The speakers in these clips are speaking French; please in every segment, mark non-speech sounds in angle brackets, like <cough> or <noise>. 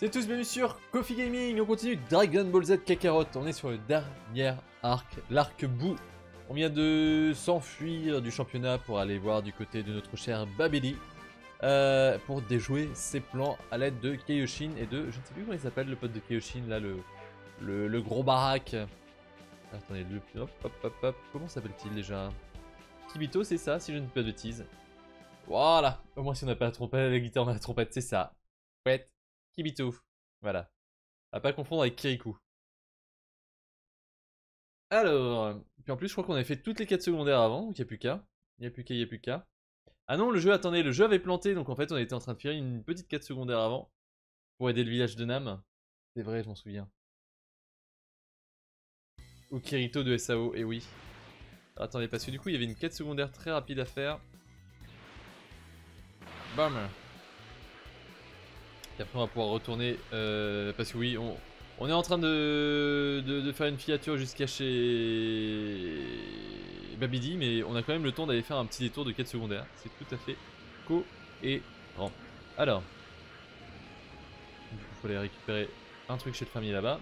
C'est tous bienvenue sur Coffee Gaming, on continue Dragon Ball Z Kakarot, on est sur le dernier arc, l'arc bout. On vient de s'enfuir du championnat pour aller voir du côté de notre cher Babeli. euh, pour déjouer ses plans à l'aide de Kaioshin et de... Je ne sais plus comment il s'appelle le pote de Kaioshin là, le, le, gros baraque. Attendez, le... Hop, hop, hop, hop. Comment s'appelle-t-il déjà? Kibito, c'est ça, si je ne dis pas de bêtises. Voilà, au moins si on n'a pas la trompette, la guitare, on a la trompette, c'est ça. Kibito. Voilà. À pas confondre avec Kirikou. Alors, puis en plus, je crois qu'on avait fait toutes les quêtes secondaires avant, donc il n'y a plus qu'à. Il n'y a plus qu'à, il n'y a plus qu'à. Ah non, le jeu, attendez, le jeu avait planté, donc en fait, on était en train de faire une petite quête secondaire avant pour aider le village de Nam. C'est vrai, je m'en souviens. Ou Kirito de SAO, et oui. Attendez, parce que du coup, il y avait une quête secondaire très rapide à faire. Bam Et après, on va pouvoir retourner. euh, parce que oui, on, on est en train de, de, faire une filature jusqu'à chez Babidi, mais on a quand même le temps d'aller faire un petit détour de quête secondaire. C'est tout à fait cohérent. Alors, il faut aller récupérer un truc chez le fermier là-bas.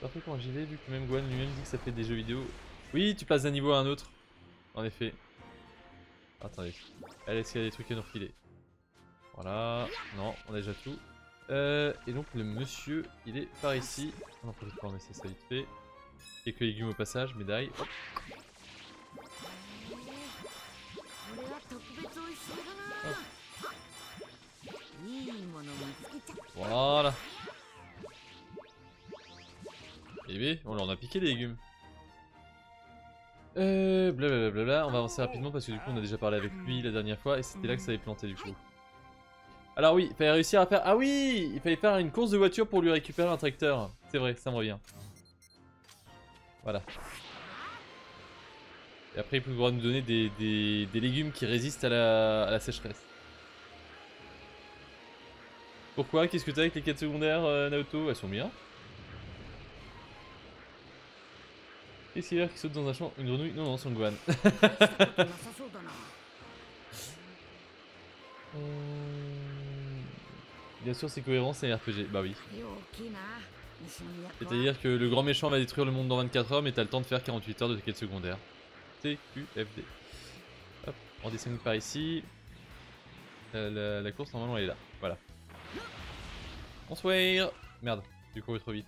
Parfait quand j'y vais, vu que même Gwen lui-même dit que ça fait des jeux vidéo. Oui, tu passes d'un niveau à un autre. En effet. Attendez. Allez, est-ce qu'il y a des trucs à nous refiler Voilà. Non, on a déjà tout. Euh, et donc le monsieur, il est par ici. On en profite pour laisser ça vite fait. Quelques légumes au passage, médaille. Voilà. Et oui, on leur a piqué des légumes. Euh, blablabla, on va avancer rapidement parce que du coup on a déjà parlé avec lui la dernière fois et c'était là que ça avait planté du coup. Alors oui, il fallait réussir à faire... Ah oui Il fallait faire une course de voiture pour lui récupérer un tracteur. C'est vrai, ça me revient. Voilà. Et après il pourra nous donner des, des, des légumes qui résistent à la, à la sécheresse. Pourquoi? Qu'est-ce que t'as avec les quêtes secondaires, euh, Naoto? Elles sont bien. Qu'il y a qui saute dans un champ Une grenouille Non, non, son Gohan. Hum, <laughs> Bien sûr, c'est cohérent, c'est un RPG. Bah oui. C'est-à-dire que le grand méchant va détruire le monde dans 24 heures, mais t'as le temps de faire 48 heures de quête secondaire. TQFD. Hop, on descend par ici. Euh, la, la course, normalement, elle est là. Voilà. Bonsoir Merde, du coup, trop vite.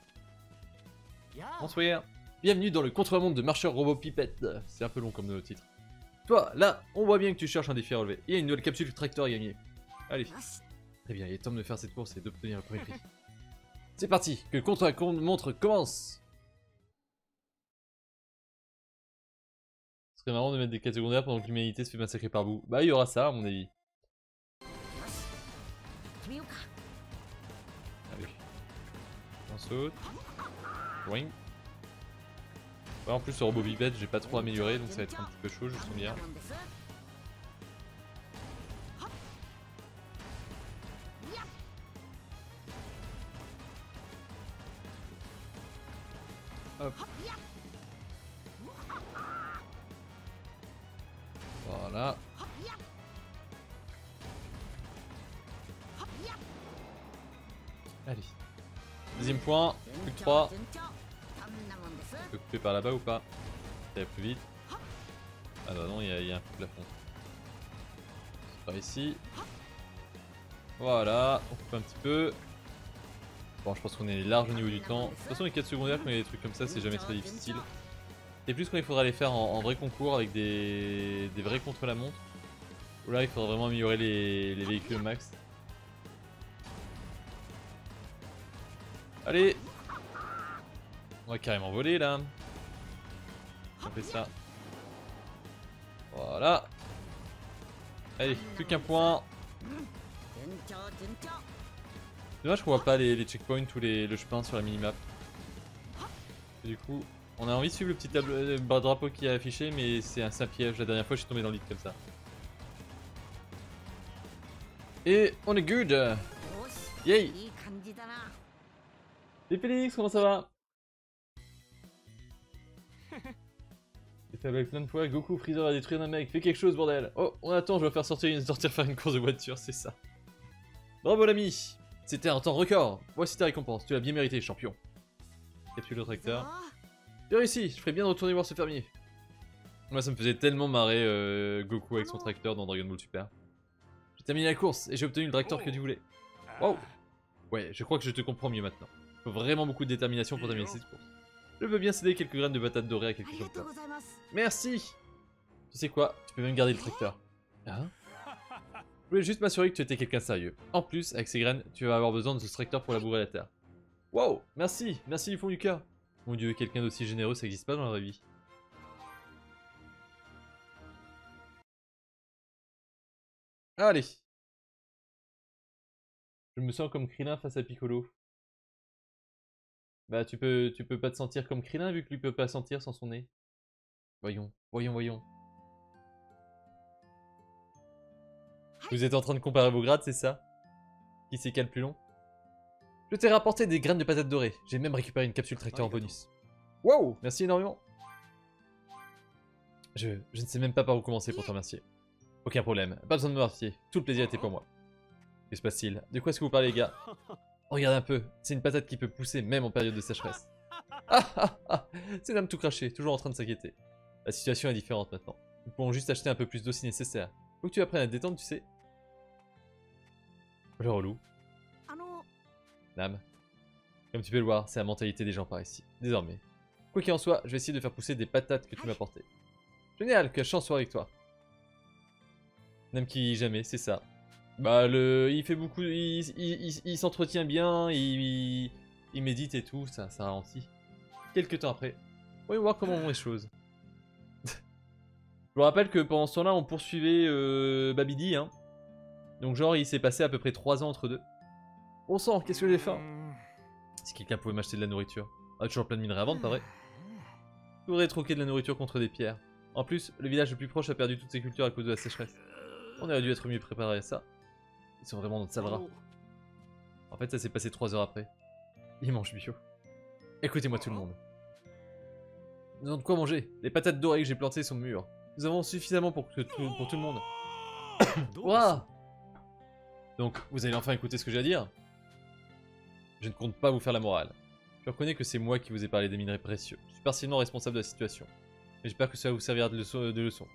Bonsoir Bienvenue dans le contre-monde de marcheurs robots pipettes. C'est un peu long comme le titre. Toi, là, on voit bien que tu cherches un défi à relever. Il y a une nouvelle capsule tracteur à gagner. Allez. Très bien, il est temps de faire cette course et d'obtenir le premier prix. <laughs> C'est parti, que le contre-montre commence Ce serait marrant de mettre des quêtes secondaires pendant que l'humanité se fait massacrer par bout. Bah, il y aura ça, à mon avis. Allez. On saute. Boing. En plus, le robot j'ai pas trop amélioré, donc ça va être un petit peu chaud, je sens bien. Voilà. Allez. Deuxième point, plus que 3. Je peux couper par là-bas ou pas Ça va plus vite. Ah bah non, il y, a un plafond. Par ici. Voilà, on coupe un petit peu. Bon, je pense qu'on est large au niveau du temps. De toute façon, les quêtes secondaires, quand il y a des trucs comme ça, c'est jamais très difficile. Et plus quand il faudra les faire en, vrai concours avec des, des vrais contre-la-montre. Ou là, il faudra vraiment améliorer les, les véhicules max. Allez On va carrément voler là. On fait ça. Voilà. Allez, plus qu'un point. Dommage qu'on voit pas les, checkpoints ou les, le chemin sur la minimap. Du coup, on a envie de suivre le petit drapeau qui est affiché, mais c'est un, un piège. La dernière fois, je suis tombé dans le lit comme ça. Et on est good Yay Et Félix, comment ça va? Fait avec plein de fois, Goku Freezer a détruit un mec, fais quelque chose bordel Oh, on attend, je vais faire sortir une, sortir faire une course de voiture, c'est ça. Bravo l'ami C'était un temps record Voici ta récompense, tu l'as bien mérité, champion. Capture le tracteur. J'ai réussi, je ferais bien de retourner voir ce fermier. Moi ça me faisait tellement marrer euh, Goku avec son tracteur dans Dragon Ball Super. J'ai terminé la course et j'ai obtenu le tracteur que tu voulais. Wow Ouais, je crois que je te comprends mieux maintenant. Faut vraiment beaucoup de détermination pour terminer cette course. Je veux bien céder quelques graines de patates dorées à quelques comme Merci Tu sais quoi Tu peux même garder le tracteur. Hein? Je voulais juste m'assurer que tu étais quelqu'un de sérieux. En plus, avec ces graines, tu vas avoir besoin de ce tracteur pour labourer la terre. Wow Merci Merci du fond du cœur Mon dieu, quelqu'un d'aussi généreux, ça n'existe pas dans la vraie vie. Allez Je me sens comme Krillin face à Piccolo. Bah tu peux, tu peux pas te sentir comme Krillin vu que lui peut pas sentir sans son nez. Voyons, voyons, voyons. Vous êtes en train de comparer vos grades, c'est ça? Qui c'est qui le plus long? Je t'ai rapporté des graines de patates dorées. J'ai même récupéré une capsule tracteur en bonus. Wow Merci énormément. Je, je ne sais même pas par où commencer pour te remercier. Aucun problème, pas besoin de me remercier. Tout le plaisir était pour moi. Que se passe-t-il? De quoi est-ce que vous parlez, les gars? <laughs> Regarde un peu, c'est une patate qui peut pousser même en période de sécheresse. <laughs> Ah ah ah C'est l'âme tout craché, toujours en train de s'inquiéter. La situation est différente maintenant. Nous pouvons juste acheter un peu plus d'eau si nécessaire. Faut que tu apprennes à te détendre, tu sais. Le relou. Nam. Comme tu peux le voir, c'est la mentalité des gens par ici. Désormais. Quoi qu'il en soit, je vais essayer de faire pousser des patates que tu m'as portées. Génial, que la chance soit avec toi. N'aime qui jamais, c'est ça. Bah, le, il fait beaucoup, il, s'entretient bien, il, médite et tout, ça, ça ralentit. Quelques temps après, voyons voir comment vont les choses. Je vous rappelle que pendant ce temps-là, on poursuivait euh, Babidi, hein. Donc genre, il s'est passé à peu près 3 ans entre deux. Bon sang, qu'est-ce que j'ai faim Si quelqu'un pouvait m'acheter de la nourriture. Ah, toujours plein de minerais à vendre, pas vrai Je voudrais troquer de la nourriture contre des pierres. En plus, le village le plus proche a perdu toutes ses cultures à cause de la sécheresse. On aurait dû être mieux préparé à ça. Ils sont vraiment notre sale rat. En fait, ça s'est passé 3 heures après. Ils mangent bio. Écoutez-moi tout le monde. Nous avons de quoi manger. Les patates dorées que j'ai plantées sont mûres. Nous avons suffisamment pour, tout, pour tout le monde. <coughs> Ouah Donc, vous allez enfin écouter ce que j'ai à dire Je ne compte pas vous faire la morale. Je reconnais que c'est moi qui vous ai parlé des minerais précieux. Je suis partiellement responsable de la situation. Mais j'espère que va vous servir de leçon. De leçon.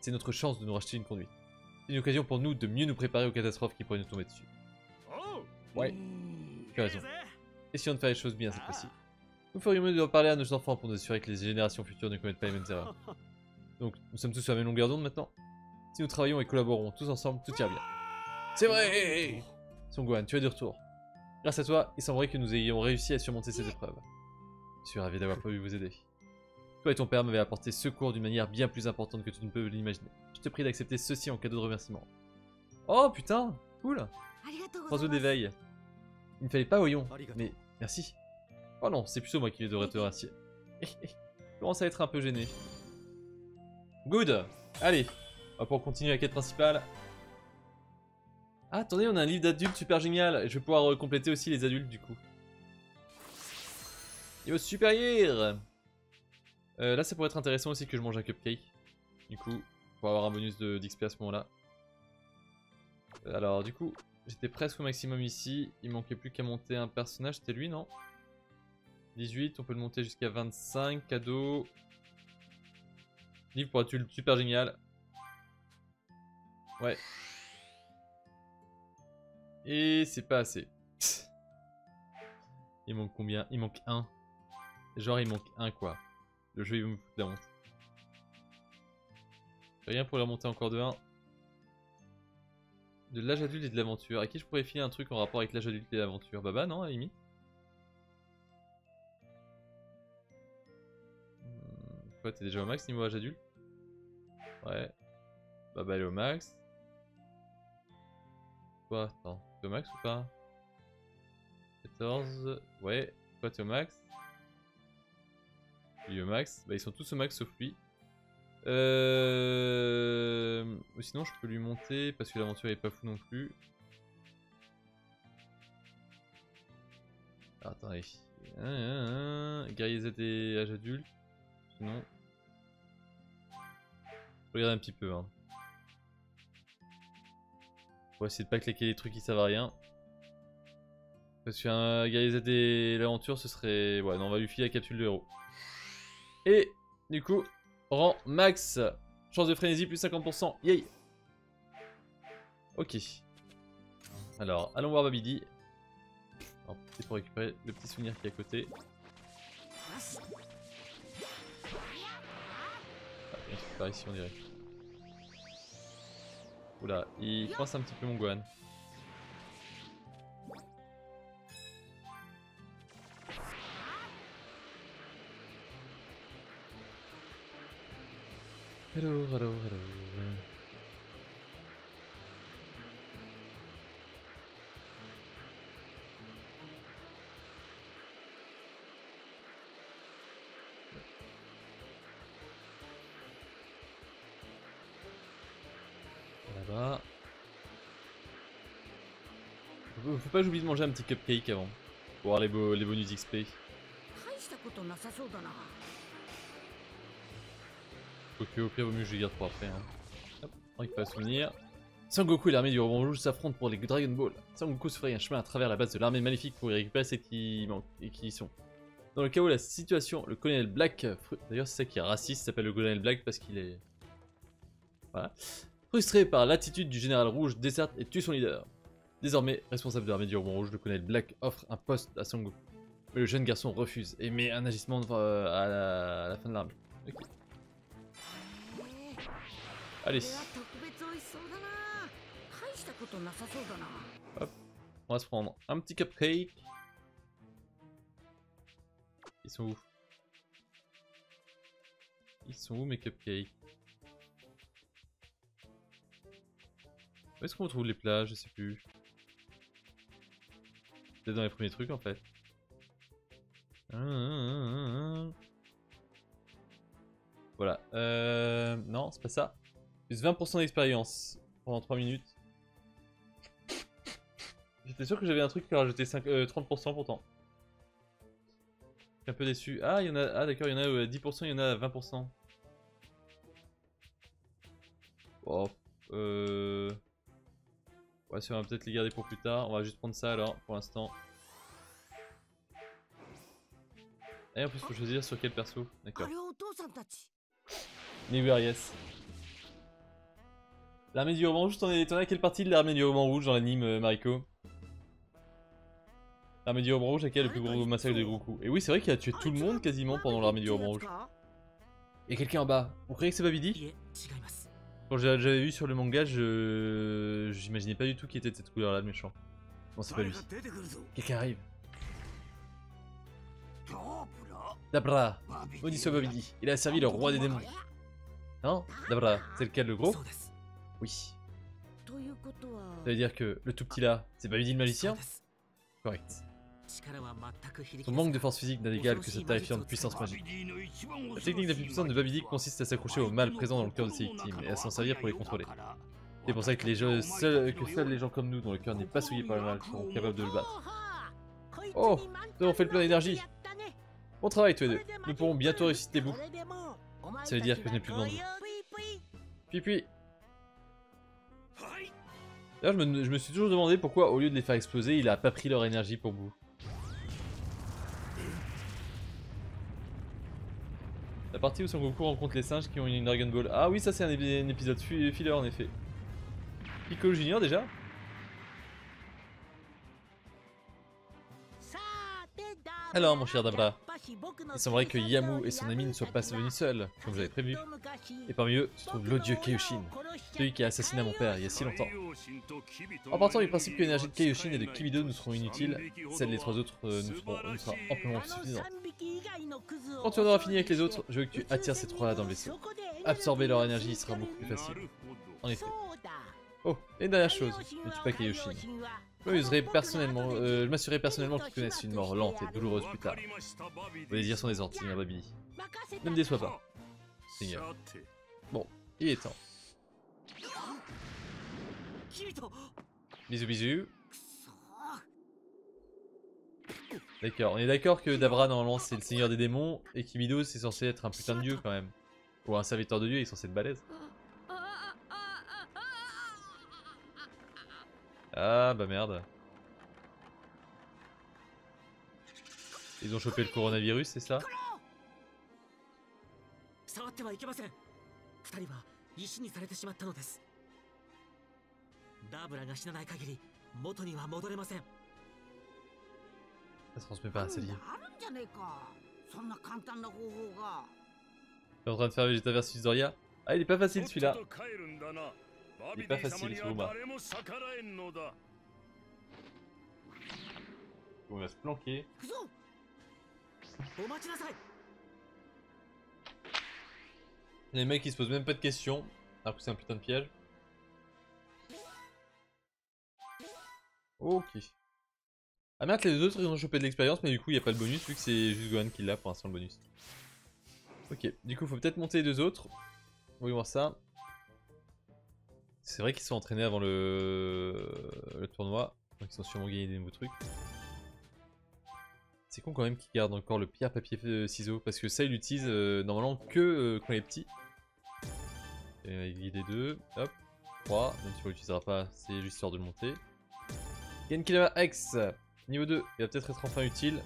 C'est notre chance de nous racheter une conduite. C'est une occasion pour nous de mieux nous préparer aux catastrophes qui pourraient nous tomber dessus. Ouais, tu as raison. Essayons de faire les choses bien cette fois-ci. Nous ferions mieux de parler à nos enfants pour nous assurer que les générations futures ne commettent pas les mêmes erreurs. <laughs> Donc, nous sommes tous sur la même longueur d'onde maintenant Si nous travaillons et collaborons tous ensemble, tout ira bien. C'est vrai Son Gohan, tu es de retour. Grâce à toi, il semblerait que nous ayons réussi à surmonter cette épreuve. Je suis ravi d'avoir pu vous aider. Toi et ton père m'avaient apporté secours d'une manière bien plus importante que tu ne peux l'imaginer. Je te prie d'accepter ceci en cadeau de remerciement. Oh putain Cool Oiseau d'éveil. Il ne fallait pas, voyons. Mais merci. Oh non, c'est plutôt moi qui devrais te remercier. <laughs> Je commence à être un peu gêné. Good Allez, pour continuer la quête principale. Ah, attendez, on a un livre d'adultes super génial. Je vais pouvoir euh, compléter aussi les adultes du coup. Niveau supérieur Là, ça pourrait être intéressant aussi que je mange un cupcake. Du coup, pour avoir un bonus d'XP à ce moment-là. Euh, alors, du coup, j'étais presque au maximum ici. Il manquait plus qu'à monter un personnage. C'était lui, non? 18, on peut le monter jusqu'à 25. Cadeau. Livre pour adulte super génial. Ouais. Et c'est pas assez. <sniffs> il manque combien? Il manque un. Genre il manque un quoi. Le jeu il me fout la honte. Rien pour la monter encore de 1. De l'âge adulte et de l'aventure. À qui je pourrais filer un truc en rapport avec l'âge adulte et l'aventure? Baba non à la T'es déjà au max niveau âge adulte? Ouais. Baba elle est au max. Quoi? Attends, t'es au max ou pas? 14. Ouais. Toi t'es au max est au max. Bah ils sont tous au max sauf lui. Euh... Sinon je peux lui monter parce que l'aventure est pas fou non plus. Alors, attendez. Guerrier Z et âge adulte. Sinon, Regardez un petit peu. Hein. On va essayer de pas claquer les trucs qui servent à rien. Parce qu'un Gaïa Z et l'aventure, ce serait... Ouais, non, on va lui filer la capsule de héros. Et, du coup, rang max. Chance de frénésie, plus 50%. Yay Ok. Alors, allons voir Babidi. C'est pour récupérer le petit souvenir qui est à côté. Par ici, on dirait. Oula, il coince un petit peu mon Gohan. Hello, hello, hello. pas que j'oublie de manger un petit cupcake avant Pour avoir les, bonus XP. Ok, au pire, vaut mieux que je garde pour après. Hein. Hop, on pas souvenir. Sangoku et l'armée du ruban rouge s'affrontent pour les Dragon Ball. Sangoku se ferait un chemin à travers la base de l'armée maléfique pour y récupérer ceux qui manquent et qui y sont. Dans le chaos, la situation, le colonel Black, d'ailleurs c'est ça qui est raciste, s'appelle le colonel Black parce qu'il est... Voilà. Frustré par l'attitude du général rouge, déserte et tue son leader. Désormais responsable de l'armée du Roman Rouge, le colonel Black offre un poste à Sangoku. Mais le jeune garçon refuse et met un agissement euh, à, la, fin de l'armée. Allez. Hop. On va se prendre un petit cupcake. Ils sont où? Ils sont où mes cupcakes? Où est-ce qu'on trouve les plages Je sais plus. Peut-être dans les premiers trucs en fait. Ah, ah, ah. Voilà. Euh... Non, c'est pas ça. Plus 20% d'expérience pendant 3 minutes. J'étais sûr que j'avais un truc qui rajoutait 5, euh, 30% pourtant. Un peu déçu. Ah, il y en a. Ah, d'accord, il y en a euh, 10%, il y en a 20%. Oh. Ouais, si on va peut-être les garder pour plus tard. On va juste prendre ça alors, pour l'instant. Et en plus, faut choisir sur quel perso. D'accord. Newer, ah, yes. L'armée du roman rouge, t'en es, à quelle partie de l'armée du roman rouge dans l'anime, euh, Mariko? L'armée du roman rouge, à quel le plus gros massacre de Goku? Et oui, c'est vrai qu'il a tué tout le monde quasiment pendant l'armée du roman rouge. Et quelqu'un en bas? Vous croyez que c'est Babidi? Quand je l'avais vu sur le manga, je. J'imaginais pas du tout qu'il était de cette couleur-là, le méchant. Bon, c'est pas lui. Quelqu'un arrive. Dabra Maudit soit il a servi le roi des démons. Non Dabra, c'est lequel le gros? Oui. Ça veut dire que le tout petit là, c'est Bobidi le magicien? Correct. Son manque de force physique n'a d'égal que sa terrifiante puissance magique. La technique la plus puissante de Babidic consiste à s'accrocher au mal présent dans le cœur de ses victimes et à s'en servir pour les contrôler. C'est pour ça que, seuls, les gens comme nous, dont le cœur n'est pas souillé par le mal, seront capables de le battre. Oh Nous avons fait le plein d'énergie Bon travail tous les deux Nous pourrons bientôt ressusciter Bou. Ça veut dire que je n'ai plus besoin de Puis puis D'ailleurs je me, suis toujours demandé pourquoi au lieu de les faire exploser, il a pas pris leur énergie pour Bou. Partie où Son Goku rencontre les singes qui ont une Dragon Ball. Ah oui, ça c'est un, épi- un épisode fi- filler en effet. Piccolo Junior déjà Alors, mon cher Dabra, il semblerait que Yamu et son ami ne soient pas venus seuls, comme j'avais prévu. Et parmi eux se trouve l'odieux Kaioshin, celui qui a assassiné mon père il y a si longtemps. En partant du principe que l'énergie de Kaioshin et de Kibido nous seront inutiles, celle des trois autres euh, nous, seront, nous sera amplement suffisante. Quand tu en auras fini avec les autres, je veux que tu attires ces trois-là dans le vaisseau. Absorber leur énergie sera beaucoup plus facile. En effet. Oh, et une dernière chose, ne tue pas Kaioshin. Je m'assurerai personnellement, qu'ils connaissent une mort lente et douloureuse plus tard. Vos désirs sont des Seigneur Babini. Ne me déçois pas, Seigneur. Bon, il est temps. Bisous bisous. D'accord, on est d'accord que Dabra normalement c'est le seigneur des démons et Kibido c'est censé être un putain de dieu quand même. Ou un serviteur de dieu, il est censé être balèze. Ah bah merde. Ils ont chopé le coronavirus, c'est ça ça se transmet par la salive. Je suis en train de faire Vegeta versus Doria. Ah, il est pas facile celui-là. Il est pas facile ce combat. On va se planquer. Les mecs ils se posent même pas de questions, alors c'est un putain de piège. Ok. Ah merde, les deux autres ils ont chopé de l'expérience, mais du coup il n'y a pas le bonus vu que c'est juste Gohan qui l'a pour l'instant le bonus. Ok, du coup faut peut-être monter les deux autres. Voyons voir ça. C'est vrai qu'ils sont entraînés avant le, tournoi, donc ils ont sûrement gagné des nouveaux trucs. C'est con quand même qu'ils gardent encore le pierre papier euh, ciseaux parce que ça ils l'utilisent euh, normalement que euh, quand il est petit. Et avec les deux, hop, 3, même si on l'utilisera pas, c'est juste histoire de le monter. Genkidama X, niveau 2, il va peut-être être enfin utile.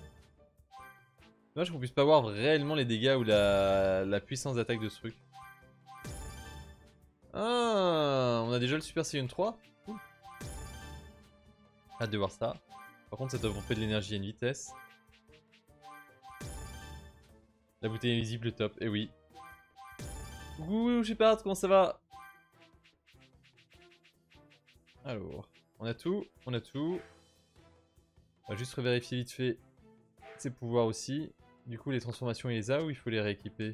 Dommage qu'on puisse pas voir réellement les dégâts ou la, puissance d'attaque de ce truc. Ah, on a déjà le Super Saiyan 3 Cool. Hâte de voir ça. Par contre, ça doit pomper de l'énergie à une vitesse. La bouteille invisible, top, et oui. Coucou Shepard, comment ça va? Alors, on a tout, on a tout. On va juste revérifier vite fait ses pouvoirs aussi. Du coup, les transformations, il les a ou il faut les rééquiper?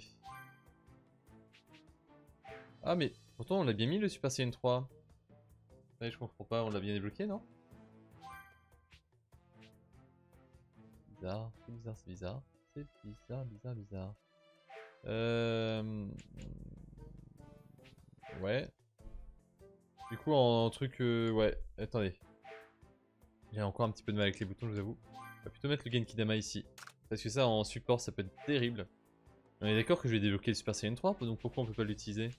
Ah, mais pourtant, on l'a bien mis le Super Saiyan 3. Ouais, je comprends pas, on l'a bien débloqué, non? Bizarre, c'est bizarre, c'est bizarre. C'est bizarre, bizarre, bizarre. Euh... Ouais. Du coup, en, truc... euh, ouais, attendez. J'ai encore un petit peu de mal avec les boutons, je vous avoue. On va plutôt mettre le Genkidama ici. Parce que ça, en support, ça peut être terrible. On est d'accord que je vais débloquer le Super Saiyan 3, donc pourquoi on peut pas l'utiliser?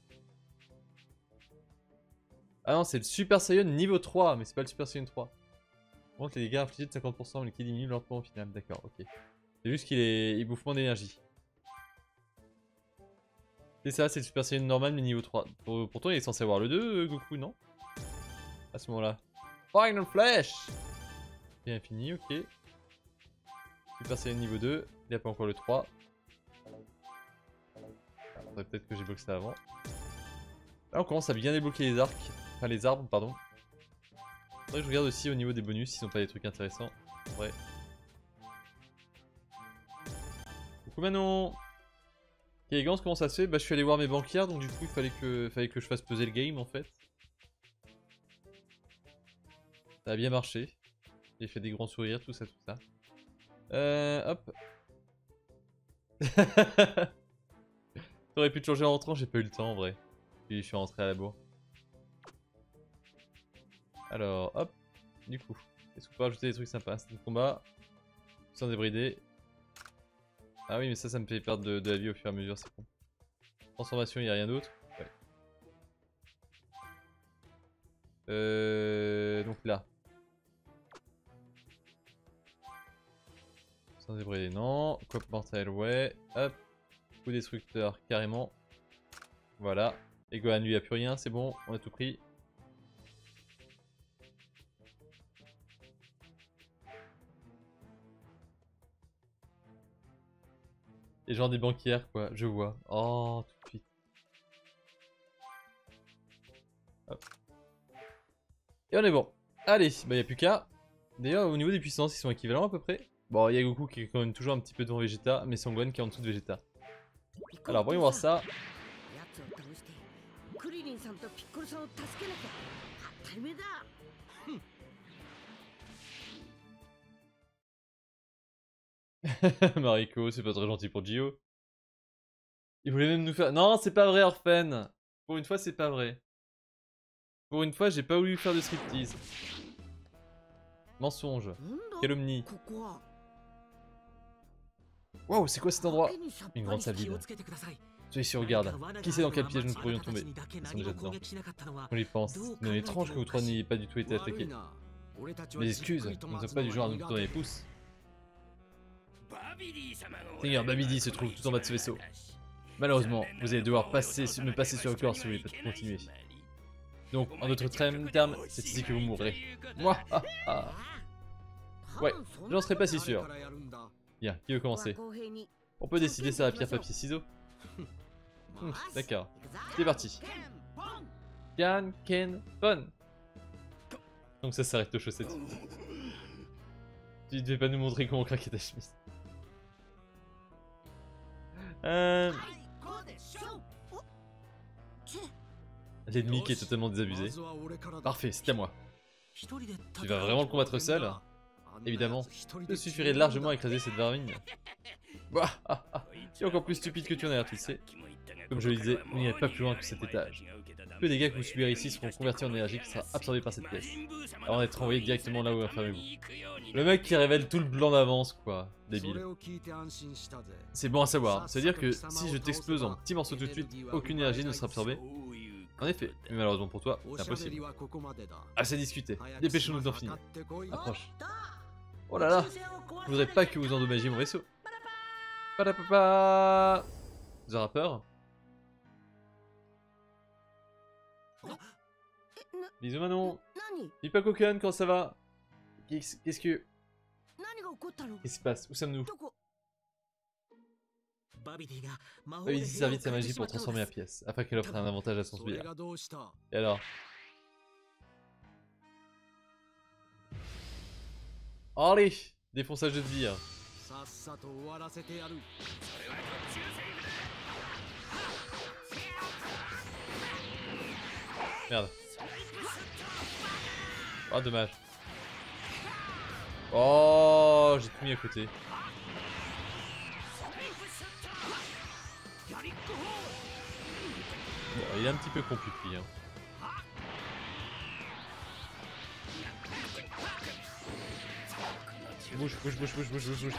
Ah non, c'est le Super Saiyan niveau 3, mais c'est pas le Super Saiyan 3. Par contre, les dégâts infligés de 50%, mais qui diminue lentement au final. D'accord, ok. C'est juste qu'il est... il d'énergie. C'est ça, c'est le Super Saiyan normal mais niveau 3. Pour- Pourtant il est censé avoir le 2 euh, Goku, non? À ce moment-là. Final Flash Bien fini, ok. Super Saiyan niveau 2, il n'y a pas encore le 3. Ah, faudrait peut-être que j'ai bloqué ça avant. Là on commence à bien débloquer les arcs. Enfin les arbres, pardon. Faudrait que je regarde aussi au niveau des bonus s'ils n'ont pas des trucs intéressants. Ouais. Coucou Manon Gans, comment ça se fait Bah je suis allé voir mes banquières donc du coup il fallait que, fallait que je fasse peser le game en fait. Ça a bien marché. J'ai fait des grands sourires, tout ça, tout ça. Euh, hop. <laughs> T'aurais pu te changer en rentrant, j'ai pas eu le temps en vrai. Puis je suis rentré à la bourre. Alors, hop. Du coup, est-ce qu'on peut rajouter des trucs sympas? C'était le combat. Sans débrider. Ah oui, mais ça, ça me fait perdre de, la vie au fur et à mesure, c'est con. Transformation, il n'y a rien d'autre? Ouais. Euh, donc là. Sans débrider, non. Coop mortel, ouais. Hop. Coup destructeur, carrément. Voilà. Et Gohan, lui, a plus rien, c'est bon, on a tout pris. Et genre des banquières, quoi, je vois. Oh, tout de suite. Hop. Et on est bon. Allez, bah y a plus qu'à. D'ailleurs, au niveau des puissances, ils sont équivalents à peu près. Bon, il y a Goku qui est quand même toujours un petit peu devant Vegeta, mais Son Gohan qui est en dessous de Vegeta. Alors, voyons voir ça. <laughs> Mariko, c'est pas très gentil pour Gio. Il voulait même nous faire... Non, c'est pas vrai, Orphan Pour une fois, c'est pas vrai. Pour une fois, j'ai pas voulu faire de striptease. Mensonge. Calomnie. Waouh, c'est quoi cet endroit Une grande salle vide. Soyez sur garde. Qui sait dans quel piège nous pourrions tomber On y pense. Il est étrange que vous trois n'ayez pas du tout été attaqués. Mes excuses, nous ne sommes pas du genre à nous tourner les pouces. Seigneur, Babidi se trouve tout en bas de ce vaisseau. Malheureusement, vous allez devoir me passer sur le corps si vous voulez continuer. Donc, en d'autres termes, c'est ici que vous mourrez. Moi, ah, ah. Ouais, j'en serais pas si sûr. Bien, qui veut commencer On peut décider ça à pierre, papier, ciseaux Hmm, <laughs> D'accord, c'est parti. Can, Ken, Pon. Donc ça s'arrête aux chaussettes. Tu devais pas nous montrer comment craquer ta chemise. Euh, L'ennemi qui est totalement désabusé. Parfait, c'est à moi. Tu vas vraiment le combattre seul Évidemment, je suffirait largement à écraser cette vermine. Bah, ah, ah, tu es encore plus stupide que tu en as l'air, tu le sais. Comme je le disais, vous n'irez pas plus loin que cet étage. Tous les dégâts que vous subirez ici seront convertis en énergie qui sera absorbée par cette pièce, avant d'être envoyé directement là où enfermez-vous. Le mec qui révèle tout le plan d'avance, quoi. Débile. C'est bon à savoir. C'est-à-dire que si je t'explose en petits morceaux tout de suite, aucune énergie ne sera absorbée. En effet, mais malheureusement pour toi, c'est impossible. Assez discuté. Dépêchons-nous d'en finir. Approche. Oh là là. Je voudrais pas que vous endommagiez mon vaisseau. Padapapa aurez peur. Bisous Manon. Dis pas Kokan quand ça va. Qu'est-ce que... Qu'est-ce qui se passe? Où sommes-nous? Ah Babidi servit de sa magie pour transformer la pièce, afin qu'elle offre un avantage à son subir. Et alors? Allez Défonçage de vie. Hein. Merde. Ah oh, dommage. Oh, j'ai tout mis à côté. Bon, il est un petit peu compliqué. Hein. Bouge, bouge, bouge, bouge, bouge, bouge,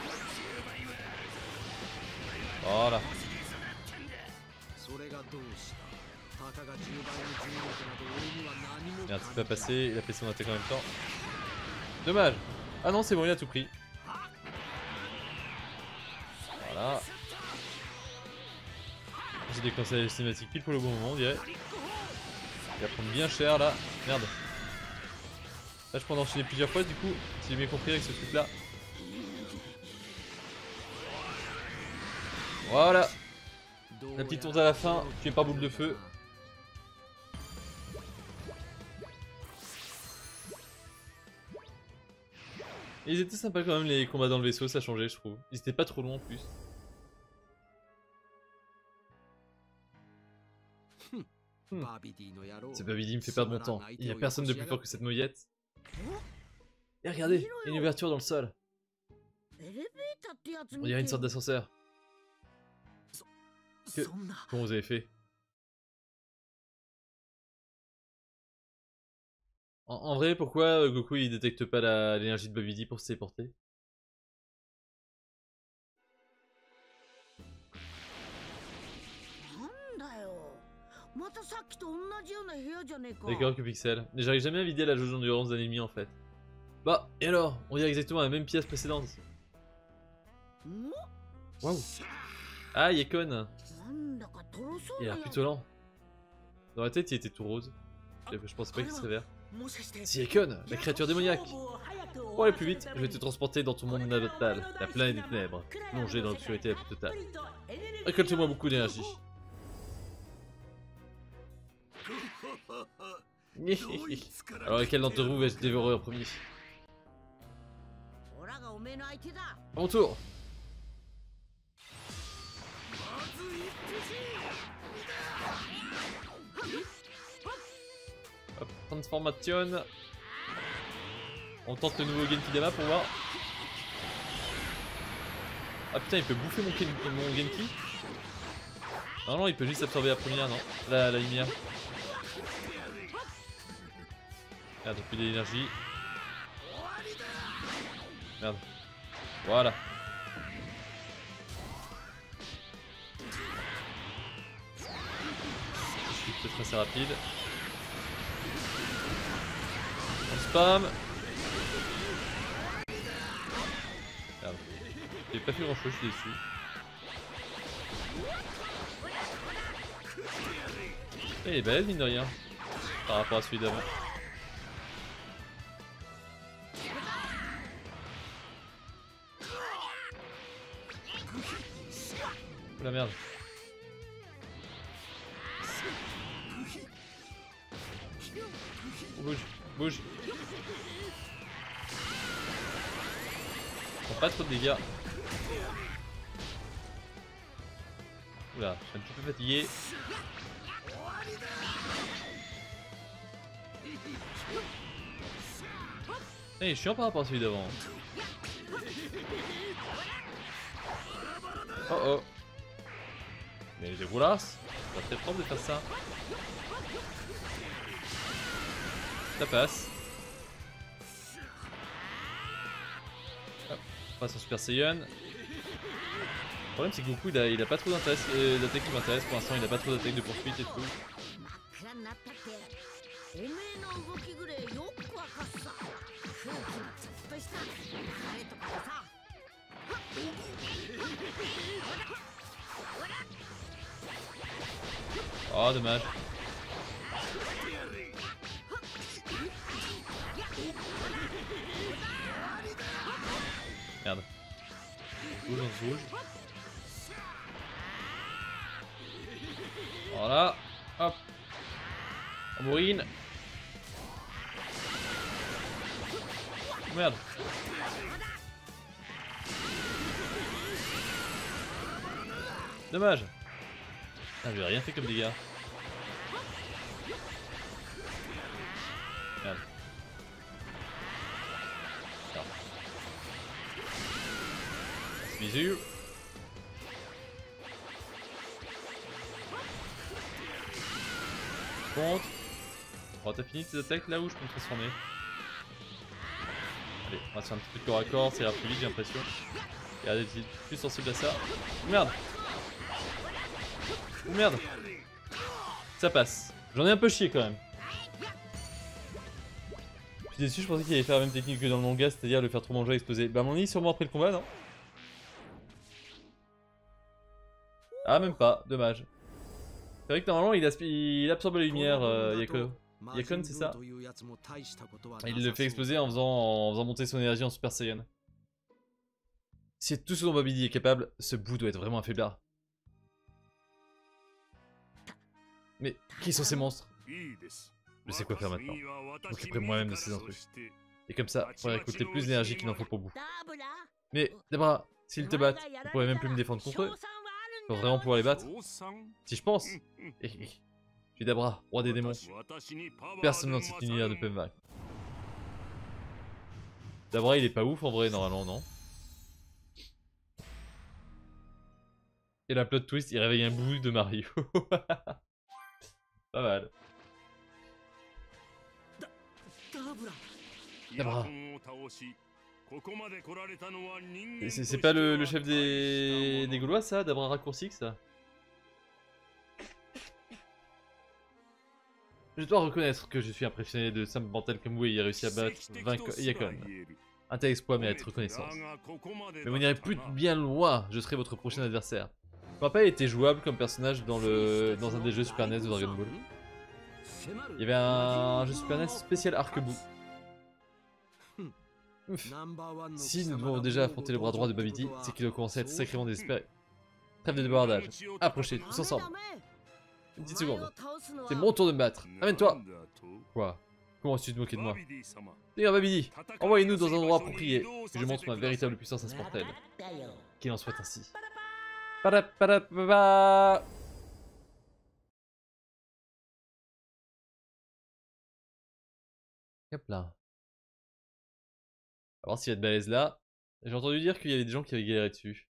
Voilà. Merde, c'est pas passé, il a fait son attaque en même temps. Dommage. Ah non, c'est bon, il a tout pris. Voilà. J'ai déclenché la cinématique pile pour le bon moment, on dirait. Il va prendre bien cher là. Merde. Là, je peux en enchaîner plusieurs fois, du coup, si j'ai bien compris avec ce truc là. Voilà La petite tour à la fin, tué par boule de feu. Ils étaient sympas quand même les combats dans le vaisseau, ça changeait je trouve. Ils étaient pas trop loin en plus. Hmm. hmm. hmm. Ce Babidi me fait perdre mon temps. Il n'y a personne de plus fort que cette mouillette. Et regardez, il y a une ouverture dans le sol. On dirait une sorte d'ascenseur. Que... Comment vous avez fait? En, en, vrai, pourquoi euh, Goku il détecte pas l'énergie de Babidi pour se téléporter? D'accord que Pixel. Mais j'arrive jamais à vider la jauge d'endurance d'un ennemi en fait. Bah, et alors? On dirait exactement la même pièce précédente. Waouh. Ah, il est Il a l'air plutôt lent. Dans la tête, il était tout rose. Je pensais pas qu'il serait vert. Si Ekon, la créature démoniaque Pour aller plus vite, je vais te transporter dans ton monde natal, la planète des ténèbres, plongée dans l'obscurité la plus totale. Récolte-moi beaucoup d'énergie. <laughs> Alors lequel d'entre vous vais-je dévorer en premier? Mon tour transformation. On tente le nouveau Genki Dama pour voir. Ah putain, il peut bouffer mon, Ken- mon Genki Non, non, il peut juste absorber la première, non La, la lumière. Merde, plus d'énergie. Merde. Voilà. Je suis peut-être assez rapide. On spam. J'ai pas fait grand chose, je suis déçu. Et il est mine de rien. Par rapport à celui d'avant. La merde. Bouge, bouge. Pas trop de dégâts. Oula, je suis un petit peu fatigué. Eh, il est chiant par rapport à celui d'avant. Oh oh. Mais les c'est pas très propre de faire ça. Ça passe. Passe en Super Saiyan. Le problème c'est que Goku il a, il pas trop euh, d'attaque qui m'intéresse pour l'instant, il a pas trop d'attaque de poursuite et tout. 真っ Rouge. Voilà. Hop. On. Merde. Dommage. Ah, j'ai rien fait comme dégâts. Merde. Bisous. Contre. Oh, t'as fini tes attaques là où je peux me transformer Allez, on va faire un petit peu de corps à corps, ça ira plus vite j'ai l'impression. Regardez, t'es plus sensible à ça. Merde Oh merde Ça passe. J'en ai un peu chié quand même. Je suis déçu, je pensais qu'il allait faire la même technique que dans le manga, c'est-à-dire le faire trop manger et exploser. Bah mon nid sûrement après le combat, non? Ah, même pas, dommage. C'est vrai que normalement il, absorbe la lumière, euh, Yako. Yakon, c'est ça? Il le fait exploser en faisant, monter son énergie en Super Saiyan. Si tout ce dont Bobby est capable, ce bout doit être vraiment un faiblard. Mais qui sont ces monstres? Je sais quoi faire maintenant. M'occuperai moi-même de ces intrus. Et comme ça, on va récolter plus d'énergie qu'il n'en faut pour bout. Mais, Dabra, s'ils te battent, vous pourrez même plus me défendre contre eux. Je vraiment pouvoir les battre Si je pense <laughs> Judabra, roi des démons. Personne dans cet univers de Penval. Dabra il est pas ouf en vrai normalement non Et la plot twist il réveille un bout de Mario. <laughs> pas mal. Dabra. C'est pas le, le chef des, des Gaulois, ça Dabra raccourci, ça? Je dois reconnaître que je suis impressionné de Sam Bantal comme vous ayez réussi à battre vaincre Yakon. Un tel exploit mérite reconnaissance. Mais vous n'irez plus bien loin, je serai votre prochain adversaire. Rappelle, il était jouable comme personnage dans, le, dans un des jeux Super NES de Dragon Ball. Il y avait un jeu Super NES spécial Arc-Bout. Si nous devons déjà affronter le bras droit de Babidi, c'est qu'il doit commencer à être sacrément désespéré. Trêve de débardage. Approchez, tous ensemble. Une petite seconde. C'est mon tour de me battre. Amène-toi Quoi? Comment tu te moquer de moi? D'ailleurs, Babidi, envoyez-nous dans un endroit approprié, que je montre ma véritable puissance à ce mortel. Qu'il en soit ainsi. Hop là. On va voir s'il y a de balèze là. J'ai entendu dire qu'il y avait des gens qui avaient galéré dessus.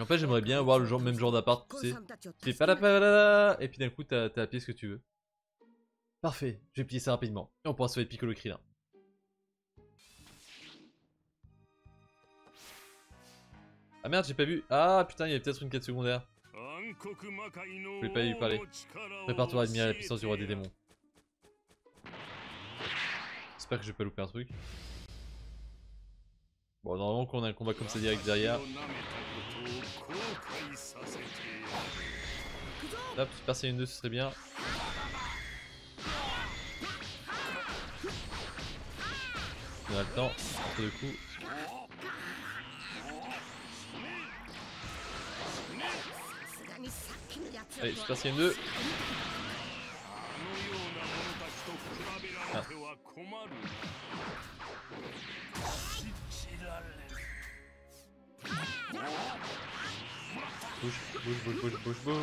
En fait, j'aimerais bien avoir le même genre d'appart, tu sais. Et puis d'un coup, t'as appuyé ce que tu veux. Parfait, je vais plier ça rapidement. Et on pourra sauver Piccolo Krillin. Ah merde, j'ai pas vu. Ah putain, il y avait peut-être une quête secondaire. Je voulais pas lui parler. Prépare-toi à admirer la puissance du roi des démons. J'espère que je vais pas louper un truc. Bon, normalement, quand on a un combat comme ça direct derrière. Hop, Super Saiyan 2, ce serait bien. On a le temps, entre deux coups. Allez, Super Saiyan 2. Ah. Bouge, bouge, bouge, bouge, bouge, bouge.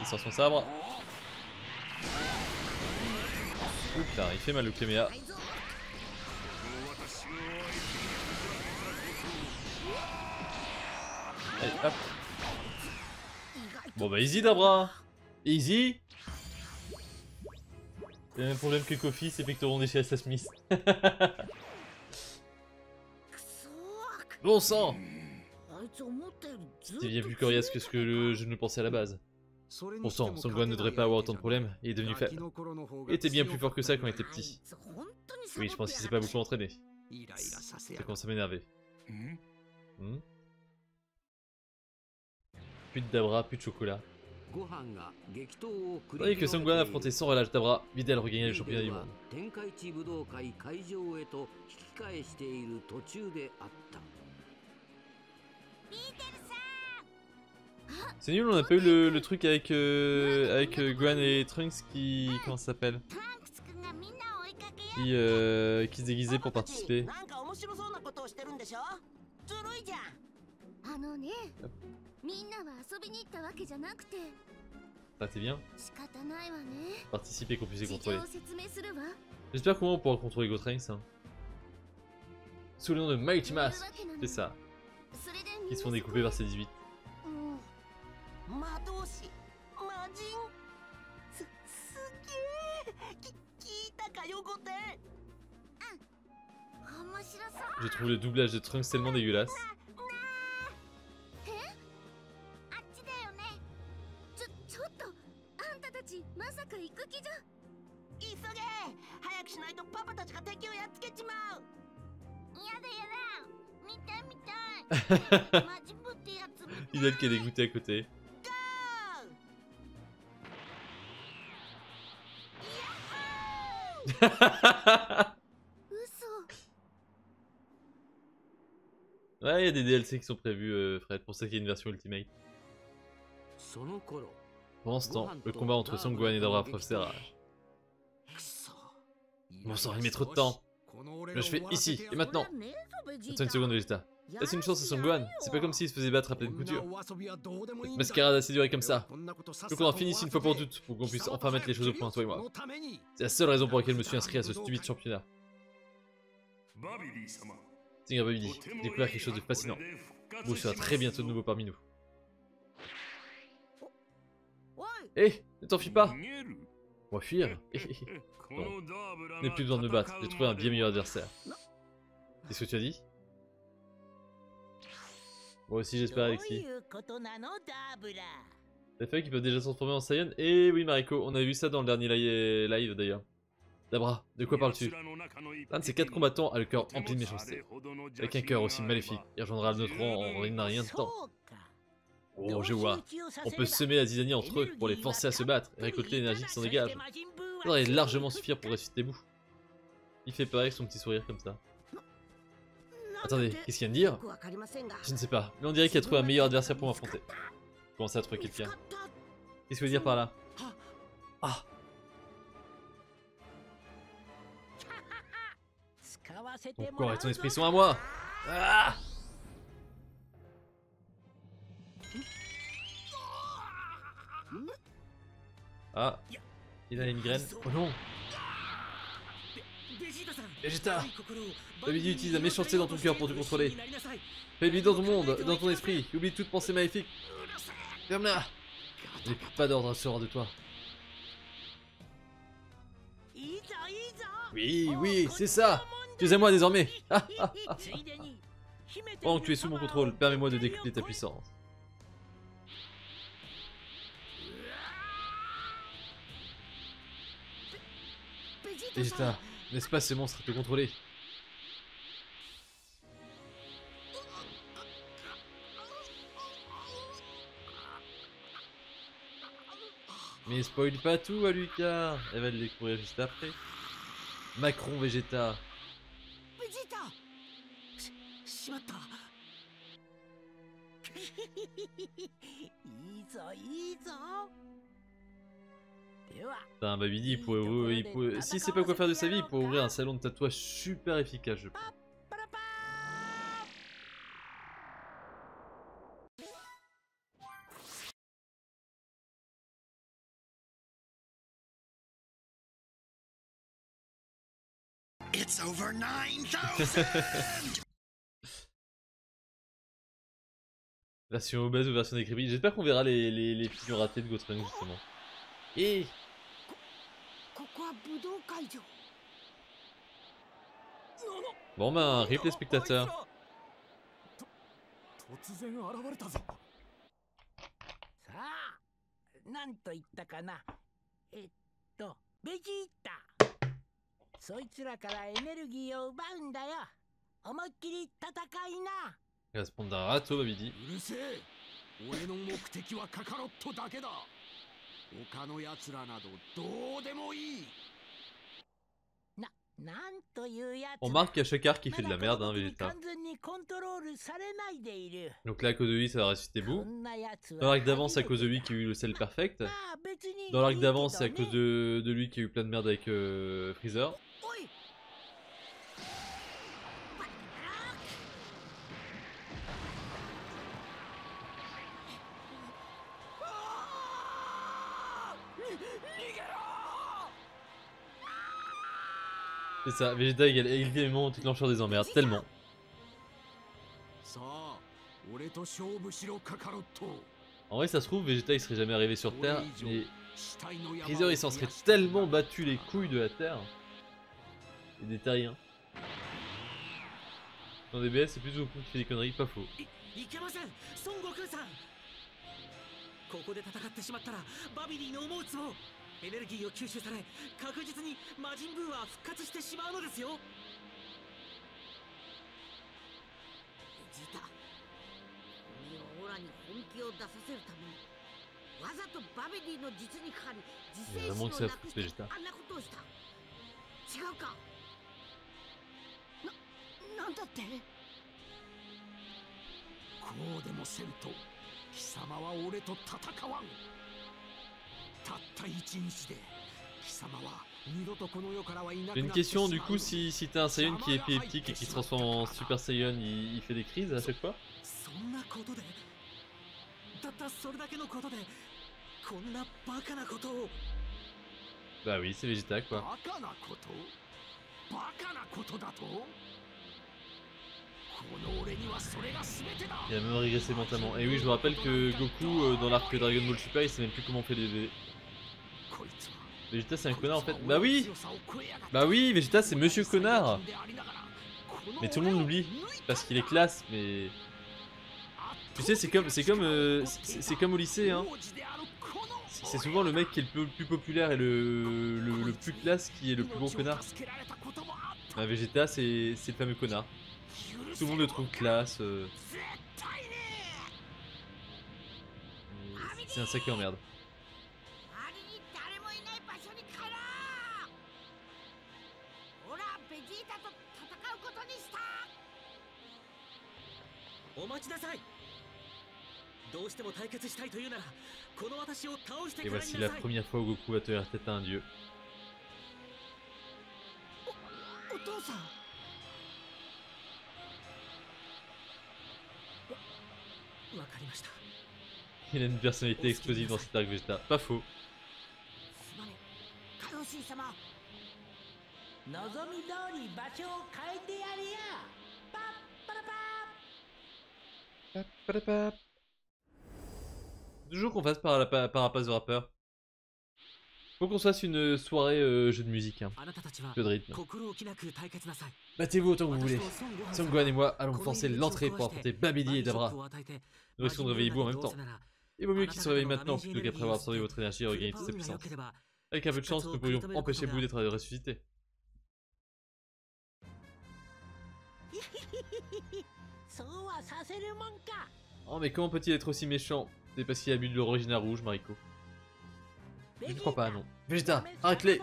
Il sort son sabre. Putain, il fait mal le 造 Allez, hop. Bon bah easy Dabra Easy C'est le même problème que Kofi, c'est que Pectoron déchiré sa Smith. bon sang C'est bien plus coriace que ce que je ne pensais à la base. Bon sang, Sangwan ne devrait pas avoir autant de problèmes, il est devenu faible. Il était bien plus fort que ça quand il était petit. Oui, je pense qu'il s'est pas beaucoup entraîné. Ça commence à m'énerver. Hmm, hmm plus de Dabra, plus de chocolat. Tandis que Sangwan affrontait sans relâche Dabra, Videl regagnait le championnat du monde. C'est nul, on n'a pas eu le, truc avec, euh, avec euh, Guan et Trunks qui... comment ça s'appelle qui, qui se déguisait pour participer. あのねみんなは遊びに行ったわけじゃなくて Ah, t'es bien 仕方ないわね Participer qu'on puisse les 事 contrôler. 情を説明するわ J'espère comment on pourra contrôler Gotrunks. Hein. Sous le nom de Mighty そういう Mask, わけなの c'est ça, それで qui se font découper vers ces 18. うん魔導士魔人すすげえき聞いたかよごて面白そう Je trouve le doublage de Trunks tellement dégueulasse. <laughs> Lynette qui est dégoûtée à côté. <laughs> ouais, il y a des DLC qui sont prévus, euh, Fred, pour ça qu'il y a une version Ultimate. Pendant ce temps, le combat entre Son Gohan et Dabra preuve ses. Bon sang, il met trop de temps. Mais je fais ici et maintenant. 30 secondes, Vegeta. C'est une chance, c'est son Gohan. C'est pas comme s'il se faisait battre à pleine couture. Cette mascarade assez duré comme ça. Je qu'on en finisse une fois pour toutes, pour qu'on puisse enfin mettre les choses au point, toi et moi. C'est la seule raison pour laquelle je me suis inscrit à ce stupide championnat. Seigneur Babidi, j'ai découvert quelque chose de fascinant. Vous serez très bientôt de nouveau parmi nous. Hé, hey, ne t'enfuis pas On va fuir eh, eh, Bon, n'ai plus besoin de me battre, j'ai trouvé un bien meilleur adversaire. C'est ce que tu as dit? Moi aussi j'espère Alexis. Les feuilles qui peuvent déjà se transformer en Saiyan Et oui Mariko, on a vu ça dans le dernier live d'ailleurs. Dabra, de quoi parles-tu? L'un de ces quatre combattants a le cœur empli de méchanceté. Avec un cœur aussi maléfique, il rejoindra notre rang en rien de temps. Oh, je vois. On peut semer la zizanie entre eux pour les forcer à se battre et récolter l'énergie qui s'en dégage. Ça devrait largement suffire pour ressusciter Bou. Il fait pareil avec son petit sourire comme ça. Attendez, qu'est-ce qu'il vient de dire? Je ne sais pas, mais on dirait qu'il a trouvé un meilleur adversaire pour m'affronter. Commencez à trouver quelqu'un? Qu'est-ce que veut dire par là? Ah! Ton corps et ton esprit sont à moi. Ah! Ah! Il a une graine? Oh non! Vegeta T'avais dit utilise la méchanceté dans ton cœur pour te contrôler. Fais-lui dans ton monde, dans ton esprit. Oublie toute pensée maléfique. Ferme-la J'ai pas d'ordre à sera de toi. Oui, oui, c'est ça Tu es à moi désormais Pendant que tu es sous mon contrôle, permets-moi de décrypter ta puissance. Vegeta, n'est-ce pas ces monstres te contrôler Mais spoil pas tout à Lucas. Elle va le découvrir juste après. Macron Vegeta. Enfin Babidi, il pourrait, il pourrait... si c'est pas quoi faire de sa vie, il pourrait ouvrir un salon de tatouage super efficace, je pense. <laughs> Version obèse ou version décrépite. J'espère qu'on verra les, les, les figures ratées de Ghost Running, justement. Et こは武道会場 Bon ben, rip les spectateurs. Répondra à Tobabidi. Babidi. うるせえ俺の目的はカカロットだけだ他の奴らなどどうでもいいななんというやつ On remarque qu'à chaque arc, il fait de ま la だ merde, こ hein, の時に Vegeta. 完全にコントロールされないでいる Donc là, à cause de lui, ça va ressusciter こ Boo. んなやつは Dans l'arc d'avant, c'est à cause de 初め lui て qui a eu le sel perfect. まあ別に Dans l'arc いい d'avant, け c'est à ど cause ね de, de lui qui a eu plein de merde avec euh, Freezer. C'est ça, Vegeta égale évidemment déclencheur des emmerdes, tellement. En vrai, ça se trouve, Vegeta il serait jamais arrivé sur Terre, mais Freezer il s'en serait tellement battu les couilles de la Terre et des terriens. Dans DBS, c'est plus ou moins qui fait des conneries, pas faux. エネルギーを吸収され確実に魔人ブーは復活してしまうのですよ。ベジータ君をオラに本気を出させるためにわざとバベディの実にかかり自制心をなくしてあんなことをした。違うか。なんだって？こうでもせんと貴様は俺と戦わん J'ai une question du coup si, si t'es un Saiyan qui est épileptique et qui se transforme en Super Saiyan, il, fait des crises à chaque fois Bah oui, c'est Vegeta quoi. Il a même régressé mentalement. Et oui, je me rappelle que Goku euh, dans l'arc Dragon Ball Super, il sait même plus comment on fait les bébés. Vegeta c'est un connard en fait. Bah oui Bah oui, Vegeta c'est monsieur connard Mais tout le monde l'oublie. Parce qu'il est classe, mais. Tu sais, c'est comme c'est comme euh, c'est comme au lycée hein. C'est souvent le mec qui est le plus, populaire et le, le, plus classe qui est le plus gros connard. Bah, Vegeta c'est le fameux connard. Tout le monde le trouve classe. Euh. C'est un sacré emmerde. お待ちなさいどうしても対決したいというならこの私を倒して Et からに voici な la さい première fois où Goku va tenir tête à un dieu. お父さんわかりました Il a une personnalité explosive dans cet arc Vegeta. Pas faux. すまねえカヨシー Toujours qu'on fasse par, la, un passe de rappeur. Faut qu'on fasse une euh, soirée euh, jeu de musique. Hein. De rythme. Battez-vous autant que vous voulez. Son et moi allons forcer l'entrée pour affronter Babili et Dabra. Nous risquons de réveiller vous en même temps. Il vaut mieux qu'ils se réveillent maintenant plutôt qu'après avoir absorbé votre énergie et regagné toute sa puissance. Avec un peu de chance, nous pourrions empêcher vous d'être ressuscité. Oh mais comment peut-il être aussi méchant? C'est parce qu'il a bu de l'origina rouge, Mariko. Je ne crois pas, non. Vegeta, arrête-les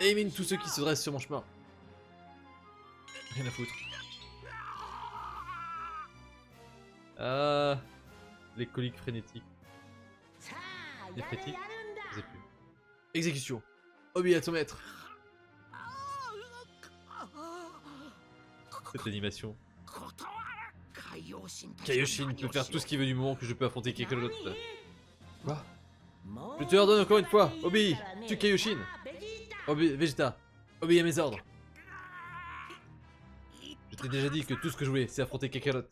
Et élimine tous ceux qui se dressent sur mon chemin. Rien à foutre. Ah... Les coliques frénétiques. Les. Exécution. Obéis à ton maître. Cette animation. Kaioshin peut faire tout ce qu'il veut du moment que je peux affronter quelqu'un d'autre. Quoi Je te redonne encore une fois. Obéis, tu Kaioshin. Obéis, Vegeta, obéis à mes ordres. Je t'ai déjà dit que tout ce que je voulais, c'est affronter Kakarot.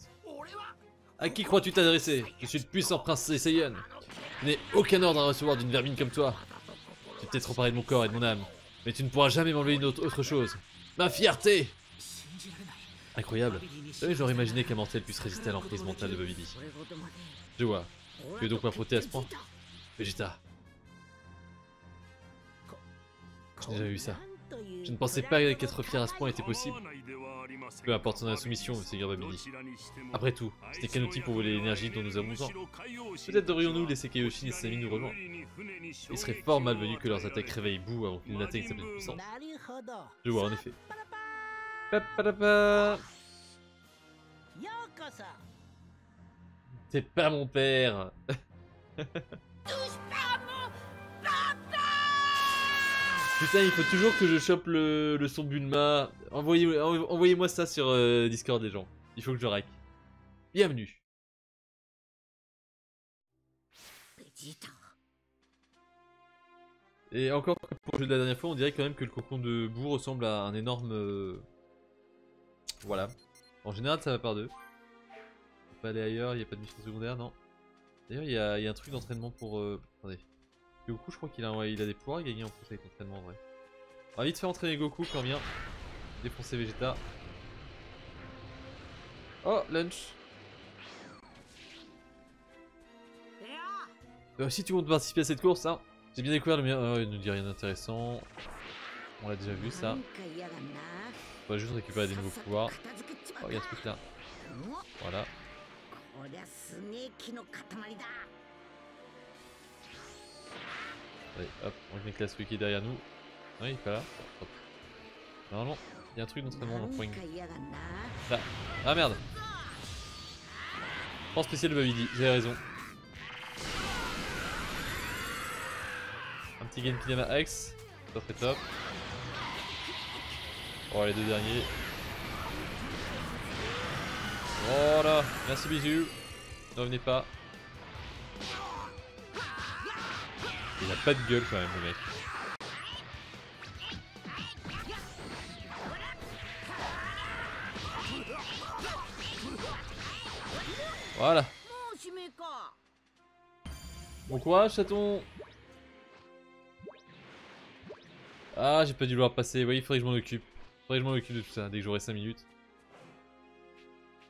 À qui crois-tu t'adresser? Je suis le puissant prince Saiyan. Je n'ai aucun ordre à recevoir d'une vermine comme toi. Tu t'es trop parlé de mon corps et de mon âme, mais tu ne pourras jamais m'enlever une autre chose. Ma fierté Incroyable. J'aurais imaginé qu'un puisse résister à l'emprise mentale de Bobby Je vois. Tu veux donc m'affronter à ce point? Vegeta. J'ai déjà eu ça. Je ne pensais pas qu'être fier à ce point était possible. Peu importe son insoumission, Seigneur Babidi. Après tout, ce n'est qu'un outil pour voler l'énergie dont nous avons besoin. Peut-être devrions-nous laisser Kaioshin et ses amis nous rejoindre. Il serait fort malvenu que leurs attaques réveillent Bou avant qu'ils n'atteignent sa pleine puissance. Je vois, en effet. C'est pas mon père. <laughs> Putain, il faut toujours que je chope le, le son Bulma. Envoyez-moi ça sur euh, Discord, les gens. Il faut que je rack. Bienvenue. Et encore, pour le jeu de la dernière fois, on dirait quand même que le cocon de boue ressemble à un énorme... Euh, voilà. En général, ça va par deux. On peut aller ailleurs, il n'y a pas de mission secondaire, non. D'ailleurs, il y, y, a un truc d'entraînement pour... Euh... Attendez. Goku, je crois qu'il a, il a des pouvoirs gagnés en plus avec l'entraînement, en vrai. On va vite faire entraîner Goku quand bien. Défoncer Vegeta. Oh, lunch euh, Si tu comptes participer à cette course, hein J'ai bien découvert le mien... Euh, il ne dit rien d'intéressant. On l'a déjà vu, ça. On va juste récupérer des nouveaux pouvoirs. Oh, oh il y a ce truc là. Voilà. Allez, hop, on éclate celui qui est derrière nous. Non, il est pas là. Hop. Normalement, il y a un truc dans on en ah. ah merde Pas spécial de Babidi, vous avez raison. Un petit Genki X. ça serait top. Oh, les deux derniers. Voilà, merci bisous. Ne venez pas. Il a pas de gueule quand même le mec. Voilà. Bon courage chaton Ah j'ai pas dû le voir passer, oui il faudrait que je m'en occupe. Faudrait que je m'en occupe de tout ça dès que j'aurai 5 minutes.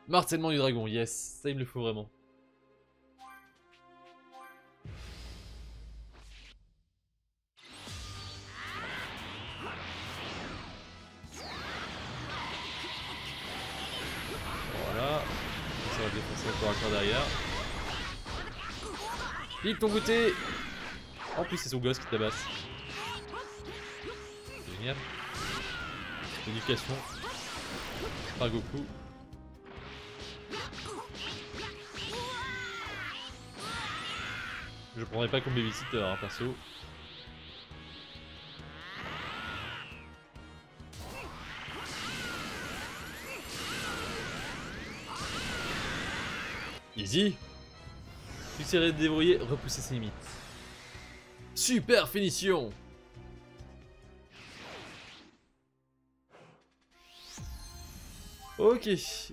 Martèlement du dragon, yes. Ça, il me le faut vraiment. Voilà. Ça va défoncer encore un corps derrière. Pique ton goûter En plus c'est son gosse qui tabasse. Génial. Éducation. Par Goku. Je prendrai pas comme babysitter hein, perso. Easy Tu de débrouiller, repousser ses limites. Super finition Ok,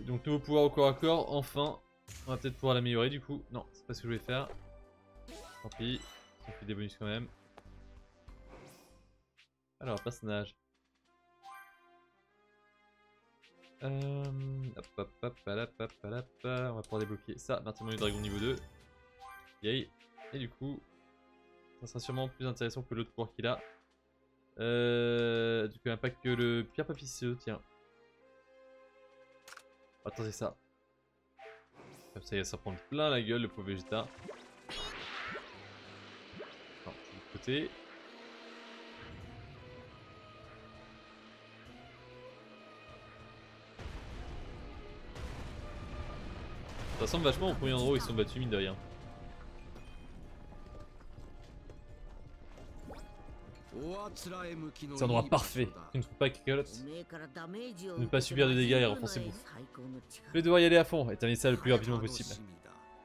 donc nouveau pouvoir au corps à corps, enfin. On va peut-être pouvoir l'améliorer du coup. Non, c'est pas ce que je voulais faire. Tant pis, ça fait des bonus quand même. Alors, personnage. Euh, hop, hop, hop, on va pouvoir débloquer ça, maintenant du dragon niveau 2. Yay. Et du coup, ça sera sûrement plus intéressant que l'autre pouvoir qu'il a. Euh, du coup, un pack que le pierre papier tiens. Attends, c'est ça. Comme ça, il va s'en prendre plein la gueule, le pauvre Vegeta. Non, de. Ça ressemble vachement au premier endroit où ils sont battus, mine de rien. C'est un endroit parfait. Tu ne trouves pas Kakarot Ne pas subir de dégâts et renforcer vous. Je vais devoir y aller à fond et terminer ça le plus rapidement possible.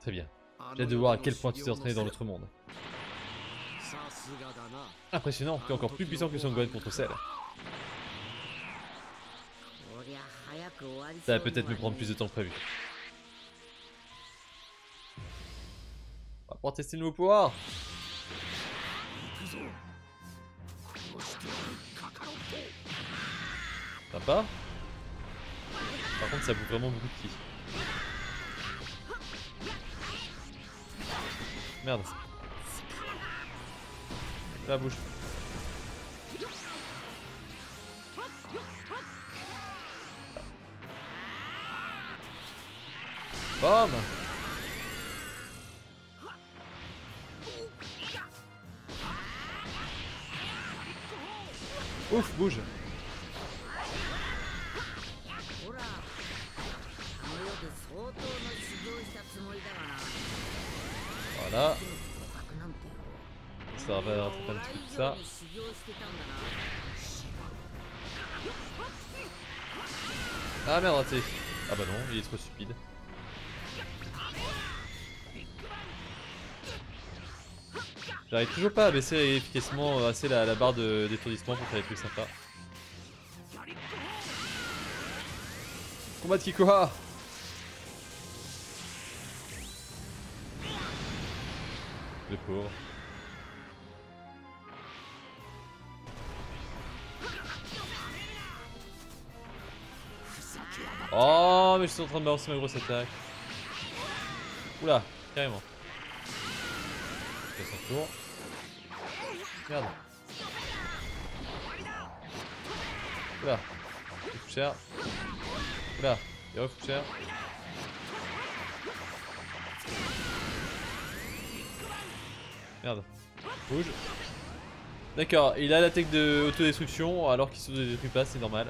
Très bien. J'ai hâte de voir à quel point tu t'es entraîné dans l'autre monde. Impressionnant, tu es encore plus puissant que Son Gohan contre Cell. Ça va peut-être me prendre plus de temps que prévu. On va pouvoir tester le nouveau pouvoir. Par contre, ça bouffe vraiment beaucoup de ki. Merde. La bouge. Bam Ouf, bouge Voilà. Ça va rattraper un petit peu tout ça. Ah merde raté Ah bah non, il est trop stupide. J'arrive toujours pas à baisser efficacement euh, assez la, la barre de- d'étourdissement pour faire des trucs sympas. Combat de Kikoha Le pauvre. Oh, mais je suis en train de balancer ma grosse attaque. Oula, carrément. Je passe un tour. Merde. Oula, il coûte cher. Oula, il refou cher. Merde. Bouge. D'accord, il a la tech de autodestruction alors qu'il se détruit pas, c'est normal.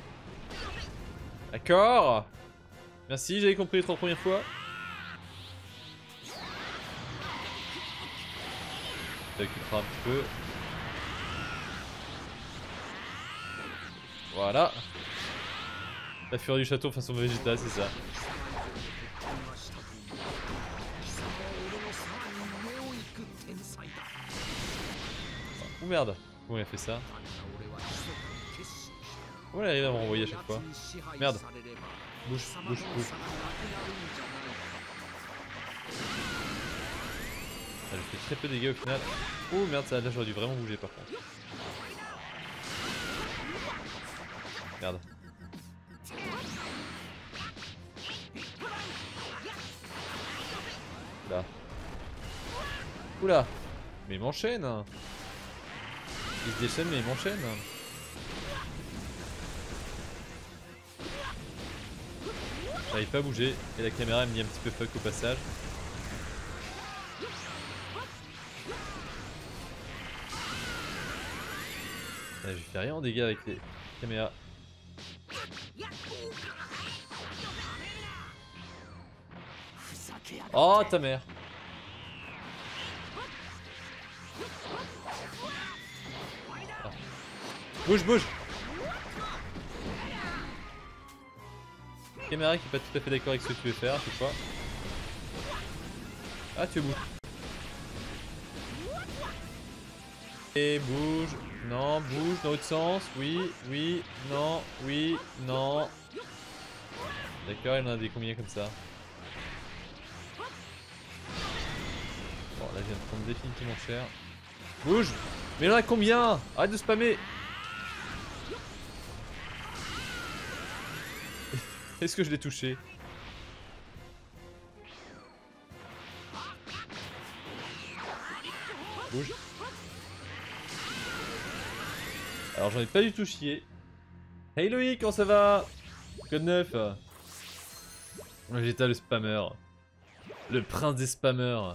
D'accord Merci, j'avais compris les trois premières fois. Ça un petit peu. Voilà. La furie du château façon Vegeta, c'est ça. Oh merde, comment il a fait ça Comment il arrive à me renvoyer à chaque fois Merde. Bouge, bouge, bouge. Ah, je fais très peu de dégâts au final. Oh merde, ça là j'aurais dû vraiment bouger par contre. Merde. Oula. Oula Mais il m'enchaîne Il se déchaîne mais il m'enchaîne J'arrive pas à bouger et la caméra me dit un petit peu fuck au passage. Ah, je fais rien en dégâts avec les caméras. Oh ta mère Bouge, bouge Caméra qui est pas tout à fait d'accord avec ce que tu veux faire, je crois. Ah, tu bouges. Et bouge. Non, bouge dans l'autre sens. Oui, oui, non, oui, non. D'accord, il en a des combien comme ça Bon, là, je viens de prendre définitivement cher. Bouge Mais il en a combien? Arrête de spammer <laughs> Est-ce que je l'ai touché? Bouge. Alors j'en ai pas du tout chié. Hey Loïc, comment ça va? Code 9 Vegeta le spammer. Le prince des spammers.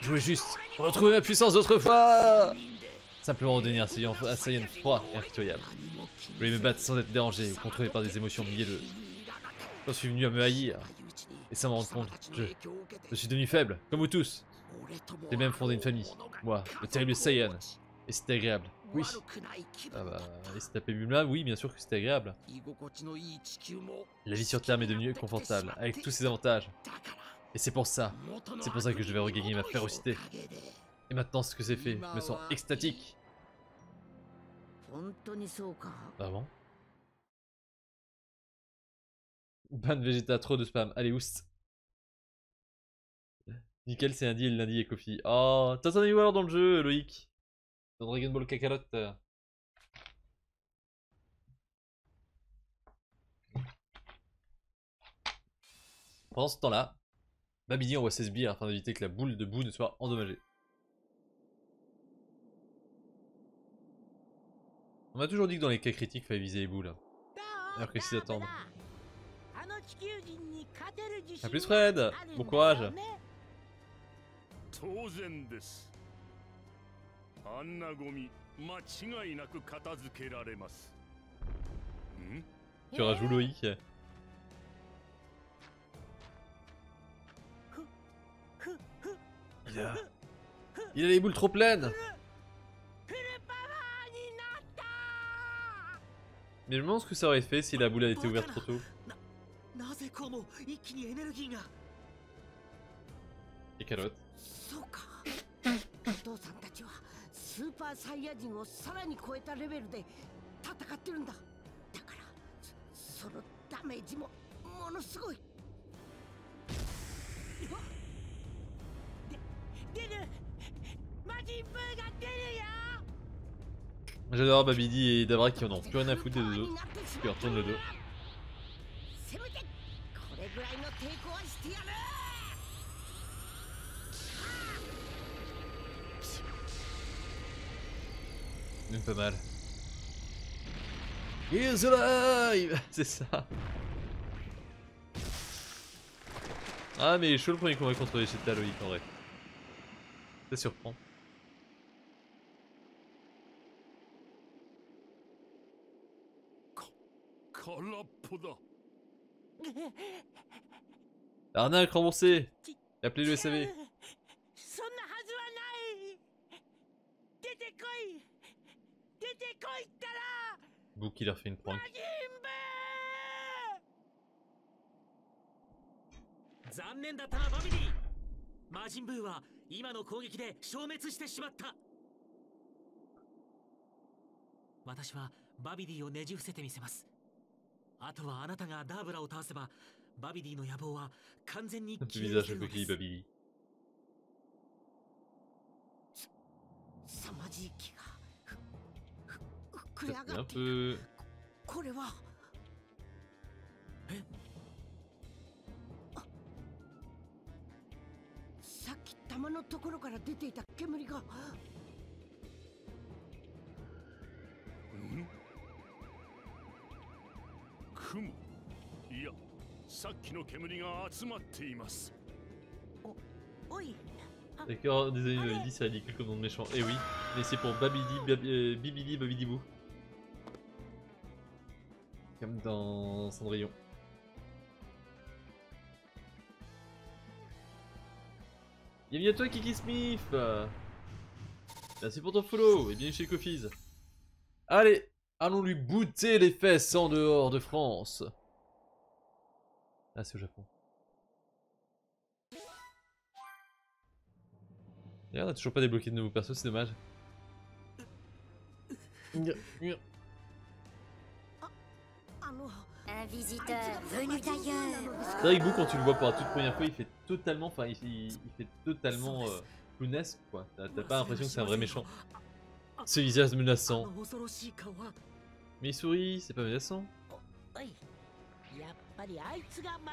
Je voulais juste retrouver ma puissance d'autrefois Simplement un Saiyan, un Saiyan froid et impitoyable. Je voulais me battre sans être dérangé contrôlé par des émotions mielleuses. J'en suis venu à me haïr. Et sans me rendre compte, je, je suis devenu faible, comme vous tous. J'ai même fondé une famille. Moi, le terrible Saiyan. Et c'était agréable. Oui. Ah bah, et se taper Bulma, oui, bien sûr que c'était agréable. La vie sur Terre m'est devenue confortable, avec tous ses avantages. Et c'est pour ça, c'est pour ça que je vais regagner ma férocité. Et maintenant, ce que c'est fait me sent extatique. Vraiment Bain de végéta, trop de spam. Allez, oust. Nickel, c'est lundi et le lundi est Kofi. Oh, t'as ton World dans le jeu, Loïc. Dans Dragon Ball Kakarot. Pendant ce temps-là, Babidi envoie ses sbires afin d'éviter que la boule de boue ne soit endommagée. On m'a toujours dit que dans les cas critiques, il fallait viser les boules. Alors que s'ils attendent. A plus Fred Bon courage 当然ですあんなゴミ間違いなく片付けられますん Tu rajoues Loïc. Il a... Il a les boules trop pleines Mais je me demande ce que ça aurait fait si la boule a été ouverte trop tôt. Et. J'adore Babidi et Dabra qui en ont plus rien à foutre des deux qui retournent le dos. Même pas mal. He's alive <laughs> C'est ça Ah mais je suis le premier combat contre les Loïc en vrai. Ça surprend. 空っぽだ Arnaque remboursé Appelez le SAV そんなはずはない出てこい出てこいったら Boo qui leur fait une prank. 残念だったなバビディ魔人ブーは今の攻撃で消滅してしまった私はバビディをねじ伏せてみせますあとはあなたがダーブラを倒せばバビディの野望は完全に消えるのです.凄まじい気がふふ膨れ上がっている peu... これは。え？あさっき玉のところから出ていた煙が。ん 雲いやさっきの煙が集まっています おい D'accord, désolé Babidi, c'est ridicule comme nom de méchant. Eh oui, mais c'est pour Babidi, Bab- euh, Bibidi, Babidi Boo. Comme dans Cendrillon. Bienvenue à toi Kiki Smith Merci pour ton follow et bienvenue chez Kofiz. Allez, allons lui bouter les fesses en dehors de France. Ah, c'est au Japon. D'ailleurs, on a toujours pas débloqué de nouveaux persos, c'est dommage. Un visiteur venu d'ailleurs. C'est vrai que Boo, quand tu le vois pour la toute première fois, il fait totalement, enfin, il, fait totalement euh, clownesque, quoi. T'as pas l'impression que c'est un vrai méchant. Ce visage menaçant. Missouri, c'est pas menaçant. Oh,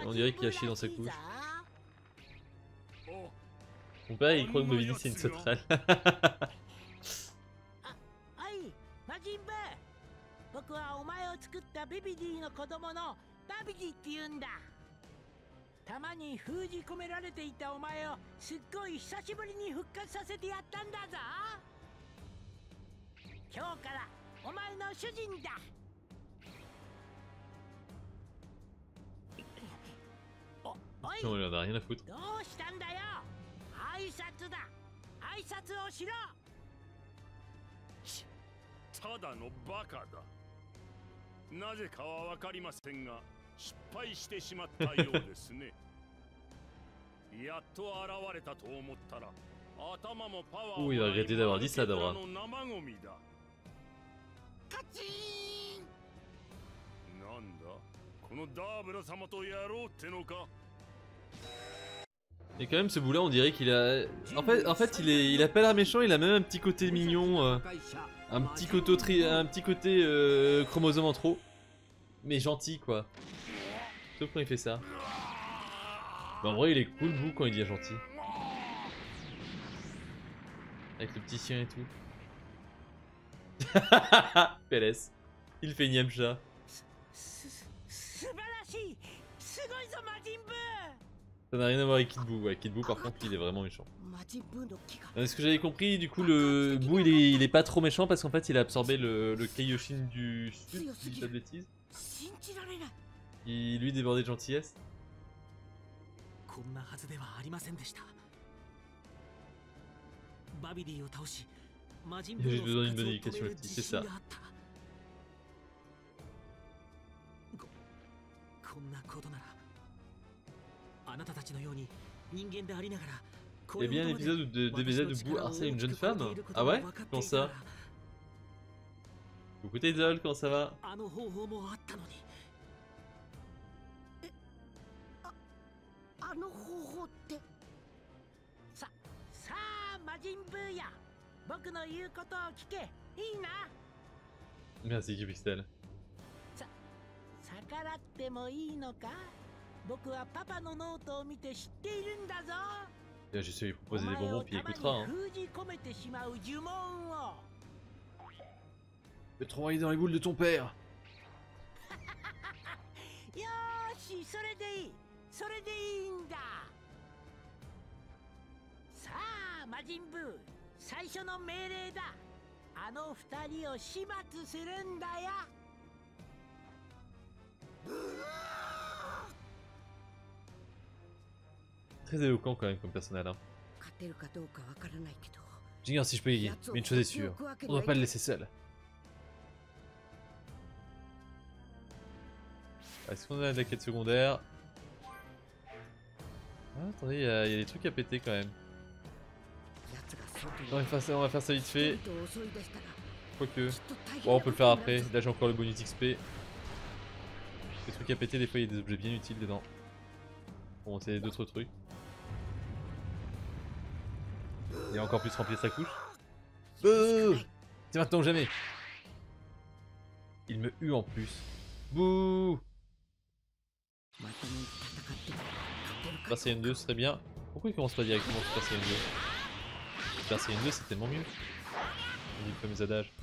On dirait qu'il a chié dans sa couche. Oh. Mon père, il croit que c'est une. 今日からお前の主人だ。おおい.どうしたんだよ？挨拶だ。挨拶をしろ。ただのバカだ。なぜかは分かりませんが失敗してしまったようですね。<laughs> やっと現れたと思ったら頭もパワーも Dora. の生ゴミだ カチーンなんだこのダーブラ様とやろうってのか Et quand même, ce bout-là, on dirait qu'il a. En fait, en fait il, est... il a pas l'air méchant, il a même un petit côté mignon. euh, Un petit côté, tri... un petit côté euh, chromosome en trop. Mais gentil, quoi. Sauf quand il fait ça. Mais en vrai, il est cool, Boo, quand il dit gentil. Avec le petit chien et tout. <laughs> PLS. Il fait Niamcha. Ça n'a rien à voir avec Kid Buu. Kid Buu, par contre, il est vraiment méchant. Euh, Est-ce que j'avais compris Du coup, le Buu, il est, pas trop méchant parce qu'en fait, il a absorbé le, le du Sud, si je pas de bêtises. Qui, lui, débordait de gentillesse. Il a juste besoin d'une bonne éducation, c'est ça. Il y a bien un épisode où de DBZ harcèle une jeune femme. Ah ouais? Comment ça? Coucou Tazel, comment ça va? 僕の言うことを聞け。いいな？逆らってもいいのか？僕はパパのノートを見て知っているんだぞ。私はパパのノートを見いノトを。見て知っているんだ。ぞ私はパパの 最初の命令だあの二人を始末するんだよ Très éloquent quand même comme personnage. Hein. 勝てるかどうかわからないけど J'ignore si je peux y mais une chose est sûre, on ne va pas le laisser seul. Est-ce qu'on a de la quête secondaire ah, Attendez, il y, a il y a des trucs à péter quand même. On va faire ça, vite fait. Quoique. Bon, on peut le faire après. Là, j'ai encore le bonus XP. Les trucs à péter, des fois, il y a des objets bien utiles dedans. Pour monter d'autres trucs. Et encore plus remplir sa couche. Euh, C'est maintenant ou jamais. Il me hue en plus. Bouh bah, Passer N2 serait bien. Pourquoi il commence pas directement sur Passer N2 Faire une 2, c'est tellement mieux. Dit fameux adage.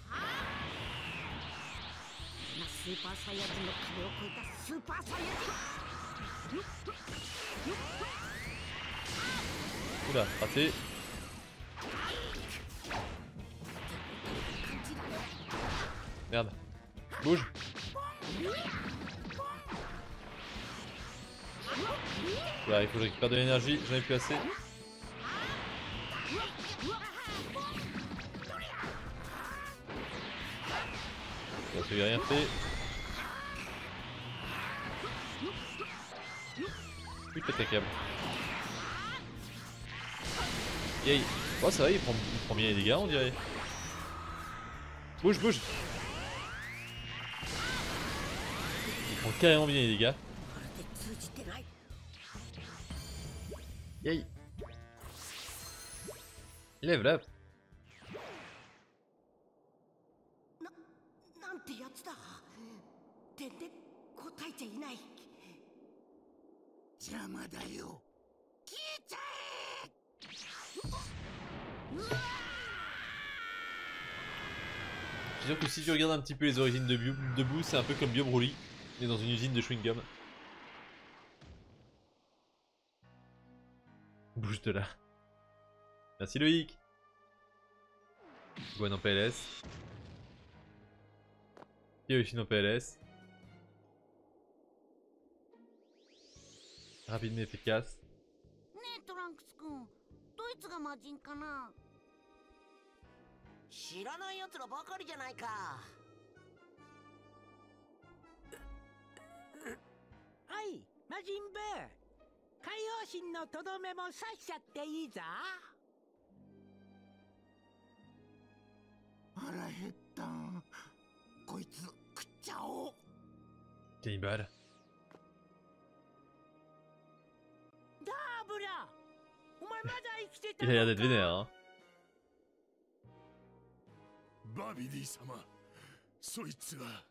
Oula, raté. Merde. Bouge il faut que je récupère de l'énergie, j'en ai plus assez. Ça rien fait. Putain attaquable. Yay. Oh ça va, il prend, il prend bien les dégâts on dirait. Bouge, bouge Il prend carrément bien les dégâts. Yay Level up. Je veux dire que si tu regardes un petit peu les origines de, Bio, de c'est un peu comme Bio Broly, mais dans une usine de chewing-gum. Bouge de là. Merci Loïc. Gwen en PLS. Kyoshi en PLS. Rapide mais efficace. ねえトランクス君ドイツが魔人かな知らない奴らばかりじゃないかはい魔人ブー海洋神のとどめも刺しちゃっていいぞ腹減ったんこいつ食っちゃおう Cannibal. ダーブラお前まだ生きてた Il a の l'air d'être か vénère, hein. バビディ様そいつは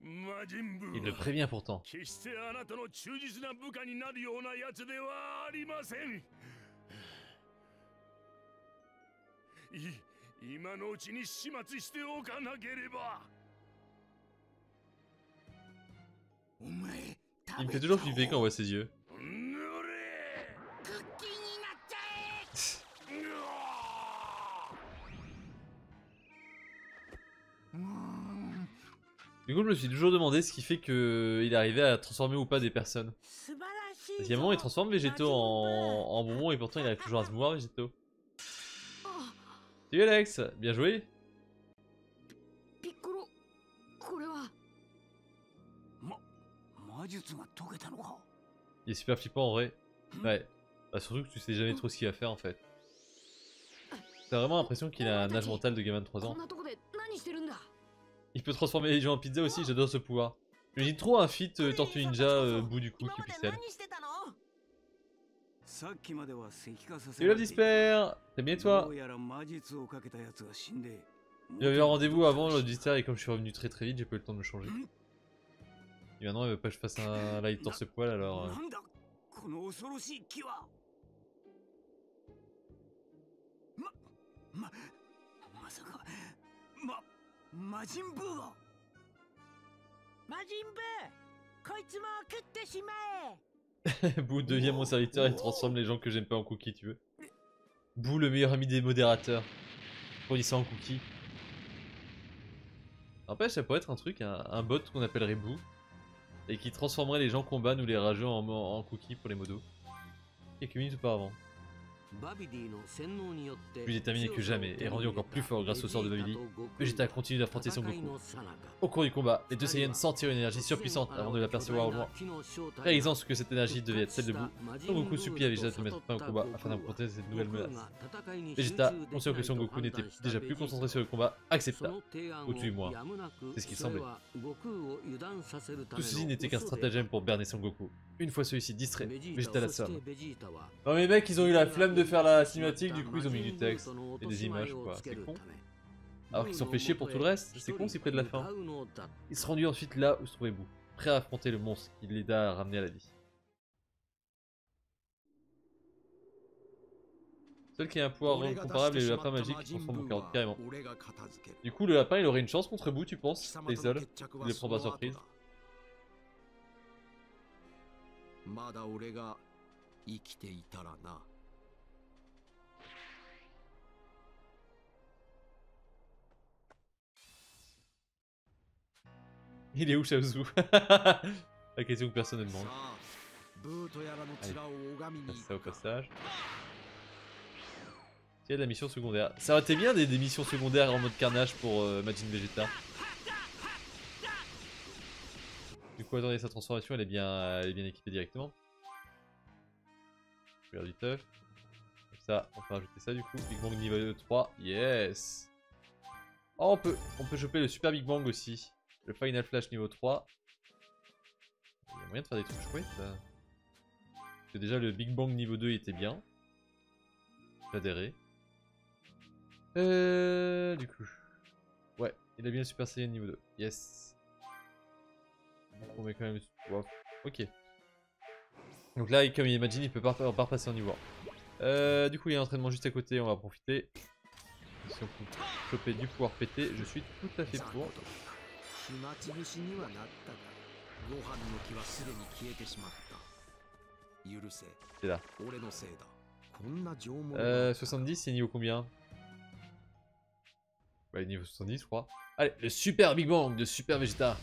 魔人ブ Il ー le は prévient pourtant. 決してあなたの忠実な部下になるようなやつではありませんい 今のうちに始末しておかなければお前 Il me fait toujours flipper quand on voit ses yeux. ぬれクッキーになっちゃえうわうーん Du coup, je me suis toujours demandé ce qui fait qu'il arrivait à transformer ou pas des personnes. 素晴らしい Parce qu'il y a un ぞ moment, il transforme végétaux en, en bonbons et pourtant il arrive toujours à se mouvoir végétaux. Salut Alex, bien joué Il est super flippant en vrai. Ouais. Bah, surtout que tu sais jamais trop ce qu'il va faire en fait. T'as vraiment l'impression qu'il a un âge mental de gamin de 3 ans. Il peut transformer les gens en pizza aussi, j'adore ce pouvoir. J'imagine trop un fit euh, Tortue Ninja euh, bout du cou, qui Cupixel. Hello Disper T'es bien toi Il y avait un rendez-vous avant l'auditeur et comme je suis revenu très très vite, j'ai pas eu le temps de me changer. Et maintenant il veut pas que je fasse un live torse poil alors... Euh... <laughs> Bou devient mon serviteur et transforme les gens que j'aime pas en cookies, tu veux. Bou, le meilleur ami des modérateurs. On dit ça en cookies? Après, ça pourrait être un truc, un, bot qu'on appellerait Bou. Et qui transformerait les gens qu'on banne ou les rageux en, en cookies pour les modos. Quelques minutes auparavant. Plus déterminé que jamais et rendu encore plus fort grâce au sort de Babili, Vegeta continue d'affronter Son Goku. Au cours du combat, les deux Saiyans sentirent une énergie surpuissante avant de l'apercevoir au loin. Réalisant ce que cette énergie devait être celle de Boo, Son Goku supplie à Vegeta de mettre fin au combat afin d'affronter cette nouvelle menace. Vegeta, conscient que Son Goku n'était déjà plus concentré sur le combat, accepta. Ou tu moi. C'est ce qu'il semblait. Tout ceci n'était qu'un stratagème pour berner Son Goku. Une fois celui-ci distrait, Vegeta l'assomme. Non mais mecs, ils ont eu la flemme de faire la cinématique, du coup ils ont mis du texte et des images quoi, c'est con. Alors qu'ils sont fait chier pour tout le reste, c'est con si près de la fin. Ils se rendus ensuite là où se trouvait Boo, prêt à affronter le monstre qui l'aida à ramener à la vie. Seul qui a un pouvoir comparable est le lapin magique qui transforme en carotte carrément. Du coup le lapin il aurait une chance contre Boo tu penses Taisol Il le prend par surprise. Il est où Shabzu <laughs> La question que personne ne demande. Ça au passage. Il y a de la mission secondaire. Ça aurait été bien des, missions secondaires en mode carnage pour euh, Majin Vegeta. Du coup, attendez, sa transformation, elle est bien, euh, elle est bien équipée directement. Je vais faire du teuf. Comme ça, on peut rajouter ça du coup. Big Bang niveau 3, yes Oh, on peut, on peut choper le Super Big Bang aussi. Le Final Flash niveau 3. Il y a moyen de faire des trucs chouettes là. Parce que déjà le Big Bang niveau 2 était bien. J'adhérais. Euh, du coup. Ouais, il a bien le Super Saiyan niveau 2. Yes. On met quand même... Ok. Donc là, comme il imagine, il peut pas, en niveau 1. Euh, du coup, il y a un entraînement juste à côté, on va profiter. Si on peut choper du pouvoir pété, je suis tout à fait pour. 暇つぶしにはなったがご飯の気はすでに消えてしまった許せ C'est là. 俺のせいだこんな縄文が Euh, 70, c'est niveau combien Ouais, niveau 70, je crois. Allez, le super Big Bang de Super Vegeta.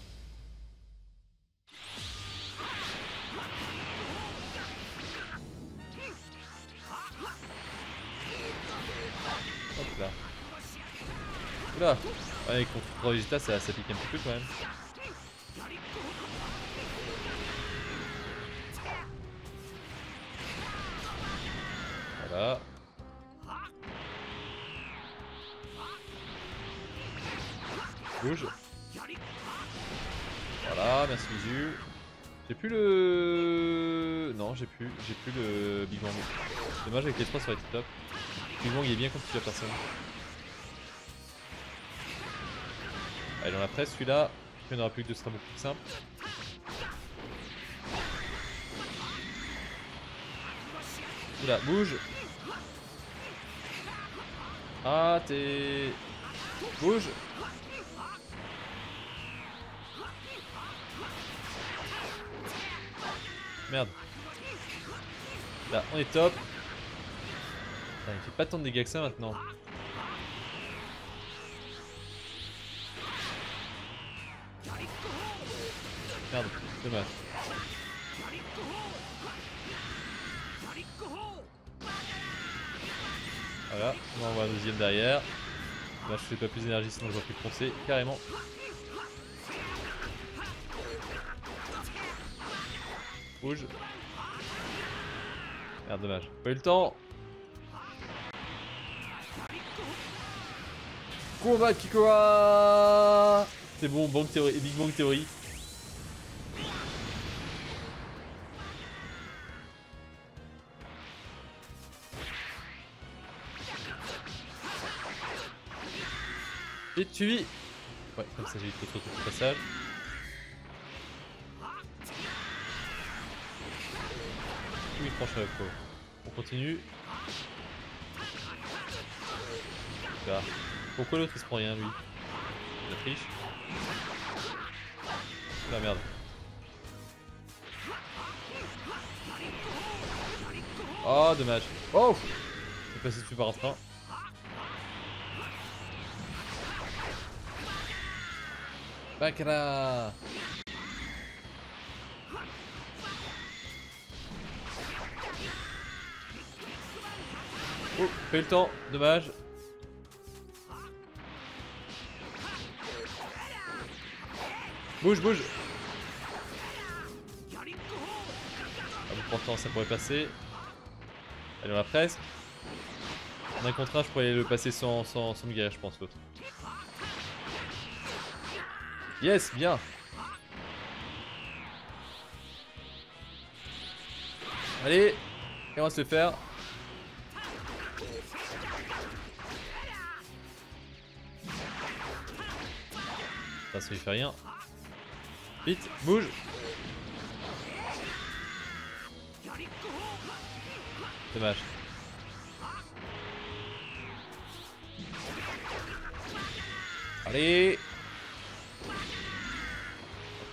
Hop là. Oula Ouais, contre ça, ça pique un petit peu quand même. Voilà. Bouge. Voilà, merci Mizu. J'ai plus le... Non, j'ai plus. J'ai plus le Big Bang. Dommage avec les trois ça aurait été top. Big Bang il est bien contre plusieurs personnes. Allez, on a presque celui-là. Il n'y en aura plus que deux, ce sera beaucoup plus simple. Oula, bouge Ah, t'es... Bouge Merde. Là, on est top. Putain, il fait pas tant de dégâts que ça maintenant. Merde, dommage. Voilà, on va envoyer un deuxième derrière. Là je fais pas plus d'énergie sinon je vois plus foncer carrément. Bouge. Merde dommage. Pas eu le temps. Combat Kikoa C'est bon, Bang Theory, Big Bang Theory. Et tu vis Ouais, comme ça j'ai eu trop de passage. Oui, franchement. On continue. Là. Pourquoi l'autre il se prend rien lui La triche. La merde. Oh dommage. Oh C'est passé dessus par un. Bakra Oh, eu le temps, dommage. Bouge, bouge Ah pourtant ça pourrait passer. Allez, on a presque. En un contre un, je pourrais le passer sans, sans, sans je pense, l'autre. Yes, bien Allez Et on va se faire. Ça, ça lui fait rien. Vite, bouge Dommage. Allez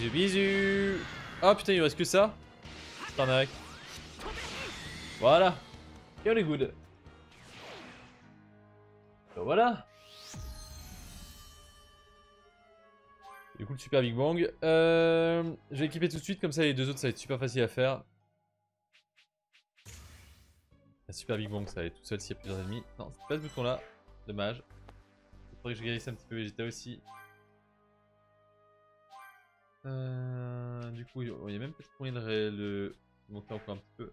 Bisous bisous Oh putain il reste que ça arnaque. Voilà Et on est good Ben voilà Du coup le super Big Bang. Euh, je vais équiper tout de suite comme ça les deux autres ça va être super facile à faire. La super Big Bang ça va aller tout seul s'il y a plusieurs ennemis. Non c'est pas ce bouton là. Dommage. Il faudrait que je guérisse un petit peu Vegeta aussi. Euh, du coup, il y a même peut-être moyen de le monter encore un petit peu.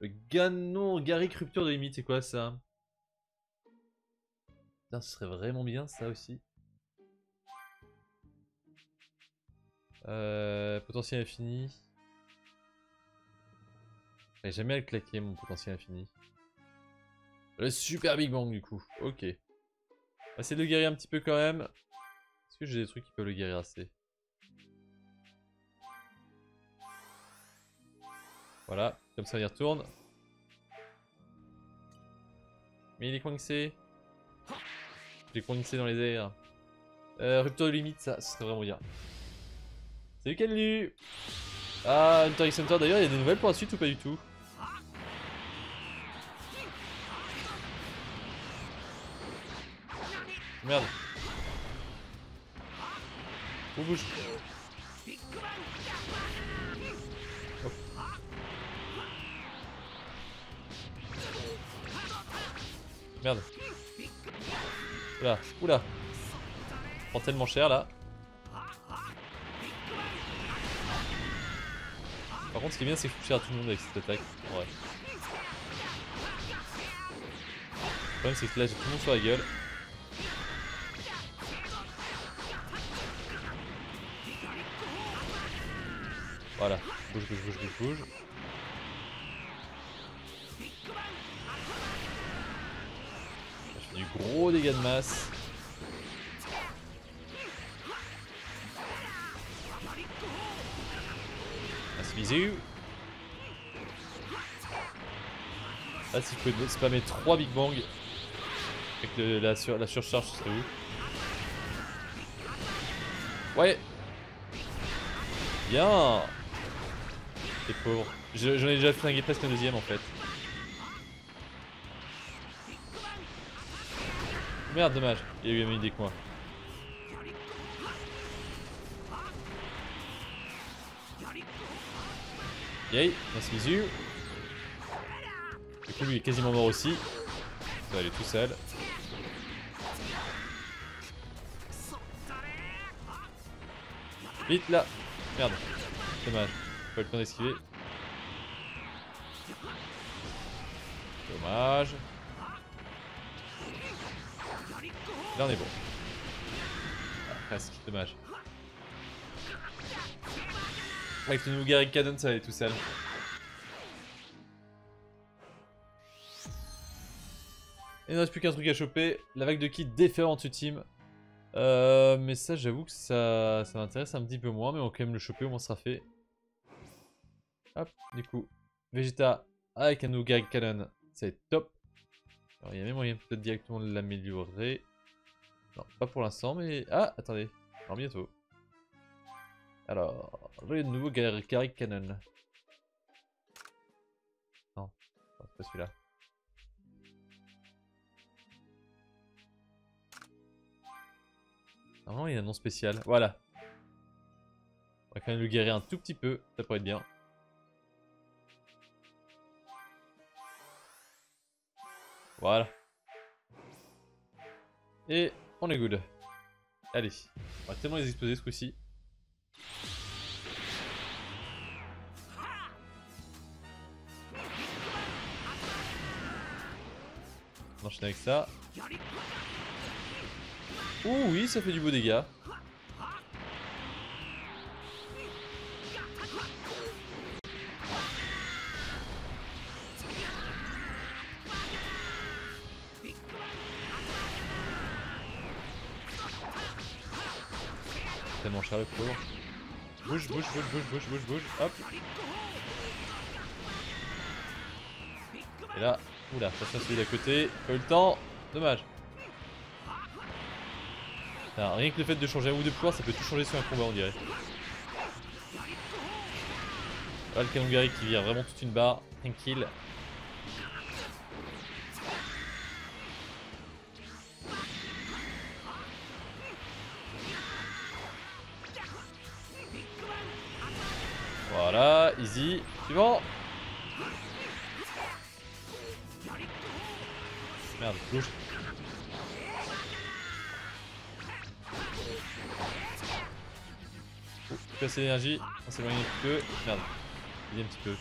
Le Ganon Garrick rupture de limite, c'est quoi ça? Putain, ce serait vraiment bien ça aussi. Euh, potentiel infini. J'arrive jamais à le claquer mon potentiel infini. Le super Big Bang du coup. Ok. On va essayer de le guérir un petit peu quand même. Est-ce que j'ai des trucs qui peuvent le guérir assez? Voilà, comme ça il retourne. Mais il est coincé. Il est coincé dans les airs. Euh, rupture de limite, ça, ça serait vraiment bien. Salut Kenlu Ah, Hunter x d'ailleurs, il y a des nouvelles pour la suite ou pas du tout? Merde. Oh, bouge. Merde. Oula, oula. Prend tellement cher là. Par contre, ce qui est bien, c'est que je touche à tout le monde avec cette attaque. Ouais. Le problème, c'est que là, j'ai tout le monde sur la gueule. Voilà. Bouge, bouge, bouge, bouge, bouge. Dégâts de masse. Merci bisous. Là, si je pouvais spammer 3 Big Bang avec la, sur- la surcharge, ce serait où Ouais Bien T'es pauvre. Je- J'en ai déjà flingué presque un deuxième en fait. Merde, dommage. Il a eu mis des coins. Yay, merci bisous. Du coup, lui est quasiment mort aussi. Ça va aller tout seul. Vite là Merde. Dommage. Pas le temps d'esquiver. Dommage. Là on est bon. Presque, dommage. Avec le nouveau Gary Cannon ça va aller tout seul. Il ne reste plus qu'un truc à choper, la vague de kits déférente team. Euh, mais ça j'avoue que ça, ça m'intéresse un petit peu moins, mais on va quand même le choper, au moins ça sera fait. Hop, du coup, Vegeta avec un nouveau Gary Cannon, c'est top. Alors il y a même moyen peut-être directement de l'améliorer. Non, pas pour l'instant, mais... Ah, attendez, alors bientôt. Alors, le nouveau Gary Cannon. Non, c'est pas celui-là. Normalement, il y a un nom spécial. Voilà. On va quand même le guérir un tout petit peu. Ça pourrait être bien. Voilà. Et on est good. Allez. On va tellement les exploser ce coup-ci. On enchaîne avec ça. Ouh oui, ça fait du beau dégât. Bouge, bouge, bouge, bouge, bouge, bouge, bouge, hop. Et là, oula, attention celui d'à côté, pas eu le temps, dommage. Rien que le fait de changer un ou deux pouvoirs, ça peut tout changer sur un combat, on dirait. Voilà le Kanongari qui vire vraiment toute une barre, tranquille. Voilà, Suivant. Merde, bouge. Casser l'énergie, on s'éloigne un petit peu. Merde, il a un petit peu.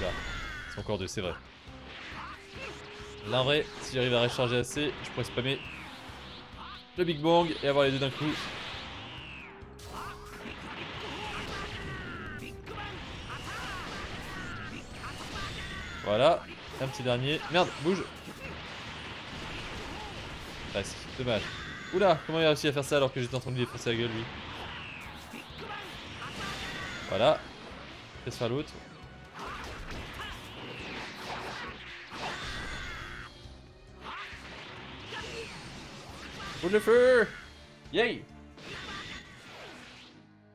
Là, c'est encore deux, c'est vrai. Là en vrai, si j'arrive à recharger assez, je pourrais spammer le Big Bang et avoir les deux d'un coup. Un petit dernier. Merde, bouge Presque, dommage. Oula, comment il a réussi à faire ça alors que j'étais en train de lui défoncer la gueule lui Voilà. Laisse faire l'autre. Boule de feu Yay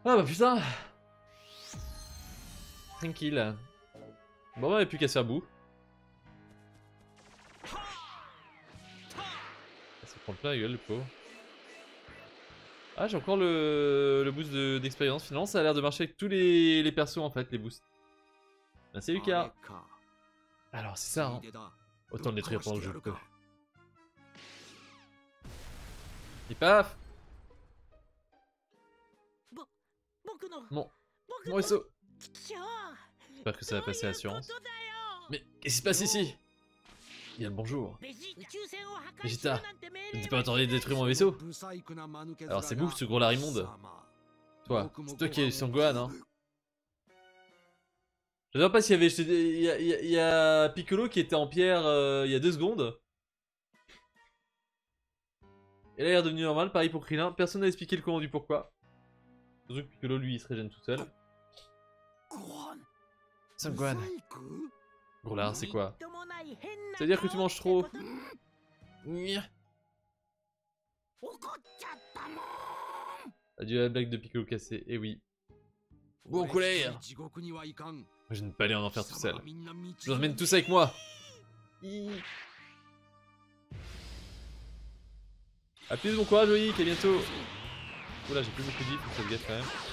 Ah bah putain Tranquille. Bon bah il n'y a plus qu'à se faire bout. Ah, j'ai encore le, le boost d'expérience. Finalement, ça a l'air de marcher avec tous les, les, persos, en fait, les boosts. Merci, Lucas. Alors, c'est ça, hein. Autant le détruire pendant le jeu. Et paf Bon. Bon, J'espère que ça va passer à l'assurance. Mais qu'est-ce qui se passe ici? Il bonjour. Vegeta, je n'ai pas entendu détruire mon vaisseau Alors c'est bouffe ce gros larimonde. Toi, c'est toi qui es Son Gohan, hein Je ne sais pas s'il y avait... Il y, a, Piccolo qui était en pierre euh, il y a deux secondes. Et là, il est redevenu normal, pareil pour Krillin. Personne n'a expliqué le comment du pourquoi. Surtout que Piccolo, lui, il se régène tout seul. Son Groulard, c'est quoi C'est-à-dire que tu manges trop mmh. Adieu la blague de Piccolo cassé, eh oui. Bon colère. Je ne peux pas aller en enfer tout seul. Je vous emmène tous avec moi. Appuyez plus, bon courage Loïc, à bientôt. Oula, j'ai plus beaucoup dit, faut que ça se gaffe quand même.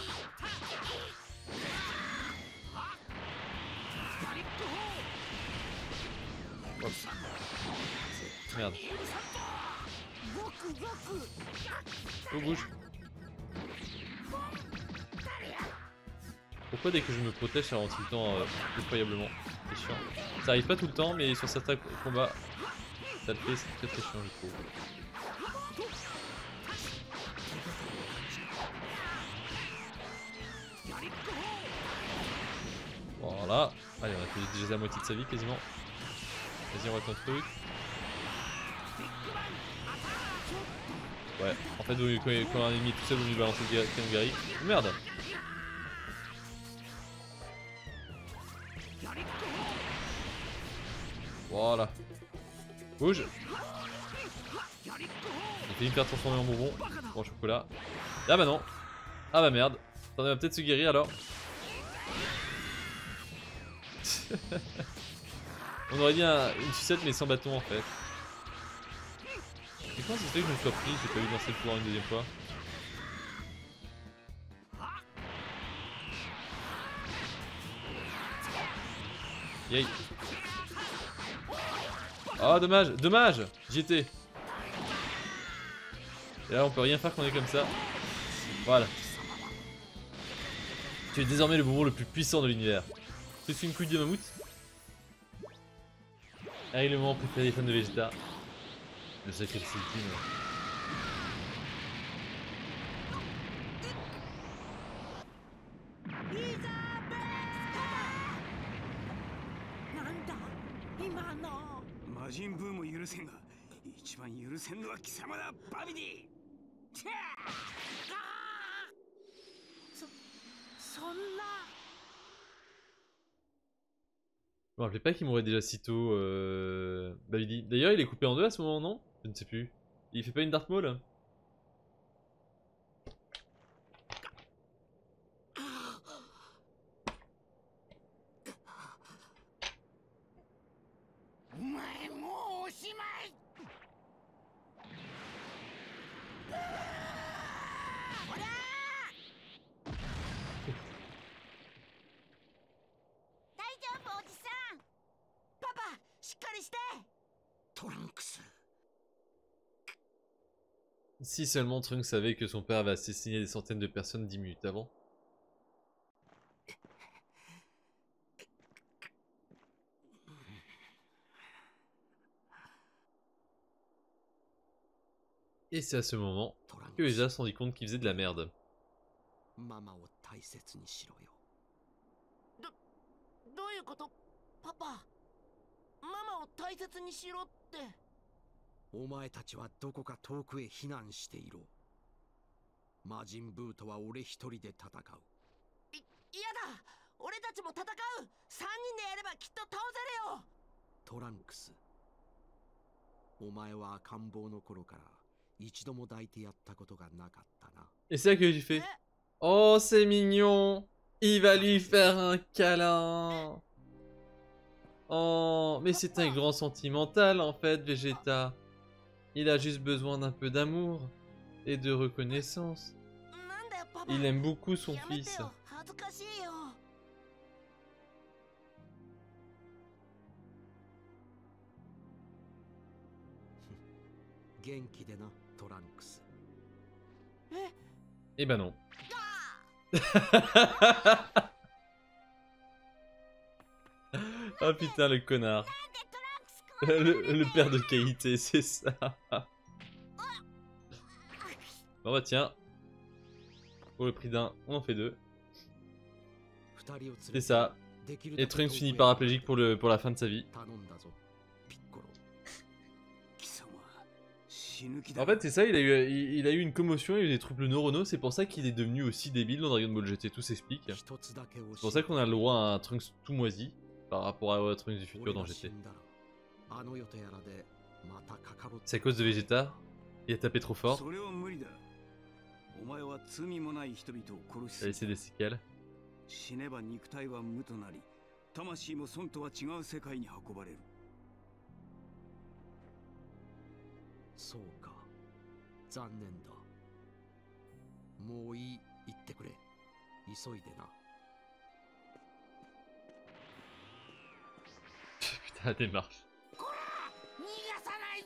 Merde. Oh bouge Pourquoi dès que je me protège ça ralentit le temps euh, incroyablement C'est chiant. Ça arrive pas tout le temps mais sur certains combats ça le fait, c'est très très chiant je trouve. Voilà. Allez on a fait déjà la moitié de sa vie quasiment. Vas-y on truc. Ouais, en fait, quand, quand un ennemi tout seul, vaut mieux balancer le ga- Kangari. Oh, merde Voilà. Bouge J'ai fini de faire transformer en bonbon. Bon, chocolat. Ah bah non Ah bah merde on va peut-être se guérir alors. <laughs> on aurait dit un- une sucette mais sans bâton en fait. Et comment ça se fait que je me sois pris J'ai pas eu lancer le pouvoir une deuxième fois. Yay. Ah dommage, dommage J'y étais. Et là on peut rien faire quand on est comme ça. Voilà. Tu es désormais le bonbon le plus puissant de l'univers. C'est une couille de mammouth Arrive le moment préféré des fans de Vegeta. Le sacrifice ultime. なんだ今の魔人ブーも許せんが一番許せんのは貴様だバビディチェーあーそそんな Je me rappelais pas qu'il mourait déjà si tôt, euh... Babidi. D'ailleurs, il est coupé en deux à ce moment, non? Je ne sais plus. Il fait pas une Dark Maul? Si seulement Trunk savait que son père avait assassiné des centaines de personnes dix minutes avant. Et c'est à ce moment que Eja se rendit compte qu'il faisait de la merde. お前たちはどこか遠くへ避難していろ。魔人ブーとは俺一人で戦う。い、嫌だ俺たちも戦う三人でやればきっと倒せるよトランクス。お前は赤ん坊の頃から一度も抱いてやったことがなかったな。え、せやけど、おー、せみにょん Il va lui faire un câlin. Oh, mais c'est un grand sentimental en fait, Vegeta. Il a juste besoin d'un peu d'amour et de reconnaissance. Il aime beaucoup son fils. Eh ben non. <laughs> Ah putain le connard le, père de qualité, c'est ça. Bon bah tiens. Pour le prix d'un, on en fait deux. C'est ça. Et Trunks finit paraplégique pour, le, pour la fin de sa vie. En fait, c'est ça, il a, eu, il, il a eu une commotion, il a eu des troubles neuronaux, c'est pour ça qu'il est devenu aussi débile dans Dragon Ball GT, tout s'explique. C'est pour ça qu'on a le droit à un Trunks tout moisi par rapport à Trunks du futur dans GT. C'est à cause de Vegeta Il a tapé trop fort, それは無理だお前は罪もない人々を殺 il a し laissé des séquelles. 死ねば肉体は無となり魂も損とは違う世界に運ばれるそうか残念だもういい言ってくれ急いでな Putain, démarche.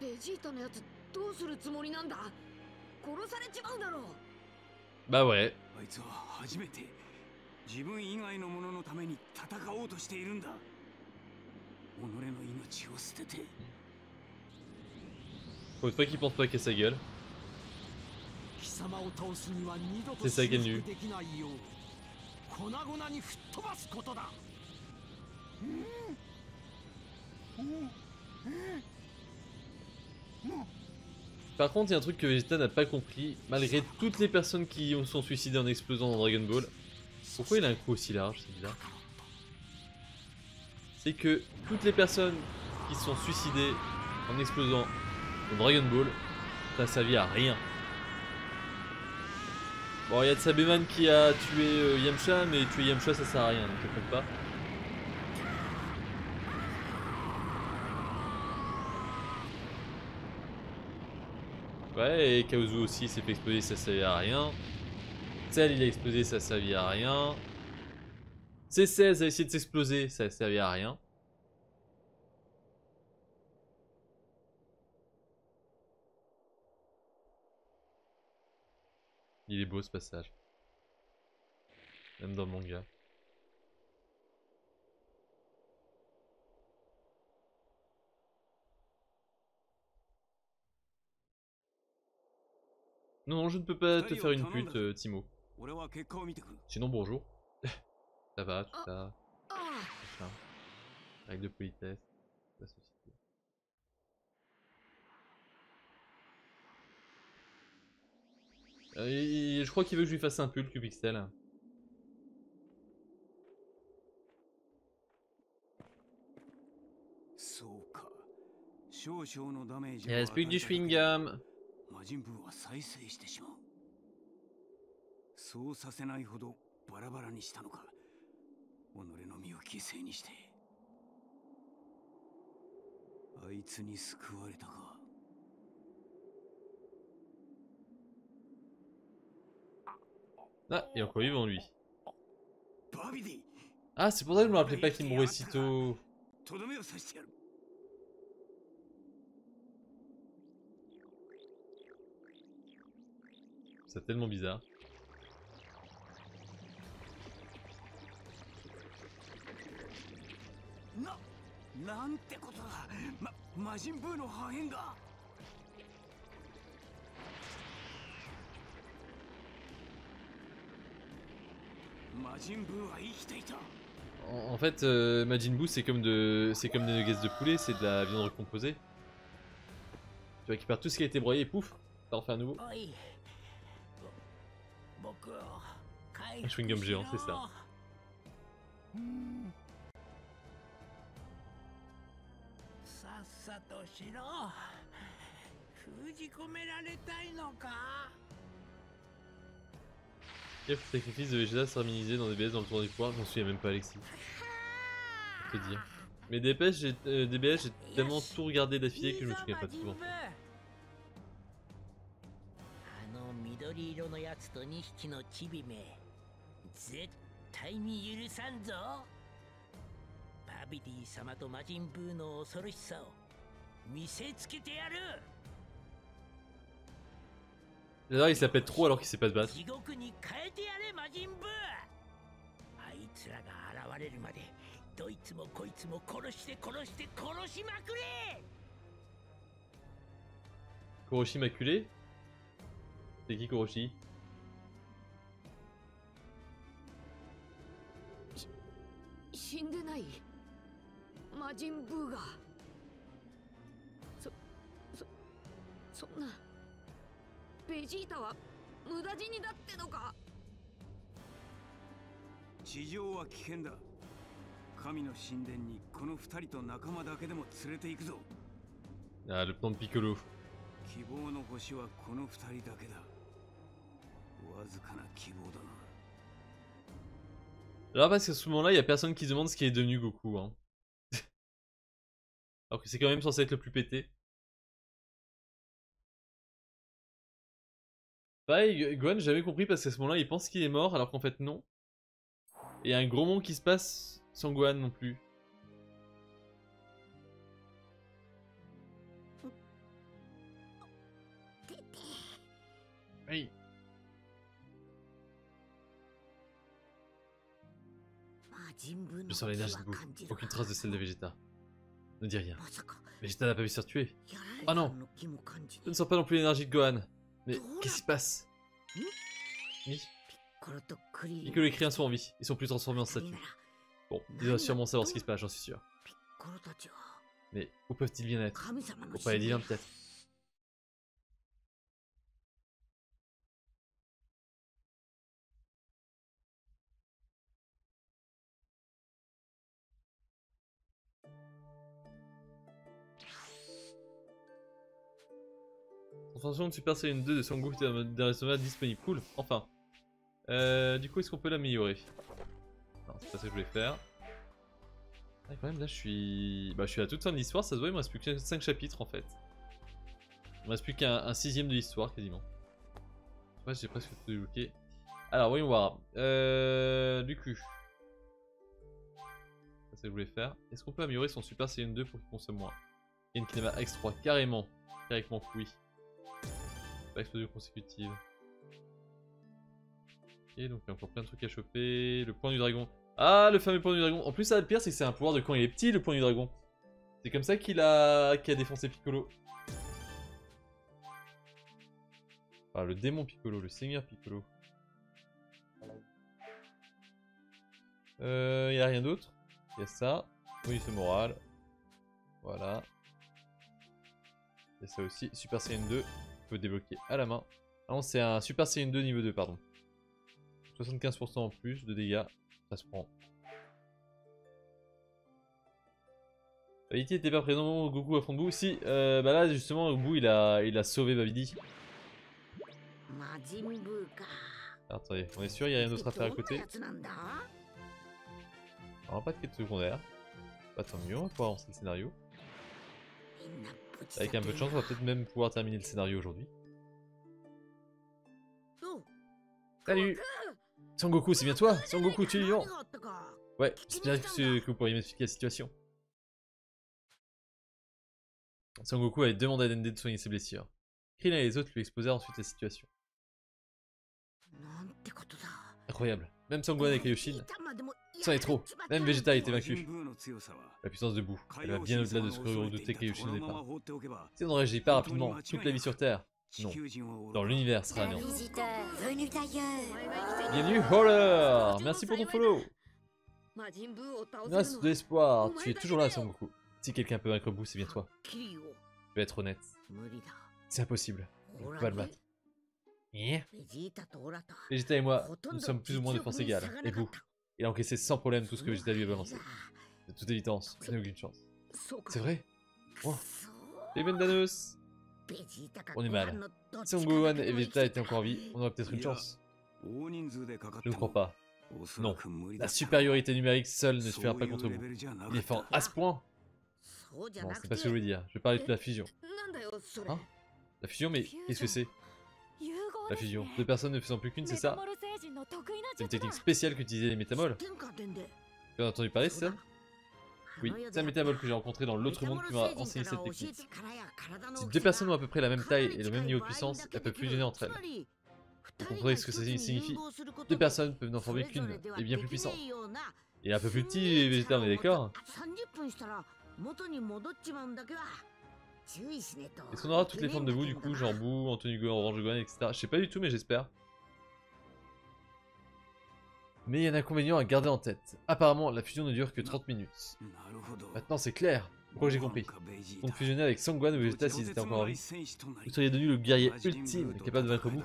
ベジータのやつどうするつもりなんだ？殺されちまうだろう。Bah ouais. あいつは初めて自分以外の者のために戦おうとしているんだ。己の命を捨てて。Faut fois qu'il pense pas qu'à sa gueule. 貴様を倒すには二度と手下げに修復できないよう粉々に吹っ飛ばすことだ Par contre, il y a un truc que Vegeta n'a pas compris, malgré toutes les personnes qui ont sont suicidées en explosant dans Dragon Ball. Pourquoi il a un cou aussi large, c'est bizarre. C'est que toutes les personnes qui se sont suicidées en explosant dans Dragon Ball, ça servi à rien. Bon, il y a Tsabeman qui a tué euh, Yamcha, mais tuer Yamcha ça sert à rien, donc compte pas. Ouais, et Kaozu aussi s'est fait exploser, ça servait à rien. Cell il a explosé, ça servait à rien. C16 a essayé de s'exploser, ça servait à rien. Il est beau ce passage. Même dans le manga. Non, non, je ne peux pas te faire une pute, euh, Timo. Sinon, bonjour. <laughs> ça va, tout ça. Règle de politesse. Euh, je crois qu'il veut que je lui fasse un pull, Cubixel. Il reste plus que du chewing-gum. 魔人ブーは再生してしまうそうさせないほどバラバラにしたのか己の身を犠牲にしてあいつに救われたか Ah, et encore vivant lui. Ah, c'est pour ça que je me rappelais pas qu'il mourait si tôt. C'est tellement bizarre. En, fait, euh, Majin Buu, c'est comme de, c'est comme des nuggets de poulet, c'est de la viande recomposée. Tu vois, qui part tout ce qui a été broyé, pouf, t'en fais un nouveau. Un chewing-gum géant, c'est ça. Quel sacrifice de Vegeta sera dans DBS dans le tour du pouvoir J'en souviens même pas, Alexis. Te. Mais DBS, j'ai euh, tellement tout regardé d'affilée que je me souviens pas de tout. 緑色のやつと2匹のチビめ絶対に許さんぞ。バビディ様と魔人ブーの恐ろしさを見せつけてやる。D'ailleurs, il s'appelle trop alors qu'il sait pas se battre. あいつらが現れるまでどいつもこいつも殺して殺して殺しまくれ。Maculé C'est qui Koroshi C'est Kikuroshi. Shindenai. Majin Buu ga. So so sonna Vegeta wa muda ji ni da tte no ka? 地上は危険だ神の神殿にこの二人と仲間だけでも連れて行くぞあ、ルパンピクロ希望の星はこの二人だけだ Là, parce qu'à ce moment-là, il n'y a personne qui demande ce qui est devenu Goku. Hein. <laughs> Alors que c'est quand même censé être le plus pété. Pareil, Gohan, j'ai jamais compris parce qu'à ce moment-là, il pense qu'il est mort alors qu'en fait, non. Et il y a un gros monde qui se passe sans Gohan non plus. Oui. Je sens l'énergie de Bou. Aucune trace de celle de Vegeta. Ne dis rien. Vegeta n'a pas vu se faire tuer. Oh non Je ne sens pas non plus l'énergie de Gohan. Mais qu'est-ce qui se passe? Oui Piccolo et Krillin sont en vie. Ils sont plus transformés en statues. Bon, ils doivent sûrement savoir ce qui se passe, j'en suis sûr. Mais où peuvent-ils bien être? Au palais divin peut-être De Super Saiyan 2 de Sangoku Darisoma disponible. Cool, enfin. Euh, du coup, est-ce qu'on peut l'améliorer? C'est pas ça que je voulais faire. Ah, quand même, là, je suis... Bah, je suis à toute fin de ça se voit, il me reste plus que 5 chapitres, en fait. Il me reste plus qu'un un sixième de l'histoire, quasiment. Ouais, j'ai presque tout débloqué. Alors, voyons voir. Euh... Du coup... Ça, c'est ce que je voulais faire. Est-ce qu'on peut améliorer son Super Saiyan 2 pour qu'il consomme moins? Et une Kinema X3, carrément. Carrément oui. Pas explosion consécutive. Ok, donc il y a encore plein de trucs à choper. Le point du dragon. Ah, le fameux point du dragon. En plus, ça, le pire, c'est que c'est un pouvoir de quand il est petit, le point du dragon. C'est comme ça qu'il a... qu'il a défoncé Piccolo. Ah, le démon Piccolo, le seigneur Piccolo. Euh, il y a rien d'autre. Il y a ça. Oui, c'est moral. Voilà. Il y a ça aussi. Super Saiyan 2 peut débloquer à la main. Ah non, c'est un Super Saiyan 2 niveau 2, pardon. 75% en plus de dégâts, ça se prend. Babidi était pas présent, Goku affronte Boo. Si, euh, bah là justement, Boo il a, il a sauvé Babidi. Ah, attendez, on est sûr, il n'y a rien d'autre à faire à côté. Pas de quête secondaire. Pas tant mieux, on va avancer le scénario. Avec un peu de chance, on va peut-être même pouvoir terminer le scénario aujourd'hui. Salut Son Goku, c'est bien toi Son Goku, tu es vivant Ouais, j'espère que, vous pourriez m'expliquer la situation. Son Goku avait demandé à Dende de soigner ses blessures. Krillin et les autres lui exposèrent ensuite la situation. Incroyable. Même Sangwan et Kaioshin sans les trop, même Vegeta a été vaincu. La puissance de Buu, elle va bien au-delà de ce que redoutait Kaioshin au départ. Si on ne réagit pas rapidement, toute la vie sur Terre, non, dans l'univers sera non. Bienvenue Holler Merci pour ton follow Il reste de l'espoir, tu es toujours là Son Goku. Si quelqu'un peut vaincre Buu, c'est bien toi. Je vais être honnête. C'est impossible, on ne peut pas le battre. Eh? Vegeta et moi, nous sommes plus ou moins de force égale, et vous il a encaissé sans problème tout ce que Vegeta lui a balancé. De toute évidence, il n'a aucune chance. C'est vrai oh. On est mal. Si ongouan et Vegeta étaient encore en vie, on aurait peut-être une chance. Je ne crois pas. Non, la supériorité numérique seule ne suffira pas contre vous. Il est fort à ce point Non, c'est pas ce que je voulais dire. Je parlais de la fusion. Hein? La fusion, mais qu'est-ce que c'est? La fusion. Deux personnes ne faisant plus qu'une, c'est ça? C'est une technique spéciale qu'utilisaient les métamols. Tu as entendu parler, c'est ça Oui, c'est un métamol que j'ai rencontré dans l'autre monde qui m'a enseigné cette technique. Si deux personnes ont à peu près la même taille et le même niveau de puissance, elles peuvent fusionner entre elles. Vous comprenez ce que ça signifie? Deux personnes peuvent n'en former qu'une, et bien plus puissante. Et un peu plus petit, Vegeta, on est d'accord Est-ce qu'on aura toutes les formes de boue du coup, genre boue, Anthony Go, Orange Gohan, etc. Je sais pas du tout, mais j'espère. Mais il y a un inconvénient à garder en tête. Apparemment, la fusion ne dure que 30 minutes. Maintenant, c'est clair. Pourquoi j'ai compris On fusionner avec Sangwan ou Vegeta s'ils étaient encore en vie. Vous seriez devenu le guerrier ultime capable de vaincre Buu.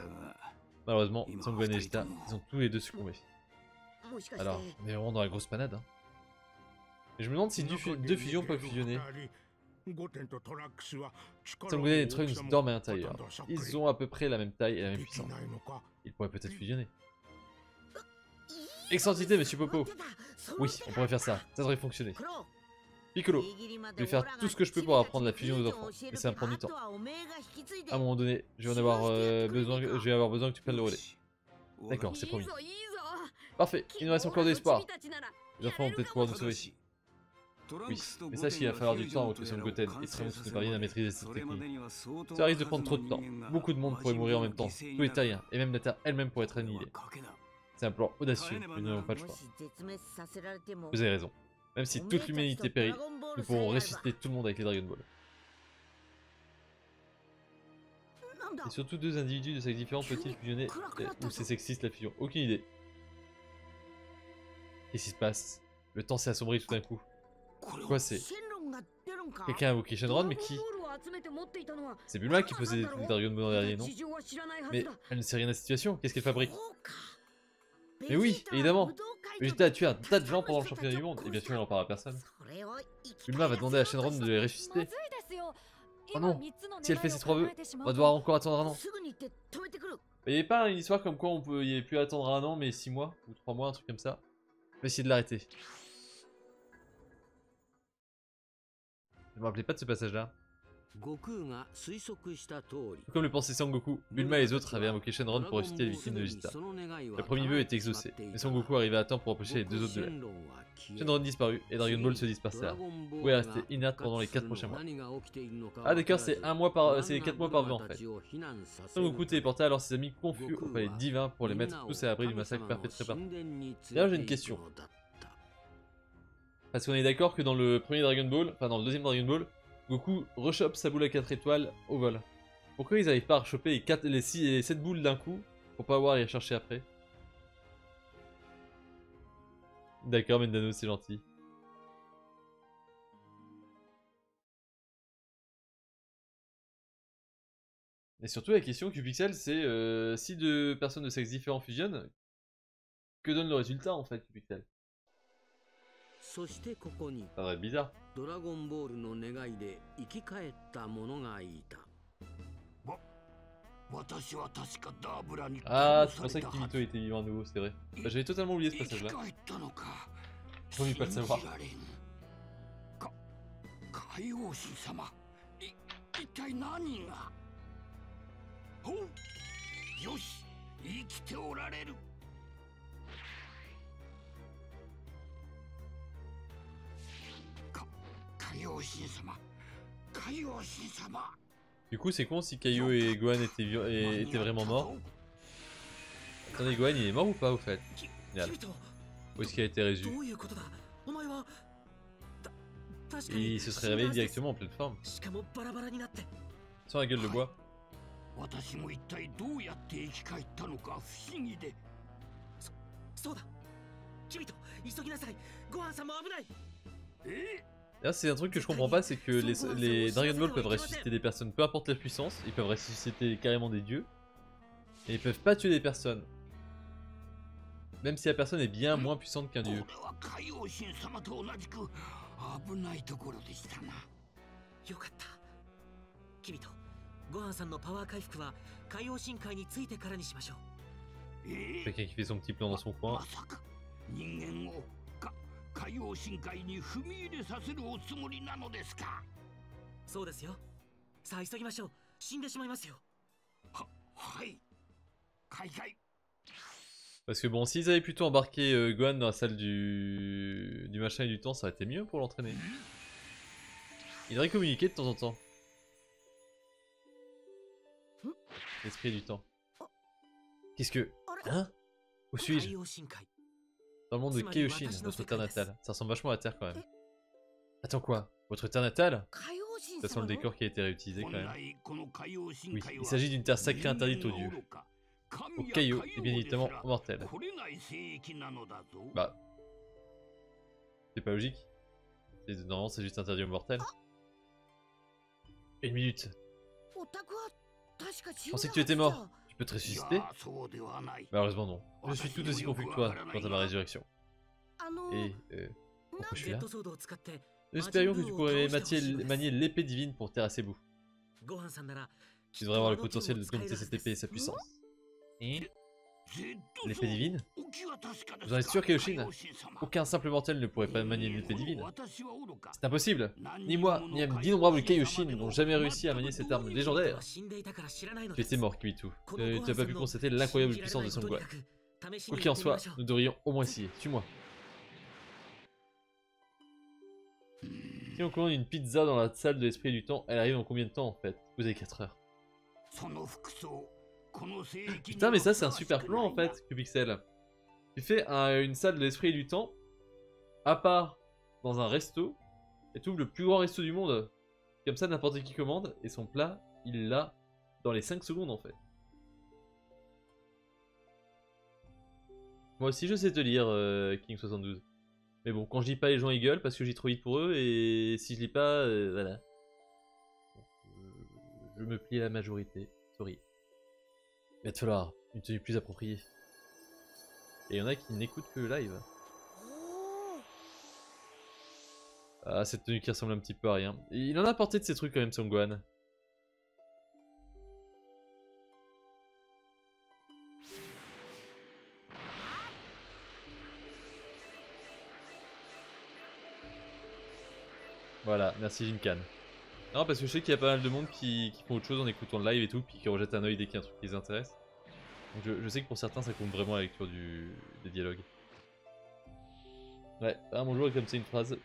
Malheureusement, Sangwan et Vegeta, ils ont tous les deux succombé. Alors, on est vraiment dans la grosse panade. Hein. Et je me demande si deux, fusions peuvent fusionner. Sangwan et Trunks dorment à l'intérieur. Ils ont à peu près la même taille et la même puissance. Ils pourraient peut-être fusionner. Extensité, monsieur Popo Oui, on pourrait faire ça. Ça devrait fonctionner. Piccolo, je vais faire tout ce que je peux pour apprendre la fusion aux enfants. Mais ça va prendre du temps. À un moment donné, je vais en avoir, euh, besoin, je vais avoir besoin que tu prennes le relais. D'accord, c'est promis. Parfait, il nous reste encore de l'espoir. Les enfants vont peut-être pouvoir nous sauver. Oui, mais sache qu'il va falloir du temps avant que son Goten et Trunks ne parviennent à maîtriser cette technique. Ça risque de prendre trop de temps. Beaucoup de monde pourrait mourir en même temps, tous les terriens, et même la Terre elle-même pourrait être annihilée. C'est un plan audacieux, nous n'avons pas le choix. Vous avez raison. Même si toute l'humanité périt, nous pourrons ressusciter tout le monde avec les Dragon Ball. Et surtout deux individus de sexes différents peuvent-ils fusionner eh, ou c'est sexiste la fusion? Aucune idée. Qu'est-ce qui se passe? Le temps s'est assombri tout d'un coup. Quoi c'est Quelqu'un a invoqué Shenron, mais qui? C'est Bulma qui posait les Dragon Ball derrière, non? Mais elle ne sait rien à la situation, qu'est-ce qu'elle fabrique? Mais oui, évidemment Vegeta a tué un tas de gens pendant le championnat du monde, et bien sûr elle en parle à personne. Bulma va demander à Shenron de les ressusciter. Oh non Si elle fait ses trois vœux, on va devoir encore attendre un an. Il n'y avait pas une histoire comme quoi on peut y avait pu attendre un an, mais 6 mois, ou 3 mois, un truc comme ça. On va essayer de l'arrêter. Je me rappelais pas de ce passage-là. Comme le pensait Sangoku, Bulma et les autres avaient invoqué Shenron pour ressusciter les victimes de Vegeta. Le premier vœu était exaucé, mais Sangoku arrivait à temps pour empêcher les deux autres de l'être. Shenron disparut et Dragon Ball se dispersèrent. Vous pouvez rester inerte pendant les 4 prochains mois. Ah d'accord, c'est un mois par, c'est 4 mois par vœu en fait. Sangoku téléporta alors ses amis confus au palais divin pour les mettre tous à l'abri du massacre perpétré par. D'ailleurs j'ai une question. Parce qu'on est d'accord que dans le premier Dragon Ball, enfin dans le deuxième Dragon Ball, Goku rechoppe sa boule à 4 étoiles au vol. Pourquoi ils n'arrivent pas à rechoper les, 4, les, 6, les 7 boules d'un coup pour pas avoir à les chercher après? D'accord, Mendano, c'est gentil. Et surtout, la question Qpixel, c'est euh, si deux personnes de sexe différents fusionnent, que donne le résultat en fait, Qpixel? そしてここにドラゴンボールの願いで生き返った者がいた。私は確かダーブラに殺されたはず。ああ、それはそれはそれはそれはそれはそれはそれはそれ。はそれはそれはそれはそれはそれはそれはそれはそれはそれはそれは Du coup, c'est con si Caillou et Gohan étaient, étaient vraiment morts. Attendez, Gohan, il est mort ou pas au fait Regarde. Où est-ce qu'il a été résu Il se serait réveillé directement en pleine forme. Sans la gueule de bois c'est un truc que je comprends pas, c'est que les, Dragon Ball peuvent ressusciter des personnes, peu importe la puissance, ils peuvent ressusciter carrément des dieux, et ils peuvent pas tuer des personnes. Même si la personne est bien moins puissante qu'un dieu. Quelqu'un qui fait son petit plan dans son coin. さか人間をか海王深海に踏み入れさせるおつもりなのですかそうですよさあ急ぎましょう死んでしまいますよははい海外 Parce que bon, s'ils avaient plutôt embarqué euh, Gohan dans la salle du... du machin et du temps, ça aurait été mieux pour l'entraîner. Il devrait communiquer de temps en temps. L'esprit du temps. Qu'est-ce que... Hein Où 海 suis-je 洋深海 Dans le monde de Keioshin, notre terre natale. Ça ressemble vachement à Terre quand même. Attends quoi? Votre terre natale? Ça sent le décor qui a été réutilisé quand même. Oui, il s'agit d'une terre sacrée interdite aux dieux. Au Kaio est bien évidemment mortel. Bah. C'est pas logique. Normalement, c'est juste interdit aux mortels. Une minute. Je pensais que tu étais mort peux te ressusciter Malheureusement non. Je suis tout aussi confus que toi quant à ma résurrection. Et euh, pourquoi je là? Nous espérions que tu pourrais manier l'épée divine pour terrasser Bou. Tu devrais avoir le potentiel de dompter cette épée et sa puissance. L'épée divine Vous en êtes sûr, Kaioshin Aucun simple mortel ne pourrait pas manier l'épée divine. C'est impossible Ni moi, ni d'innombrables Kaioshin n'ont jamais réussi à manier cette arme légendaire. Tu étais mort, Kimitu. Tu n'as pas pu constater l'incroyable puissance de son Quoi qu'il en soit, nous devrions au moins essayer. Tue-moi. Si on commande une pizza dans la salle de l'esprit du temps, elle arrive en combien de temps en fait? Vous avez 4 heures. Putain, mais ça, c'est un super plan en fait, Cubixel. Tu fais une salle de l'esprit et du temps, à part dans un resto, et tu ouvres le plus grand resto du monde. Comme ça, n'importe qui commande, et son plat, il l'a dans les 5 secondes en fait. Moi aussi, je sais te lire, euh, King72. Mais bon, quand je lis pas, les gens ils gueulent parce que j'ai trop vite pour eux, et si je lis pas, euh, voilà. Euh, je me plie à la majorité, sorry. Te falloir une tenue plus appropriée. Et il y en a qui n'écoutent que le live. Ah, cette tenue qui ressemble un petit peu à rien. Il en a porté de ces trucs quand même, Songwan. Voilà, merci Jinkan. Non, parce que je sais qu'il y a pas mal de monde qui, qui, font autre chose en écoutant le live et tout, puis qui rejettent un oeil dès qu'il y a un truc qui les intéresse. Donc je, sais que pour certains, ça compte vraiment la lecture du, des dialogues. Ouais, un bonjour et comme c'est une phrase.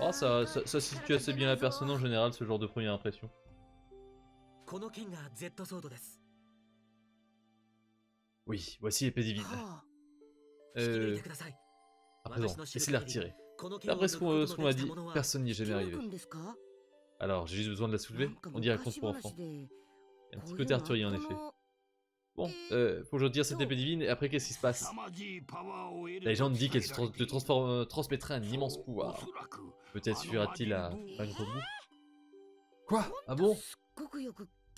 Oh, ça, ça, situe assez bien la personne en général, ce genre de première impression. Oui, voici l'épée divine. Euh... À présent, essayez de la retirer. D'après ce qu'on m'a dit, personne n'y est jamais arrivé. <laughs> Alors, j'ai juste besoin de la soulever. On dirait qu'on se pour enfant. Un petit côté arthurien, en effet. Bon, euh, faut que je cette épée divine, et après, qu'est-ce qui se passe? La légende dit qu'elle te euh, transmettra un immense pouvoir. Peut-être suffira-t-il à vaincre bout Quoi? Ah bon?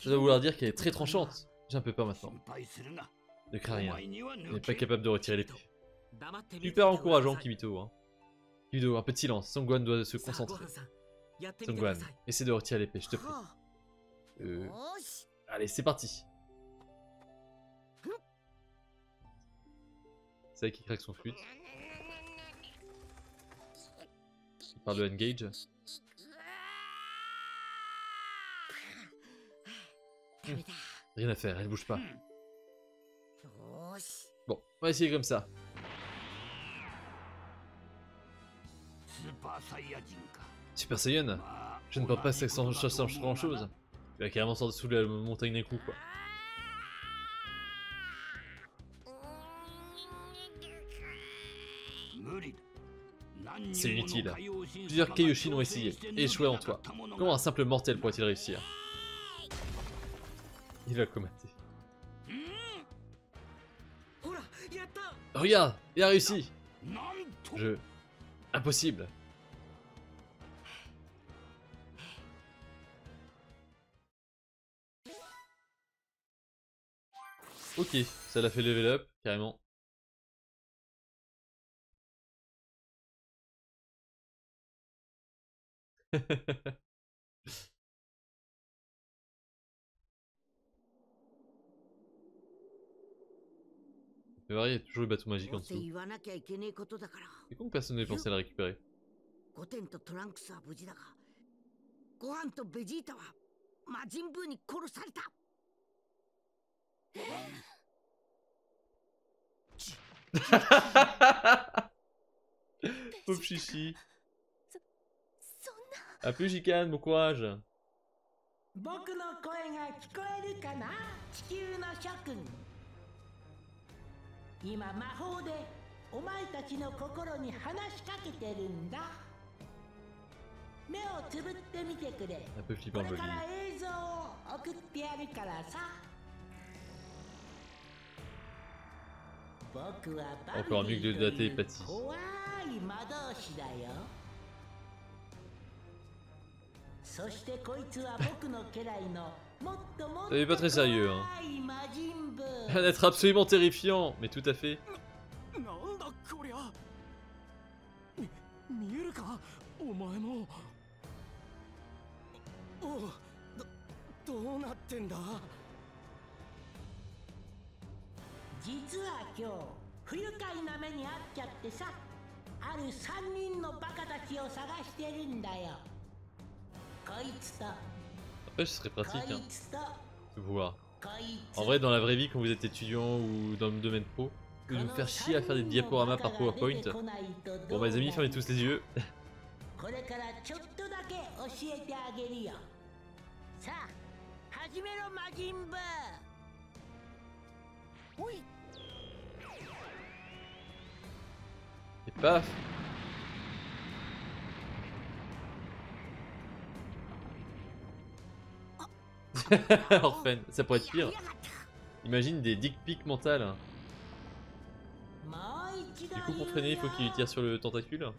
Ça doit vouloir dire qu'elle est très tranchante. J'ai un peu peur maintenant. Ne crains rien. Elle n'est pas capable de retirer l'épée. Super encourageant, Kimito. Hein. Kimito, un peu de silence. Sangwan doit se concentrer. Songwan, essaie de retirer l'épée, je te prie. Ah. Euh... Allez, c'est parti. C'est qui craque son flûte. Il parle de Engage. Rien à faire, elle bouge pas. Bon, on va essayer comme ça. Super Saiyan Je ne crois pas que ça change grand chose. Tu vas carrément sortir sous la montagne d'un coup, quoi. C'est inutile. Plusieurs Kaioshin ont essayé, échoué en toi. Comment un simple mortel pourrait-il réussir? Il a commenté. Regarde, il a réussi Je... Impossible Ok, ça l'a fait level up, carrément. Mais il y a toujours le bateau magique en dessous. C'est con personne n'ait pensé à la récupérer? Pauvre chichi A plus Jikan, bon courage 僕の声が聞こえるかな地球の諸君今魔法でお前たちの心に話しかけてるんだ目をつぶってみてくれ Un peu こ flippant れ Encore mieux que de la télépathie. Ça n'est pas très sérieux, hein. Un être absolument terrifiant, mais tout à fait. 実は今日不愉快な目に遭っちゃってさある3人のバカたちを探してるんだよこいつと Après, ce serait こ pratique, い hein, つと de pouvoir. こいつ En vrai, dans la vraie vie, quand vous êtes étudiant ou dans le domaine pro, de nous faire chier à faire des diaporamas par PowerPoint. Bon, bah, les amis, fermez tous les yeux. <laughs> こ Et paf <laughs> Orphan, ça pourrait être pire. Imagine des dick pics mentales. Du coup, pour freiner, il faut qu'il tire sur le tentacule.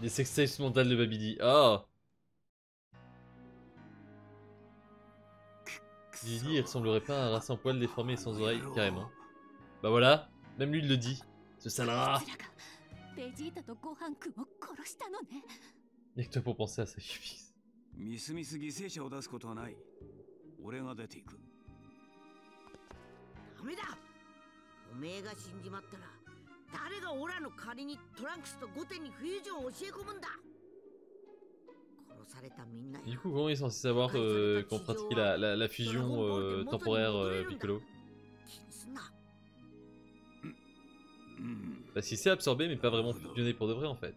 Des sextapes mentales de Babidi. Oh Didi ressemblerait pas à un rat en poil déformé et sans oreilles, carrément. Bah voilà, même lui il le dit. Ce sale rat Y'a que toi pour penser à sa sacrifice. 誰がオラの代わりにトランクスとゴテンにフュージョンを教え込むんだ殺されたみんなや Du coup, comment il est censé savoir euh, qu'on pratiquait la, la, la fusion euh, temporaire euh, Piccolo 気にすんな Parce qu'il s'est absorbé, mais pas vraiment fusionné pour de vrai en fait.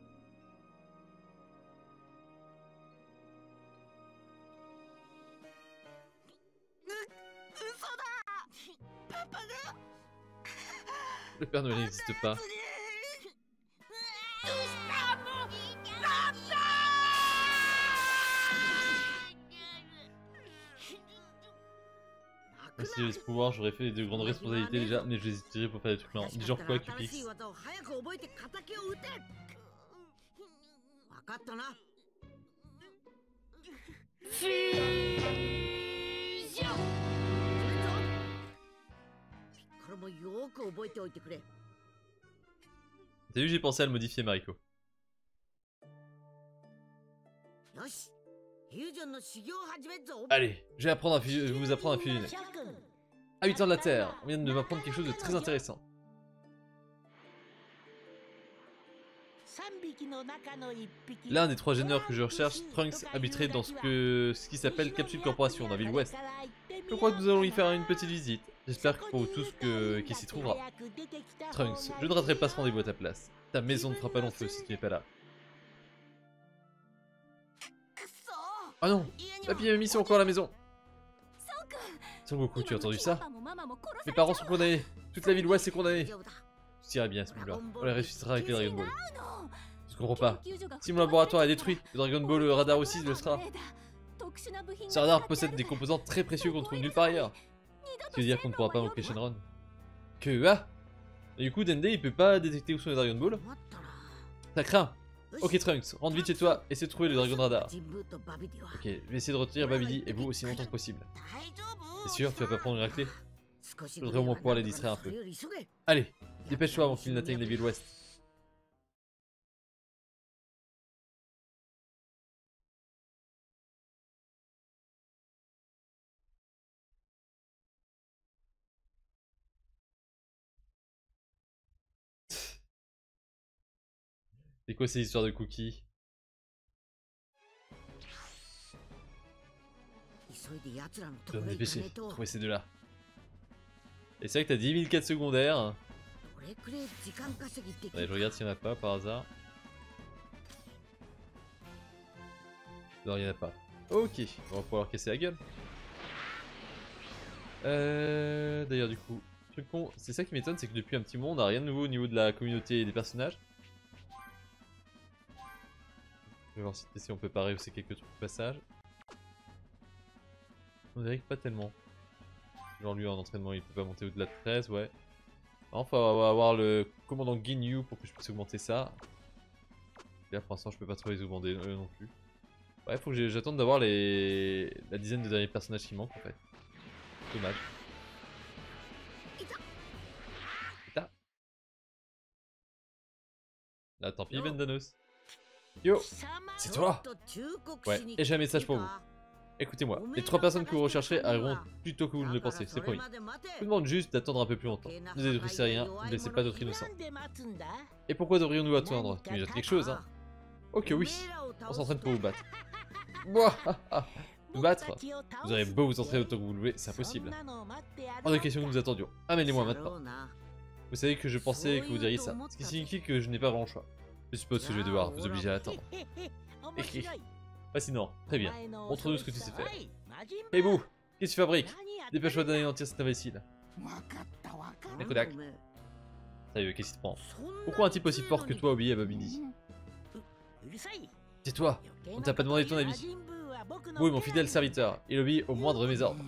le Père Noël n'existe pas. Ah, si j'avais ce pouvoir, j'aurais fait les deux grandes responsabilités déjà, mais j'hésiterais pour faire des trucs lents. Dis genre quoi, Cupix T'as vu, j'ai pensé à le modifier, Mariko. Allez, je vais, apprendre à vous apprendre à fusionner. À de la Terre, on vient de m'apprendre quelque chose de très intéressant. L'un des trois gêneurs que je recherche, Trunks, habiterait dans ce, que, ce qui s'appelle Capsule Corporation, dans la ville ouest. Je crois que nous allons y faire une petite visite. J'espère pour vous tous que qui s'y trouvera. Trunks, je ne raterai pas ce rendez-vous à ta place. Ta maison ne fera pas long feu si tu n'es pas là. Ah non Papy m'a mis encore à la maison Son Goku, tu as entendu ça? Mes parents sont condamnés Toute la ville ouest est condamnée Tu iras bien ce moment-là. On les ressuscitera avec les Dragon Ball. Je comprends pas. Si mon laboratoire est détruit, le Dragon Ball le radar aussi le sera. Ce radar possède des composants très précieux qu'on trouve nulle part ailleurs. Tu veux dire qu'on ne pourra pas manquer Shenron Que ah Et du coup Dende il peut pas détecter où sont les Dragon Ball Ça craint Ok Trunks, rentre vite chez toi, essaie de trouver le Dragon Radar. Ok, je vais essayer de retenir Babidi et vous aussi longtemps que possible. C'est sûr, tu vas pas prendre une raclée Je voudrais au moins pouvoir les distraire un peu. Allez, dépêche-toi avant qu'ils n'atteignent les villes ouest. C'est quoi ces histoires de cookies? Me dépêcher, trouver ces deux-là? Et c'est vrai que t'as 10 000 quêtes secondaires. Allez, je regarde s'il y en a pas par hasard. Non, il y en a pas. Ok, on va pouvoir casser la gueule. Euh, D'ailleurs, du coup, truc con, c'est ça qui m'étonne, c'est que depuis un petit moment, on n'a rien de nouveau au niveau de la communauté et des personnages. Vais voir si on peut pas rehausser quelques trucs au passage. On dirait que pas tellement. Genre lui en entraînement il peut pas monter au-delà de 13, ouais. Enfin on va avoir le commandant Ginyu pour que je puisse augmenter ça. là pour l'instant je peux pas trop les augmenter euh, non plus. Ouais faut que j'attende d'avoir les... la dizaine de derniers personnages qui manquent en fait. Dommage. Là tant pis Bendanos. Yo C'est toi Ouais, et j'ai un message pour vous. Écoutez-moi, les trois personnes que vous rechercherez arriveront plus tôt que vous ne le pensez, c'est promis. Je vous demande juste d'attendre un peu plus longtemps. Ne détruisez rien, ne laissez pas d'autres innocents. Et pourquoi devrions-nous attendre? Tu me quelque chose, hein? Ok, oui. On s'entraîne pour vous battre. Vous battre? Vous aurez beau vous entraîner autant que vous le voulez, c'est impossible. Pas de question que nous attendions. Amenez-moi maintenant. Vous savez que je pensais que vous diriez ça, ce qui signifie que je n'ai pas vraiment le choix. Je suppose que je vais devoir vous obliger à attendre. Fascinant, très bien. Montre-nous ce que tu sais faire. Hey vous, qu'est-ce que tu fabriques Dépêche-toi d'anéantir cet imbécile. Nekodak. Sérieux, qu'est-ce qui te prend Pourquoi un type aussi fort que toi obéit à Babidi Tais-toi, on t'a pas demandé ton avis. Est mon fidèle serviteur, il obéit au moindre de mes ordres.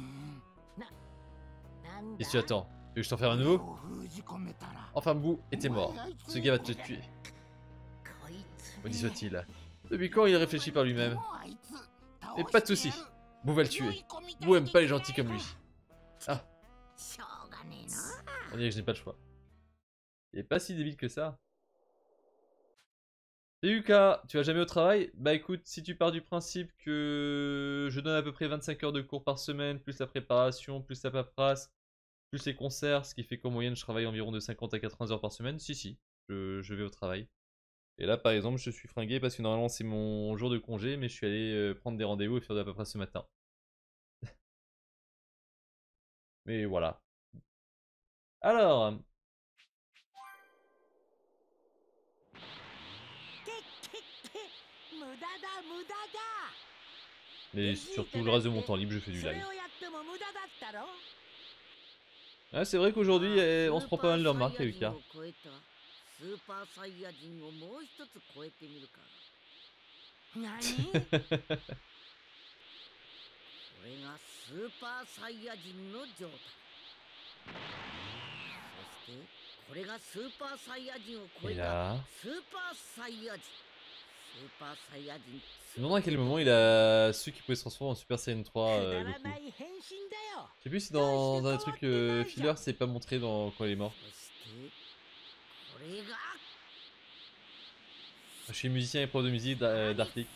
Qu'est-ce que tu attends Tu veux que je t'en fasse un nouveau Enfin Bou était mort. Ce gars va te tuer. Maudit soit-il. Depuis quand il réfléchit par lui-même Et pas de soucis. Bou va le tuer. Bou aime pas les gentils comme lui. Ah. On dirait que je n'ai pas le choix. Il est pas si débile que ça. Et tu vas jamais au travail? Bah écoute, si tu pars du principe que je donne à peu près 25 heures de cours par semaine, plus la préparation, plus la paperasse, plus les concerts, ce qui fait qu'en moyenne je travaille environ de 50 à 80 heures par semaine, si si, je vais au travail. Et là, par exemple, je suis fringué parce que normalement c'est mon jour de congé, mais je suis allé euh, prendre des rendez-vous et faire de la peu ce matin. <laughs> mais voilà. Alors. Mais surtout le reste de mon temps libre, je fais du live. Ah, c'est vrai qu'aujourd'hui, eh, on se prend pas mal de remarques, Lucas. スーパーサイヤ人をもう一つ超えてみるか何これがスーパーサイヤ人の状態そしてこれがスーパーサイヤ人を超えたスーパーサイヤ人スーパーサイヤ人 Je me demande à quel moment il a su qu'il pouvait se transformer en Super Saiyan 3 euh, Goku. Je sais plus si dans, dans un truc euh, filler c'est pas montré dans, quand il est mort. Je suis musicien et pro de musique d'Arctic.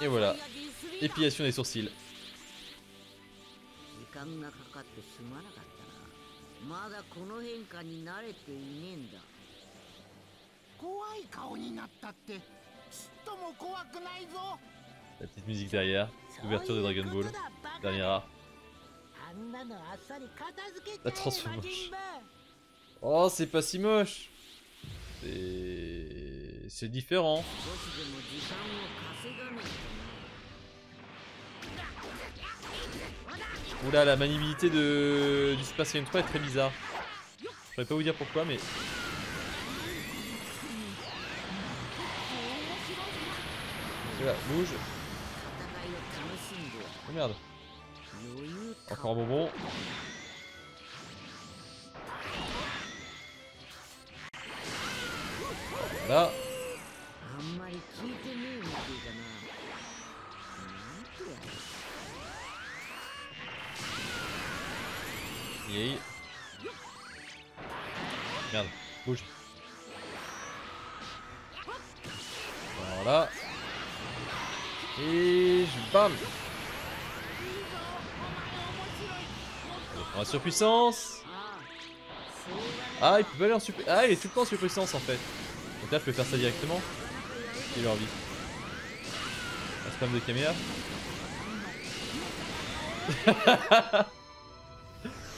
Et voilà. Épilation des sourcils. 怖い顔になったってちっとも怖くないぞ La petite musique derrière. Ouverture de Dragon Ball. Dernier arc. あんなのあっさり片付けちゃ La え transformation. 魔人ブー Oh, c'est pas si moche. C'est... C'est différent. 少しでも時間を稼がねえ Oula, la maniabilité de... du Super Saiyan 3 est très bizarre. Je saurais pas vous dire pourquoi, mais... Là, bouge. Oh merde. Encore un bonbon. Là. Merde, bouge. Voilà. Et je bam. En surpuissance. Ah, il peut pas aller en super... Ah, il est tout le temps en surpuissance en fait. Donc là, je peux faire ça directement. A envie. Un spam de caméra. <laughs>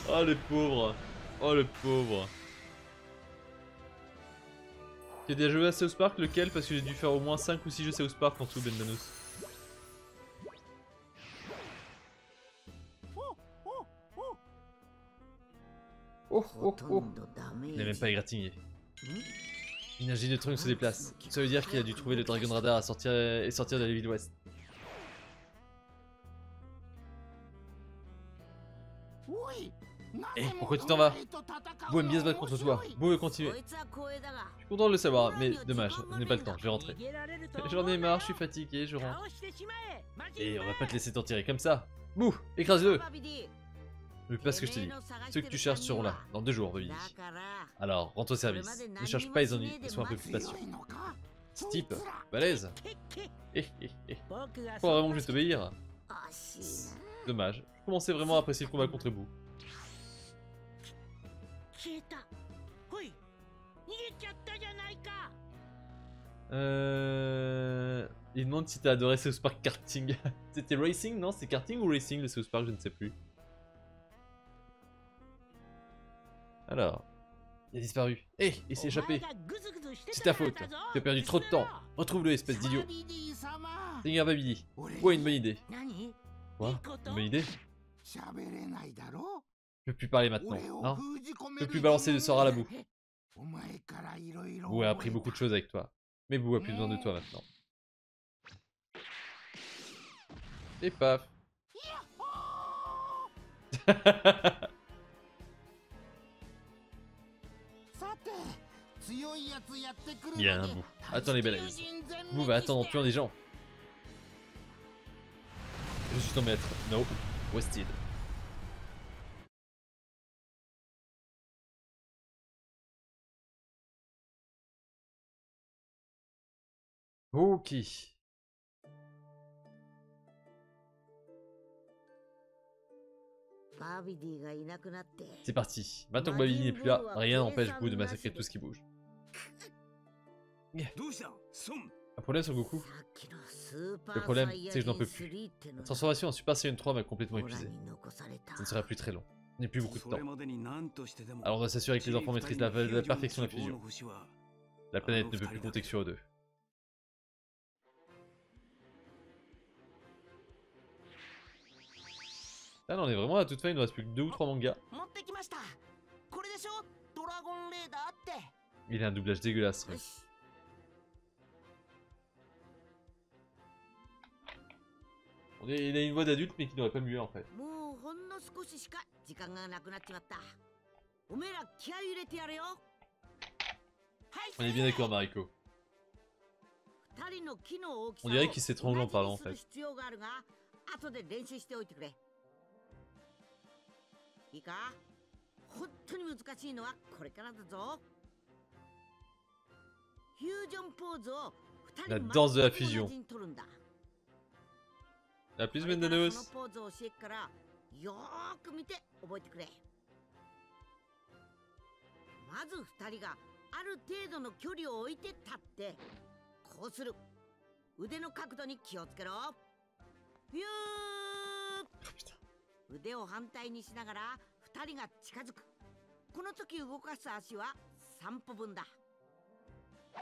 oh le pauvre. Oh le pauvre. As déjà joué à South Park Lequel? Parce que j'ai dû faire au moins 5 ou 6 jeux South Park en tout, Bendanos. Oh, oh, oh. Il n'a même pas égratigné. L'énergie de Trung se déplace. Ça veut dire qu'il a dû trouver le Dragon Radar à sortir et sortir de la ville ouest. Eh, pourquoi tu t'en vas Bou aime bien se battre contre toi. Bou veut continuer. Je suis content de le savoir, mais dommage, je n'ai pas le temps, je vais rentrer. <laughs> J'en ai marre, je suis fatigué, je rentre. Et on va pas te laisser t'en tirer comme ça. Bou, écrase-le mais parce que je t'ai dit, ceux que tu cherches seront là, dans deux jours, Ruby. Alors, rends-toi service. Ne cherche pas les ennuis, ils sont un peu plus patients. Ce type, balèze Eh eh eh Faut vraiment juste obéir Dommage, je commençais vraiment à apprécier le combat contre Bou. Euh... Il demande si t'as adoré South Park Karting. <laughs> C'était Racing, non? C'est Karting ou Racing le South je ne sais plus. Alors. Il a disparu. Hé, il s'est échappé. C'est ta faute. Tu as perdu trop de temps. Retrouve-le, espèce d'idiot. Seigneur Babidi. Ouais, une bonne idée. Quoi Une bonne idée Je peux plus parler maintenant, non Je peux plus balancer le sort à la boue. Bou a appris beaucoup de choses avec toi. Mais Bou a plus besoin de toi maintenant. Et paf <laughs> Il y a un bout. Attends les belles Vous va attendre en tuant des gens. Je suis ton maître. No. Wasted. Ok. C'est parti. Maintenant que Babidi n'est plus là, rien n'empêche Boo de massacrer tout ce qui bouge. Un problème sur Goku. Le problème, c'est que je n'en peux plus. La transformation en Super Saiyan 3 m'a complètement épuisé. Ça ne sera plus très long. Il n'y a plus beaucoup de temps. Alors on doit s'assurer que les enfants maîtrisent la, perfection de la fusion. La planète ne peut plus compter que sur eux deux. Ah Là, on est vraiment à toute fin, il ne reste plus que deux ou trois mangas. Il a un doublage dégueulasse, il a une voix d'adulte, mais qui n'aurait pas mué en fait. On est bien d'accord, Mariko. On dirait qu'il s'étrangle en parlant en fait. La 人 danse de la 全く fusion. 同じに取るんだ À plus, これか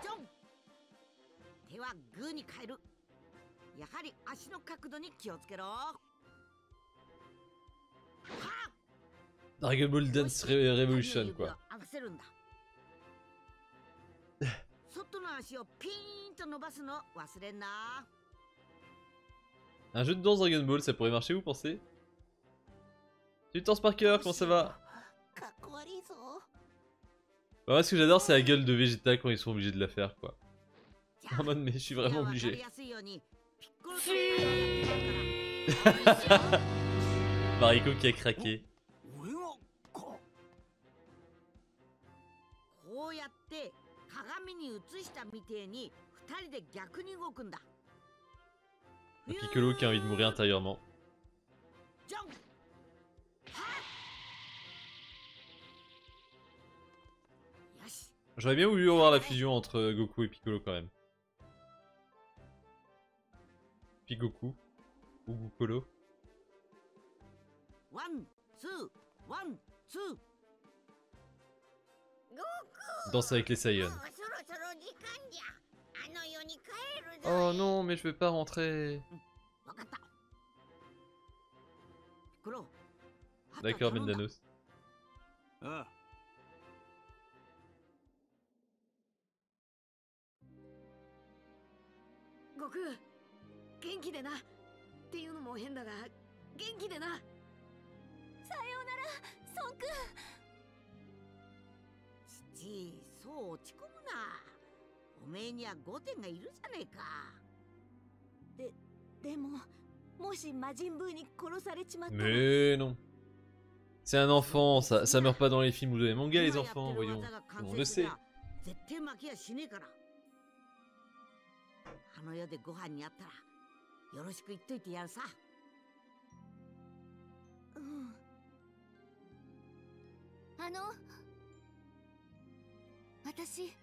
ジョン手はグーに変えるやはり足の角度に気をつけろは Dragon Ball Dance Re- Revolution, quoi. 合わせるんだ外の足をピーンと伸ばすの忘れんな Un jeu de danse Dragon Ball, ça pourrait marcher, vous pensez Salut Torse Parker, comment ça va かっこ悪いぞ Bah, Bah, moi, ce que j'adore, c'est la gueule de Vegeta quand ils sont obligés de la faire, quoi. <laughs> En mode, mais je suis vraiment obligé. <laughs> Mariko qui a craqué. Piccolo qui a envie de mourir intérieurement. J'aurais bien voulu voir la fusion entre Goku et Piccolo quand même. Pigoku ou Gokolo. One, two, one, two. Danse avec les Saiyans. Oh non, mais je vais pas rentrer. D'accord, Mendanos. Ah. 悟空元気でなっていうのも変だが元気でなさようなら孫君父そう落ち込むなおめえには5点がいるじゃねえかででももし魔人ブーに殺されちまったら Mais non. C'est un enfant, ça, ça meurt pas dans les films ou dans les mangas, les enfants, る voyons. 技が Tout 完 le sait. ゃ絶対負けやしねえから あの世でご飯にあったらよろしく言っといてやるさうんあの私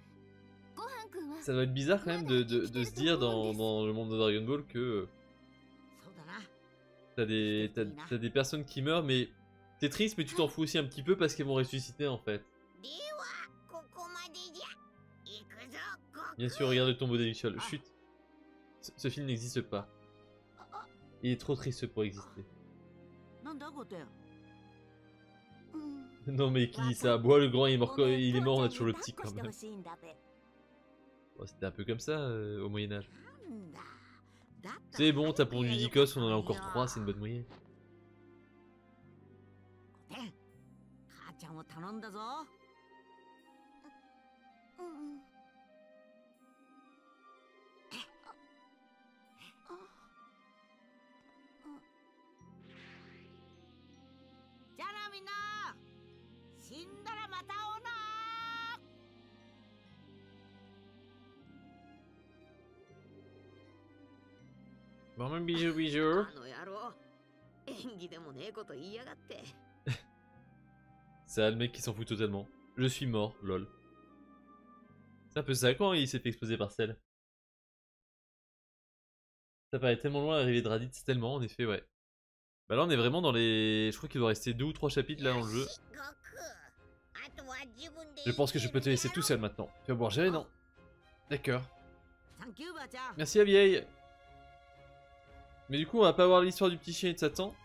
ごはんくんは Ça doit être bizarre quand même de, de- de se dire dans, dans le monde de Dragon Ball que そうだな t'as des, t'as, t'as des personnes qui meurent, mais t'es triste, mais tu t'en fous aussi un petit peu parce qu'elles vont ressusciter en fait. ではここまでじゃ行くぞゴク Bien sûr, regarde le tombeau des Lucioles. Chut. Ce film n'existe pas. Il est trop triste pour exister. Non mais qui dit ça? Bois le grand, il est mort, il est mort on a toujours le petit quand même. Oh, c'était un peu comme ça euh, au Moyen-Âge. C'est bon, t'as pour du Dicos, on en a encore trois. c'est une bonne moyenne. Bon, même bijou, bijou. ça, le mec qui s'en fout totalement. Je suis mort, lol. C'est un peu ça quand il s'est fait exploser par celle. Ça paraît tellement loin l'arrivée de Raditz, tellement en effet, ouais. Bah là on est vraiment dans les... Je crois qu'il doit rester deux ou trois chapitres là dans le jeu. Je pense que je peux te laisser tout seul maintenant. Tu vas boire gérer, non? Oh. D'accord. Merci à vieille mais du coup, on va pas voir l'histoire du petit chien et de Satan.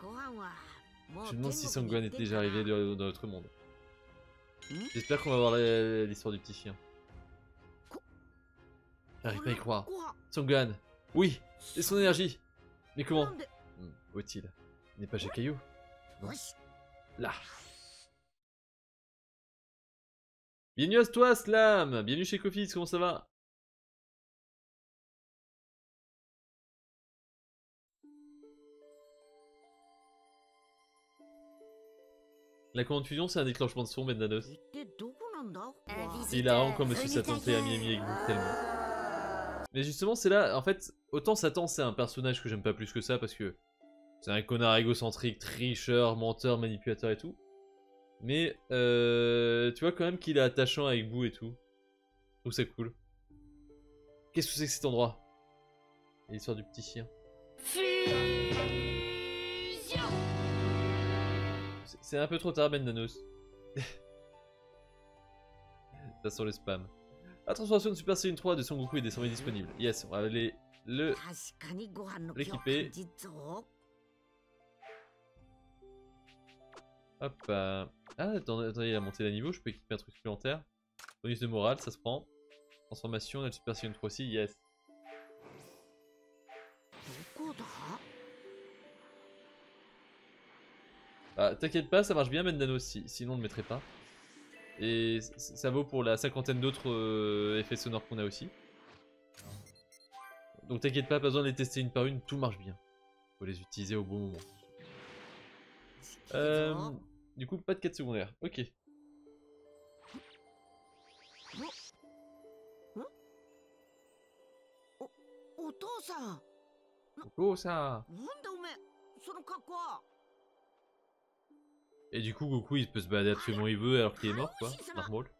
Je me demande si Sangwan est déjà arrivé dans notre monde. J'espère qu'on va voir l'histoire du petit chien. J'arrive pas à y croire. Sangwan. Oui Et son énergie. Mais comment Où est-il Il n'est pas chez Caillou? Là. Bienvenue à toi, Slam. Bienvenue chez Kofis, comment ça va? La commande fusion, c'est un déclenchement de son, Bendanos. Il a rend comme monsieur s'attendait à Miami avec vous, tellement. Mais justement, c'est là, en fait, autant Satan, c'est un personnage que j'aime pas plus que ça parce que c'est un connard égocentrique, tricheur, menteur, manipulateur et tout. Mais euh, tu vois quand même qu'il est attachant avec vous et tout. Je trouve ça cool. Qu'est-ce que c'est que cet endroit? L'histoire du petit chien. Fusion c'est un peu trop tard, Bendanos. <laughs> Ça sent le spam. La transformation de Super Saiyan 3 de Son Goku est désormais disponible. Yes, on va aller le l'équiper. Hop. Euh... Ah, attendez, il a monté la niveau, je peux équiper un truc supplémentaire. Bonus de morale, ça se prend. Transformation, la Super Saiyan 3 aussi, yes. Ah, t'inquiète pas, ça marche bien Mendano aussi, sinon on ne le mettrait pas. Et ça vaut pour la cinquantaine d'autres euh, effets sonores qu'on a aussi. Donc t'inquiète pas, pas besoin de les tester une par une, tout marche bien. Faut les utiliser au bon moment. Euh, du coup, pas de quête secondaire, ok. お et du coup, Goku il peut se balader absolument il veut alors qu'il est mort, quoi. Normal.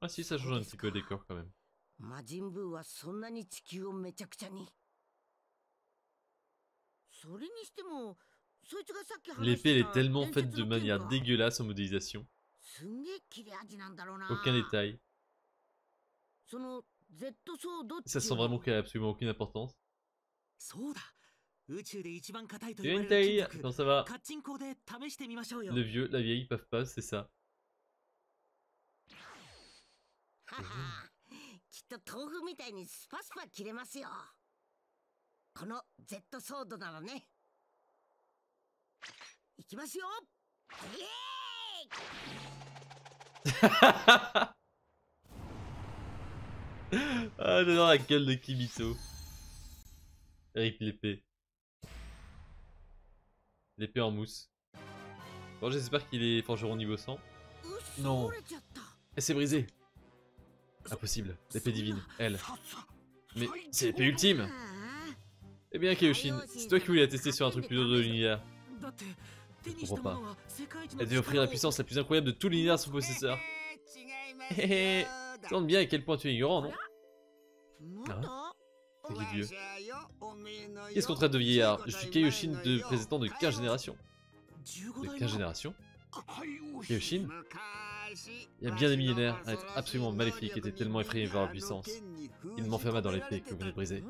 Ah si, ça change un petit peu le décor quand même. 魔人ブーはそんなに地球をめちゃくちゃにそれにしてもそいつがさっき話 L'épée, elle して est た tellement 伝 faite 説 de の剣 manière が dégueulasse en modélisation. すんげえ切れ味なんだろうな Aucun détail. その Z ソードって Ça いう sent の vraiment qu'elle a absolument aucune importance. そうだ宇宙で一番硬いと Tu 言わ viens れ une る taille 金 Comment 属 ça va カッチンコで試してみましょうよ Le vieux, la vieille, ils peuvent pas, c'est ça. ははきっと豆腐みたいにスパスパ切れますよこの Z ソードならねいきますよイエーイ <laughs> ah, j'adore la gueule de Kibito. Avec l'épée. L'épée en mousse. Bon, j'espère qu'il est forgeron niveau 100. Non. Elle s'est brisée. Impossible, l'épée divine, elle. Mais c'est l'épée ultime. Eh bien Kiyoshin, c'est toi qui voulais la tester sur un truc plus haut de l'univers. Je comprends pas. Elle devait offrir la puissance la plus incroyable de tout l'univers à son possesseur. <laughs> Hé hé bien à quel point tu es ignorant, non Hein vieux. Qu'est-ce qu'on traite de vieillard Je suis Kaioshin, de président de 15 générations. De 15 générations. Kaioshin. Il y a bien des millénaires ah, à être absolument maléfiques et était tellement effrayé par leur puissance. Il m'enferma dans l'épée que vous venez briser.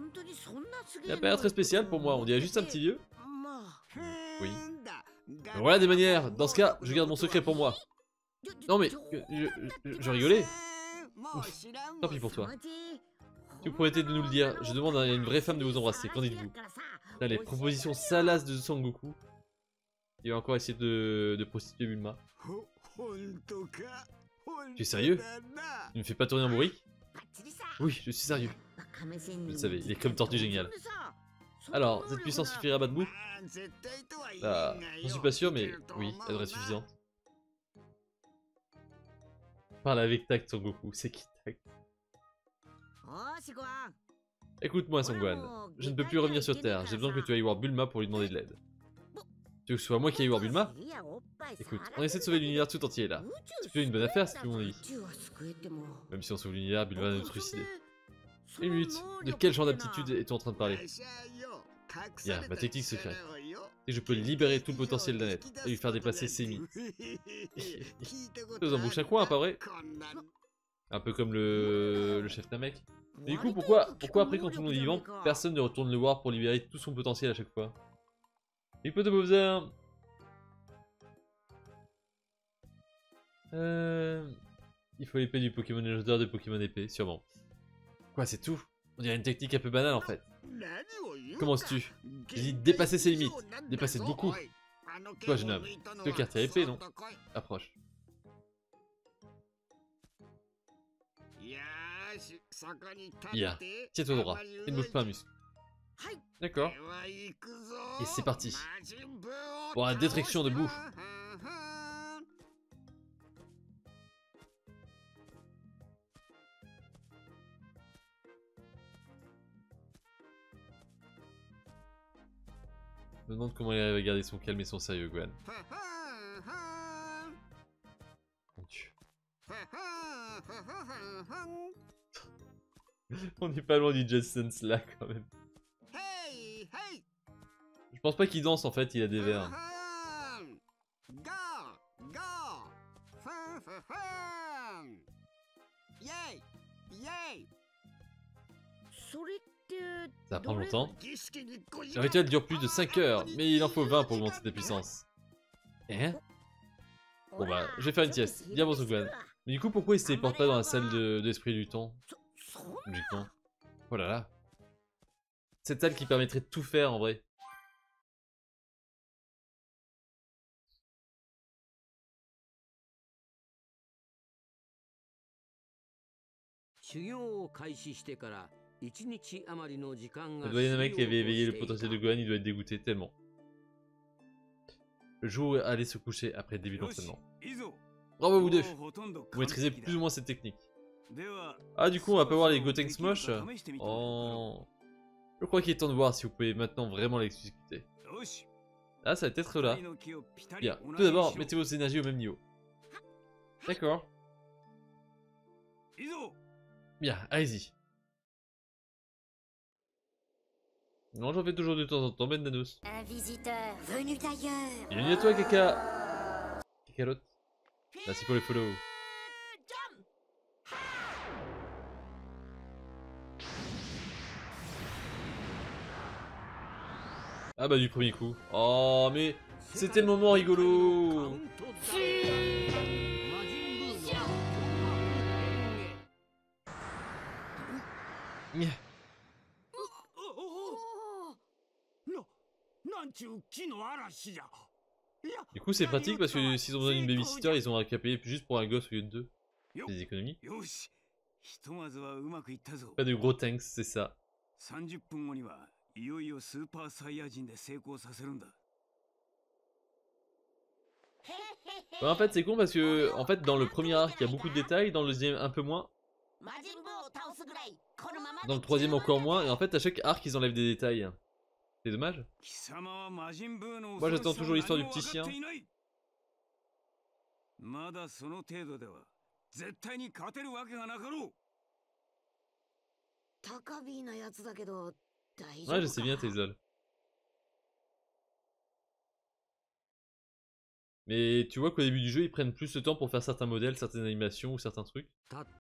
Il n'a pas l'air très spécial pour moi, on dirait juste un petit vieux. Oui. Voilà des manières Dans ce cas, je garde mon secret pour moi. Non mais, je, rigolais. Tant pis pour toi. Si vous promettez de nous le dire, je demande à une vraie femme de vous embrasser, qu'en dites-vous? Les propositions salaces de Sangoku. Il va encore essayer de, de prostituer Bulma. Tu es sérieux Tu me fais pas tourner en bruit Oui, je suis sérieux. Je le savais, il est comme tortue génial. Alors, cette puissance suffira à battre Bah, j'en suis pas sûr, mais oui, elle devrait être suffisante. Parle avec tact, Son Goku, c'est qui tact Écoute-moi, Songwan, je ne peux plus revenir sur Terre, j'ai besoin que tu ailles voir Bulma pour lui demander de l'aide. Tu veux que ce soit moi qui aille voir Bulma? Écoute, on essaie de sauver l'univers tout entier là. C'est plutôt une bonne affaire, c'est mon avis. Même si on sauve l'univers, Bulma va nous trucider. Une minute, de quel genre d'aptitude es-tu en train de parler? Bien, ma technique secrète. Et je peux libérer tout le potentiel d'un être et lui faire dépasser ses mis. <laughs> Nous embouche un coin, hein, pas vrai? Un peu comme le, chef Namek. Mais du coup, pourquoi, pourquoi après quand tout le monde est vivant, personne ne retourne le voir pour libérer tout son potentiel à chaque fois? Pipo de Bowser Euh... Il faut l'épée du Pokémon légendaire de Pokémon épée, sûrement. Quoi, c'est tout? On dirait une technique un peu banale en fait. Commences-tu J'ai dit dépasser ses limites. Dépasser de beaucoup. Toi, jeune homme, tu quartier épée, non? Approche. Ya, yeah. tiens-toi droit et ne bouge pas un muscle. D'accord. Et c'est parti. Pour la détraction de boue. Je me demande comment il arrive à garder son calme et son sérieux, Gwen. Mon dieu. <laughs> On n'est pas loin du Just Sense là quand même. Je pense pas qu'il danse en fait, il a des vers. Ça prend longtemps. Le rituel dure plus de 5 heures, mais il en faut 20 pour augmenter tes puissances. Hein? Bon bah, je vais faire une sieste. Bien bon Sugwan. Mais du coup, pourquoi il se téléporte pas dans la salle d'esprit du temps Du temps. Oh là là. Cette salle qui permettrait de tout faire en vrai. Le doyen mec qui avait éveillé le potentiel de Gohan, il doit être dégoûté tellement. Le jour où aller se coucher après début d'entraînement. Bravo vous deux Vous maîtrisez plus ou moins cette technique. Ah du coup on va pas voir les Goten Smosh Oh... Je crois qu'il est temps de voir si vous pouvez maintenant vraiment l'exécuter. Ah ça va être là. Bien, tout d'abord mettez vos énergies au même niveau. D'accord. Bien, allez-y. Non, j'en fais toujours de temps en temps, Ben Nanos. Un visiteur venu d'ailleurs. Bienvenue à toi, Kaka Kakalotte. Merci pour le follow. Ah bah du premier coup. Oh mais c'était le moment rigolo. Du coup, c'est pratique parce que s'ils ont besoin d'une babysitter, ils ont qu'à payer juste pour un gosse au lieu de deux. Des économies. Pas de gros tanks, c'est ça. Bah, en fait, c'est con parce que en fait, dans le premier arc, il y a beaucoup de détails, dans le deuxième, un peu moins. Dans le troisième encore moins, et en fait à chaque arc ils enlèvent des détails. C'est dommage. Moi j'attends toujours l'histoire du petit chien. Ouais, je sais bien Taisol. Mais tu vois qu'au début du jeu, ils prennent plus de temps pour faire certains modèles, certaines animations ou certains trucs.